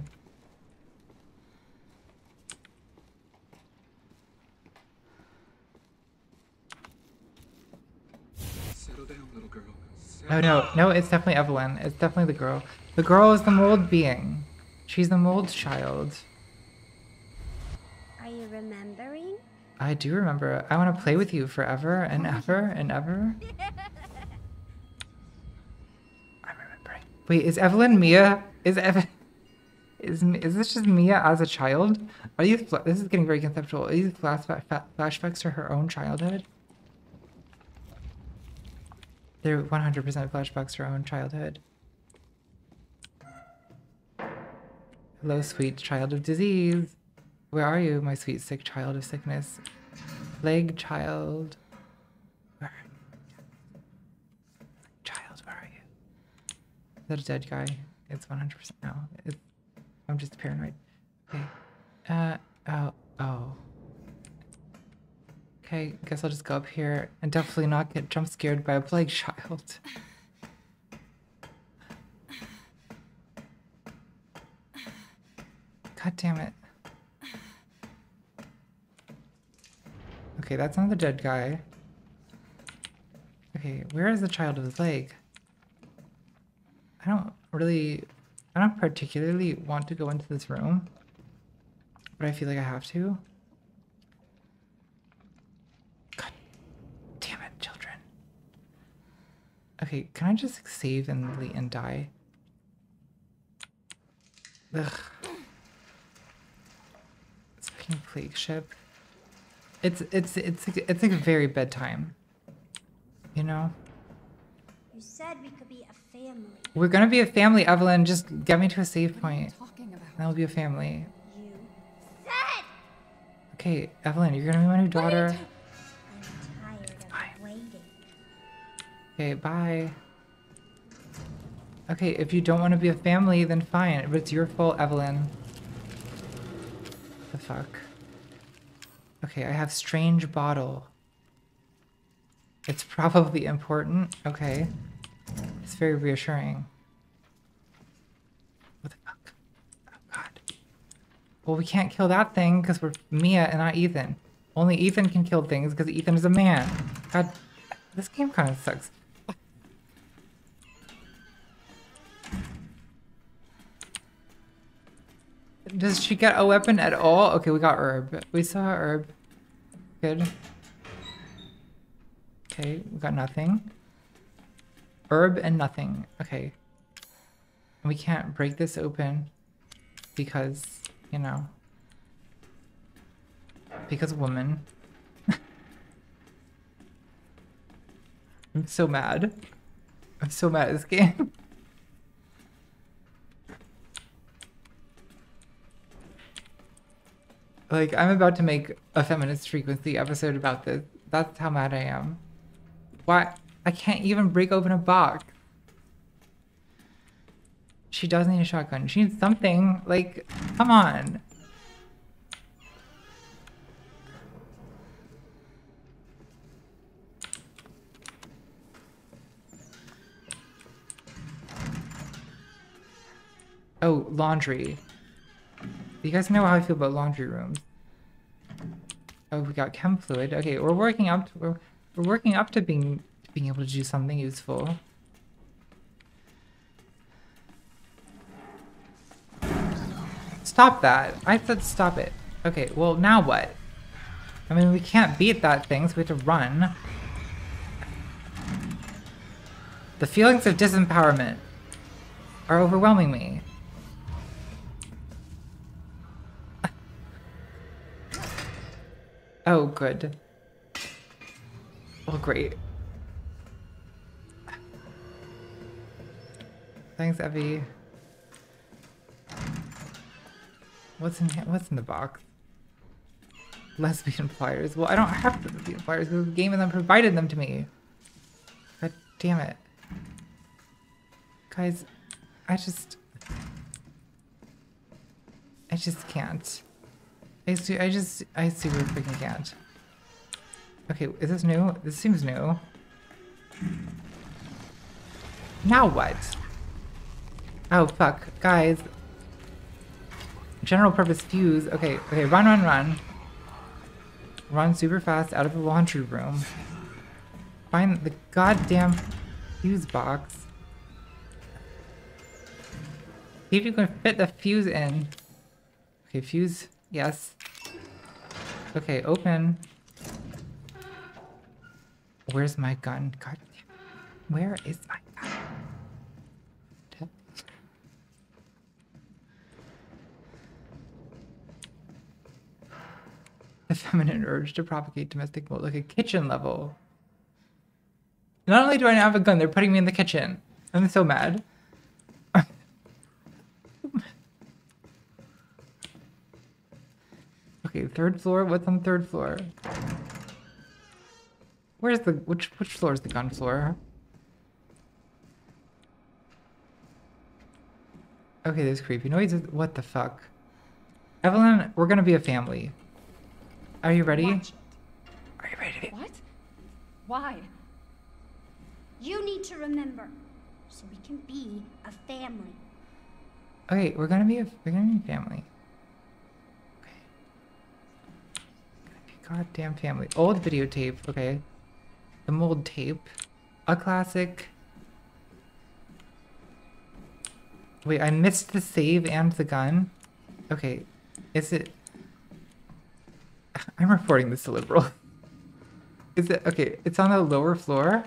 Settle down, little girl. Oh no, no, it's definitely Evelyn. It's definitely the girl. The girl is the mold being. She's the mold child. Are you remembering? I do remember. I want to play with you forever and [laughs] ever and ever. [laughs] I'm remembering. Wait, is Evelyn Mia? Is Evan? Is is this just Mia as a child? Are these? This is getting very conceptual. Are these flashback, flashbacks to her own childhood? They're 100% flashbacks to her own childhood. Hello, sweet child of disease. Where are you, my sweet sick child of sickness? Plague child. Where? Child, where are you? Is that a dead guy? It's 100% no. It's, I'm just paranoid. Okay. [sighs] Uh, oh, oh. Okay, guess I'll just go up here and definitely not get jump scared by a plague child. God damn it. Okay, that's not the dead guy. Okay, where is the child of the plague? I don't really, I don't particularly want to go into this room, but I feel like I have to. God damn it, children. Okay, can I just save and, le- and die? Ugh. It's fucking plague ship. It's it's it's like, it's like very bedtime. You know? You said we could family. We're gonna be a family, Evelyn. Just get me to a safe point. That'll be a family. You said Okay, Evelyn, you're gonna be my new daughter. I'm tired of waiting. Okay, bye. Okay, if you don't want to be a family, then fine. But it's your fault, Evelyn. The fuck? Okay, I have strange bottle. It's probably important. Okay. It's very reassuring. What the fuck? Oh god. Well, we can't kill that thing because we're Mia and not Ethan. Only Ethan can kill things because Ethan is a man. God, this game kind of sucks. Does she get a weapon at all? Okay, we got herb. We saw herb. Good. Okay, we got nothing. Herb and nothing. Okay. We can't break this open because, you know, because woman. I'm so mad. I'm so mad at this game. [laughs] Like, I'm about to make a feminist frequency episode about this. That's how mad I am. Why? I can't even break open a box. She does need a shotgun. She needs something. Like, come on. Oh, laundry. You guys know how I feel about laundry rooms. Oh, we got chem fluid. Okay, we're working up. To, we're we're working up to being being able to do something useful. Stop that. I said stop it. Okay, well, now what? I mean, we can't beat that thing, so we have to run. The feelings of disempowerment are overwhelming me. [laughs] oh, good. Well, great. Thanks, Evie. What's in? What's in the box? Lesbian pliers. Well, I don't have lesbian pliers because the game of them provided them to me. God damn it. Guys, I just... I just can't. I, su- I just... I super freaking can't. Okay, is this new? This seems new. Now what? Oh, fuck. Guys. General purpose fuse. Okay, okay, run, run, run. Run super fast out of the laundry room. Find the goddamn fuse box. See if you can fit the fuse in. Okay, fuse. Yes. Okay, open. Where's my gun? God damn. Where is my gun? Tap. The [laughs] feminine urge to propagate domestic mold like a kitchen level. Not only do I not have a gun, they're putting me in the kitchen. I'm so mad. [laughs] okay, third floor. What's on third floor? Where's the which which floor is the gun floor? Okay, there's creepy noises. What the fuck? Evelyn, we're gonna be a family. Are you ready? Are you ready? What? Why? You need to remember, so we can be a family. Okay, we're gonna be a we're gonna be a family. Okay. Gonna be goddamn family. Old videotape, okay. The mold tape. A classic. Wait, I missed the save and the gun. Okay. Is it [laughs] I'm reporting this to liberal. Is it okay, it's on the lower floor?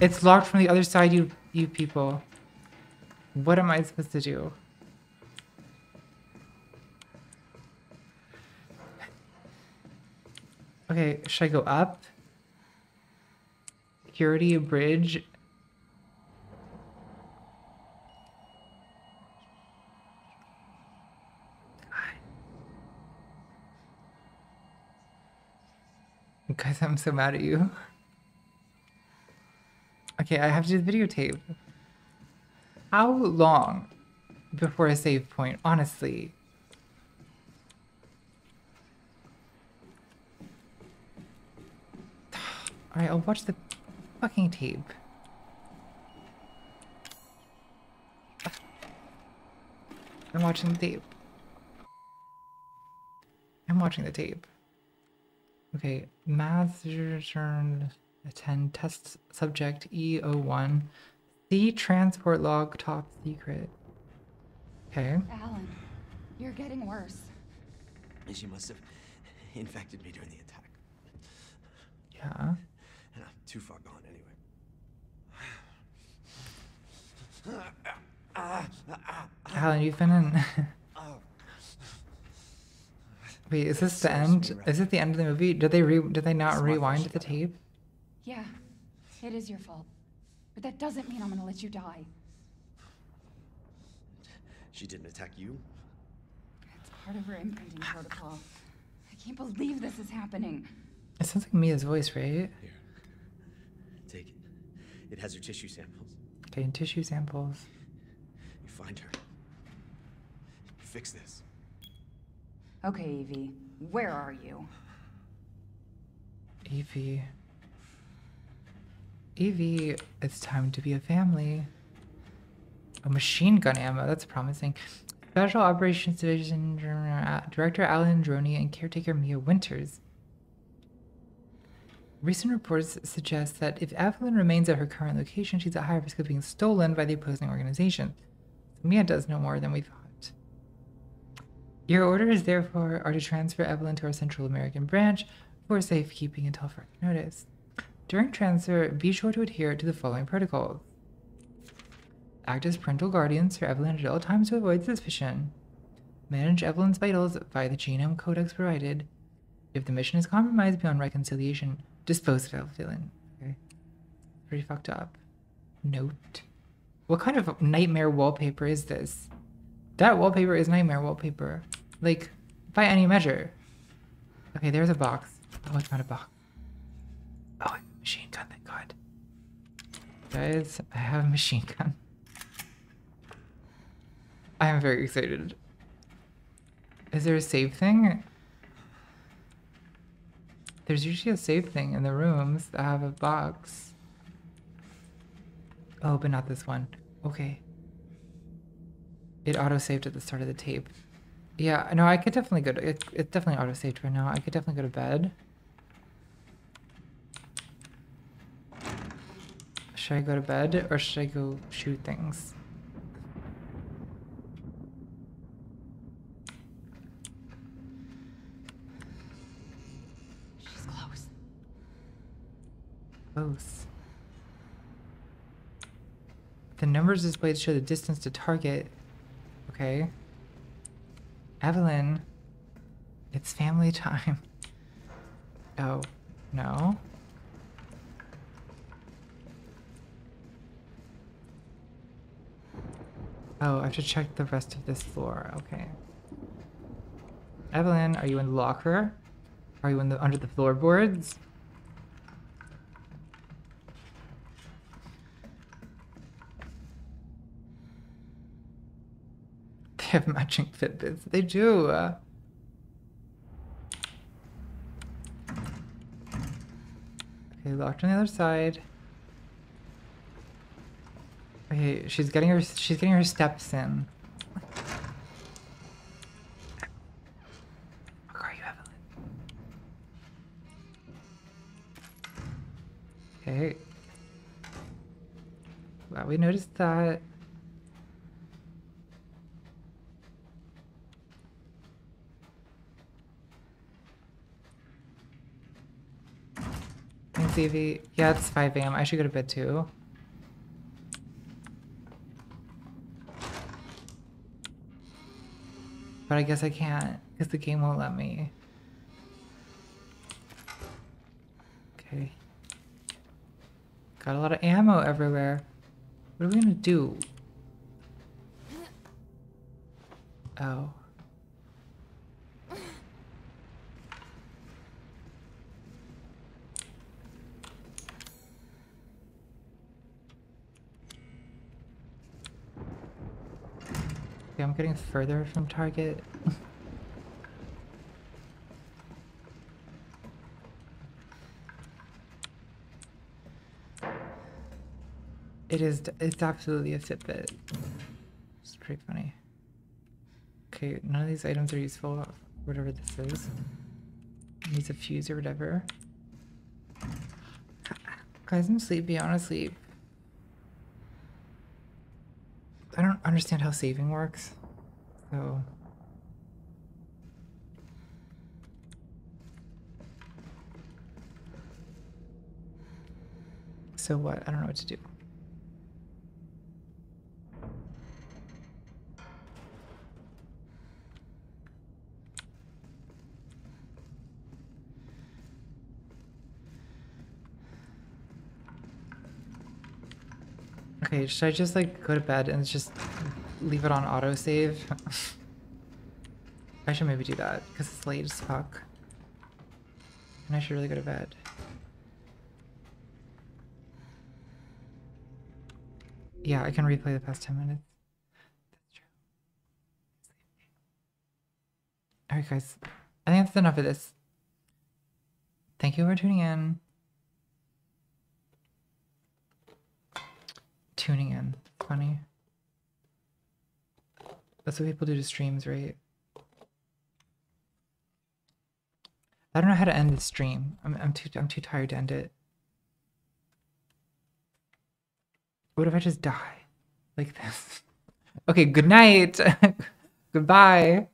It's locked from the other side, you you people. What am I supposed to do? Okay, should I go up? Security bridge. Guys, I'm so mad at you. Okay, I have to do the videotape. How long before a save point, honestly? [sighs] Alright, I'll watch the fucking tape. I'm watching the tape. I'm watching the tape. Okay, math returned attend test subject E01. See transport log top secret. Okay. Alan, you're getting worse. She must have infected me during the attack. Yeah. And I'm too far gone anyway. Alan, you've been in. [laughs] Wait, is this the end? Is it the end of the movie? Did they re? Did they not rewind the tape? Yeah, it is your fault. But that doesn't mean I'm gonna let you die. She didn't attack you? It's part of her imprinting protocol. I can't believe this is happening. It sounds like Mia's voice, right? Here. Take it. It has her tissue samples. Okay, and tissue samples. You find her. You fix this. Okay, Evie, where are you? Evie. Evie, it's time to be a family. A machine gun ammo, that's promising. Special Operations Division uh, Director Alan Droney and caretaker Mia Winters. Recent reports suggest that if Evelyn remains at her current location, she's at high risk of being stolen by the opposing organization. Mia does know more than we thought. Your orders, therefore, are to transfer Evelyn to our Central American branch for safekeeping until further notice. During transfer, be sure to adhere to the following protocols. Act as parental guardians for Evelyn at all times to avoid suspicion. Manage Evelyn's vitals via the genome codex provided. If the mission is compromised beyond reconciliation, dispose of Evelyn. Okay. Pretty fucked up. Note. What kind of nightmare wallpaper is this? That wallpaper is nightmare wallpaper. Like, by any measure. Okay, there's a box. Oh, it's not a box. Oh, machine gun, thank god. Guys, I have a machine gun. I am very excited. Is there a save thing? There's usually a save thing in the rooms that have a box. Oh, but not this one. Okay. It auto-saved at the start of the tape. Yeah, no, I could definitely go to... It, it's definitely auto-saved right now. I could definitely go to bed. Should I go to bed or should I go shoot things? Close. The numbers displayed show the distance to target. Okay. Evelyn. It's family [laughs] time. Oh, no. Oh, I have to check the rest of this floor. Okay. Evelyn, are you in the locker? Are you in the under the floorboards? [laughs] have matching Fitbits. They do. Uh, Okay, locked on the other side. Okay, she's getting her she's getting her steps in. Where are you, Evelyn? Okay. Well, we noticed that. Thanks, Evie. Yeah, it's 5 a.m. I should go to bed too. But I guess I can't because the game won't let me. Okay. Got a lot of ammo everywhere. What are we gonna do? Oh. Okay, I'm getting further from target. it is, it's absolutely a Fitbit. It's pretty funny. Okay, none of these items are useful, whatever this is. Needs a fuse or whatever. Guys, I'm sleepy, honestly. I understand how saving works. So So what? I don't know what to do. Okay, should I just like go to bed and just leave it on autosave? I should maybe do that because it's late as fuck. And I should really go to bed. Yeah, I can replay the past 10 minutes. That's true. Alright, guys. I think that's enough of this. Thank you for tuning in. Tuning in. Funny. That's what people do to streams, right? I don't know how to end the stream. I'm I'm too I'm too tired to end it. What if I just die? Like this? [laughs] Okay, good night. [laughs] Goodbye.